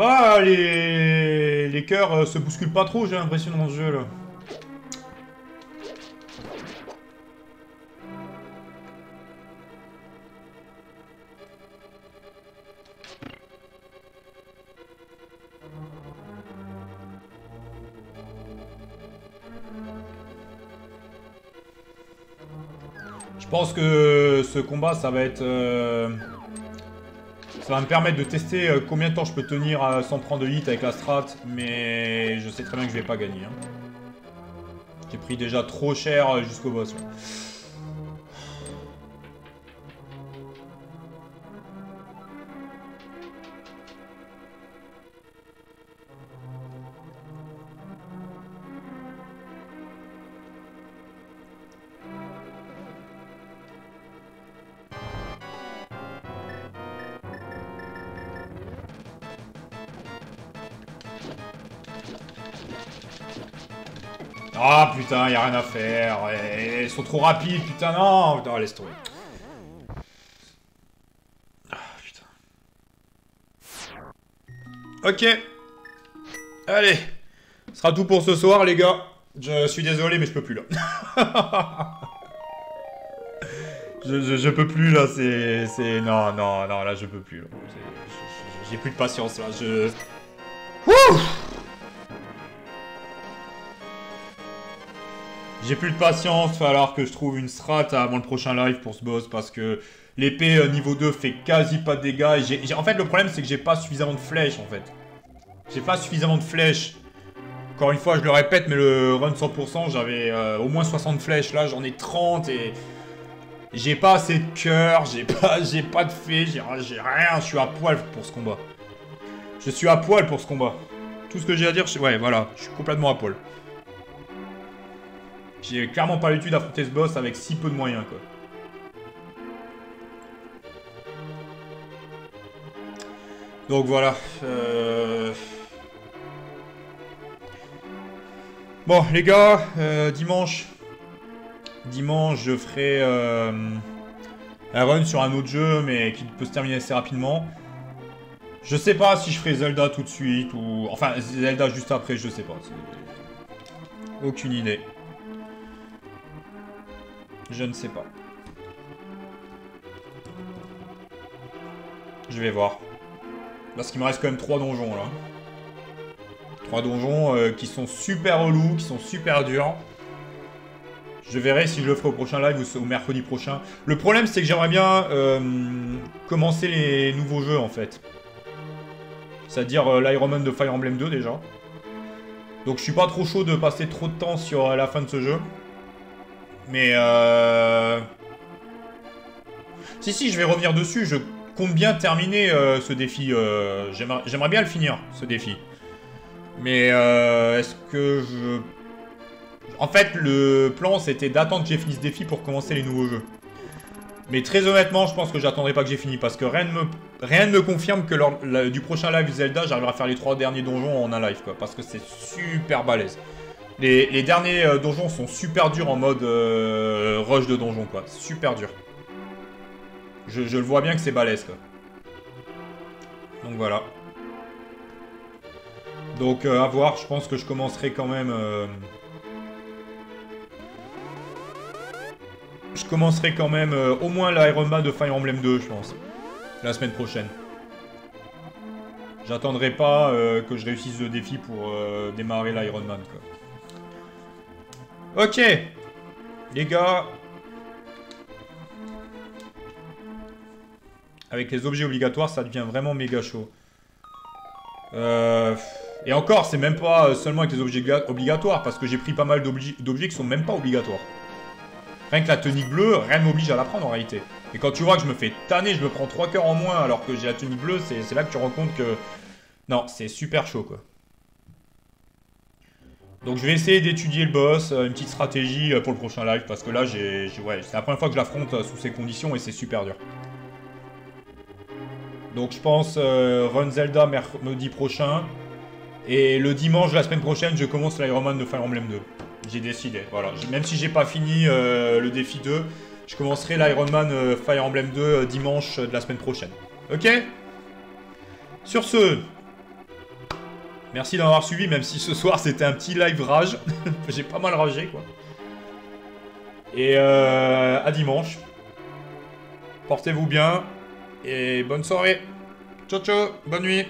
Va, les, les cœurs euh, se bousculent pas trop, j'ai l'impression, dans ce jeu, là. Je pense que ce combat, ça va être... euh, ça va me permettre de tester euh, combien de temps je peux tenir sans prendre de hit avec la strat, mais je sais très bien que je vais pas gagner. hein. J'ai pris déjà trop cher euh, jusqu'au boss. Ah putain, y a rien à faire. Ouais, Ils sont trop rapides, putain, non. Putain, laisse tomber. Ah putain. Ok. Allez. Ce sera tout pour ce soir, les gars. Je suis désolé, mais je peux plus là. je, je, peux plus là, c'est. Non, non, non, là je peux plus. J'ai plus de patience là, je. J'ai plus de patience, falloir que je trouve une strat avant le prochain live pour ce boss parce que l'épée euh, niveau 2 fait quasi pas de dégâts. et en fait, le problème c'est que j'ai pas suffisamment de flèches en fait. J'ai pas suffisamment de flèches. Encore une fois, je le répète, mais le run 100%, j'avais euh, au moins 60 flèches. Là, j'en ai 30 et j'ai pas assez de cœur, j'ai pas, pas de fée, j'ai rien. Je suis à poil pour ce combat. Je suis à poil pour ce combat. Tout ce que j'ai à dire, ouais, voilà, je suis complètement à poil. J'ai clairement pas l'habitude d'affronter ce boss avec si peu de moyens, quoi. Donc voilà. euh, Bon, les gars, euh, dimanche. Dimanche, je ferai euh, un run sur un autre jeu, mais qui peut se terminer assez rapidement. Je sais pas si je ferai Zelda tout de suite ou. Enfin, Zelda juste après, je sais pas. Aucune idée. Je ne sais pas. Je vais voir. Parce qu'il me reste quand même 3 donjons là. 3 donjons euh, qui sont super relous, qui sont super durs. Je verrai si je le ferai au prochain live ou au mercredi prochain. Le problème c'est que j'aimerais bien euh, commencer les nouveaux jeux en fait. C'est-à-dire euh, Man de Fire Emblem 2 déjà. Donc je suis pas trop chaud de passer trop de temps sur euh, la fin de ce jeu. Mais euh... Si, si, je vais revenir dessus. Je compte bien terminer euh, ce défi. euh, J'aimerais bien le finir, ce défi. Mais euh, est-ce que je... En fait, le plan, c'était d'attendre que j'ai fini ce défi pour commencer les nouveaux jeux. Mais très honnêtement, je pense que j'attendrai pas que j'ai fini. Parce que rien ne me, confirme que lors du prochain live Zelda, j'arriverai à faire les trois derniers donjons en un live. Quoi, parce que c'est super balèze. Les, derniers euh, donjons sont super durs en mode euh, rush de donjon, quoi. Super dur. Je, le vois bien que c'est balèze, quoi. Donc voilà. Donc euh, à voir, je pense que je commencerai quand même... Je commencerai quand même au moins l'Iron Man de Fire Emblem 2, je pense. La semaine prochaine. J'attendrai pas que je réussisse le défi pour euh, démarrer l'Iron Man, quoi. Ok Les gars Avec les objets obligatoires, ça devient vraiment méga chaud. Euh, et encore, c'est même pas seulement avec les objets obligatoires, parce que j'ai pris pas mal d'objets qui sont même pas obligatoires. Rien que la tunique bleue, rien ne m'oblige à la prendre en réalité. Et quand tu vois que je me fais tanner, je me prends 3 cœurs en moins alors que j'ai la tunique bleue, c'est là que tu rends compte que... Non, c'est super chaud quoi. Donc je vais essayer d'étudier le boss, euh, une petite stratégie euh, pour le prochain live, parce que là, ouais, c'est la première fois que je l'affronte euh, sous ces conditions et c'est super dur. Donc je pense run Zelda mercredi prochain. Et le dimanche la semaine prochaine, je commence l'Iron Man de Fire Emblem 2. J'ai décidé, voilà. Même si j'ai pas fini le défi 2, je commencerai l'Iron Man Fire Emblem 2 dimanche de la semaine prochaine. Ok? Sur ce, Merci d'avoir suivi, même si ce soir c'était un petit live rage. J'ai pas mal ragé, quoi. Et euh, à dimanche. Portez-vous bien. Et bonne soirée. Ciao, ciao. Bonne nuit.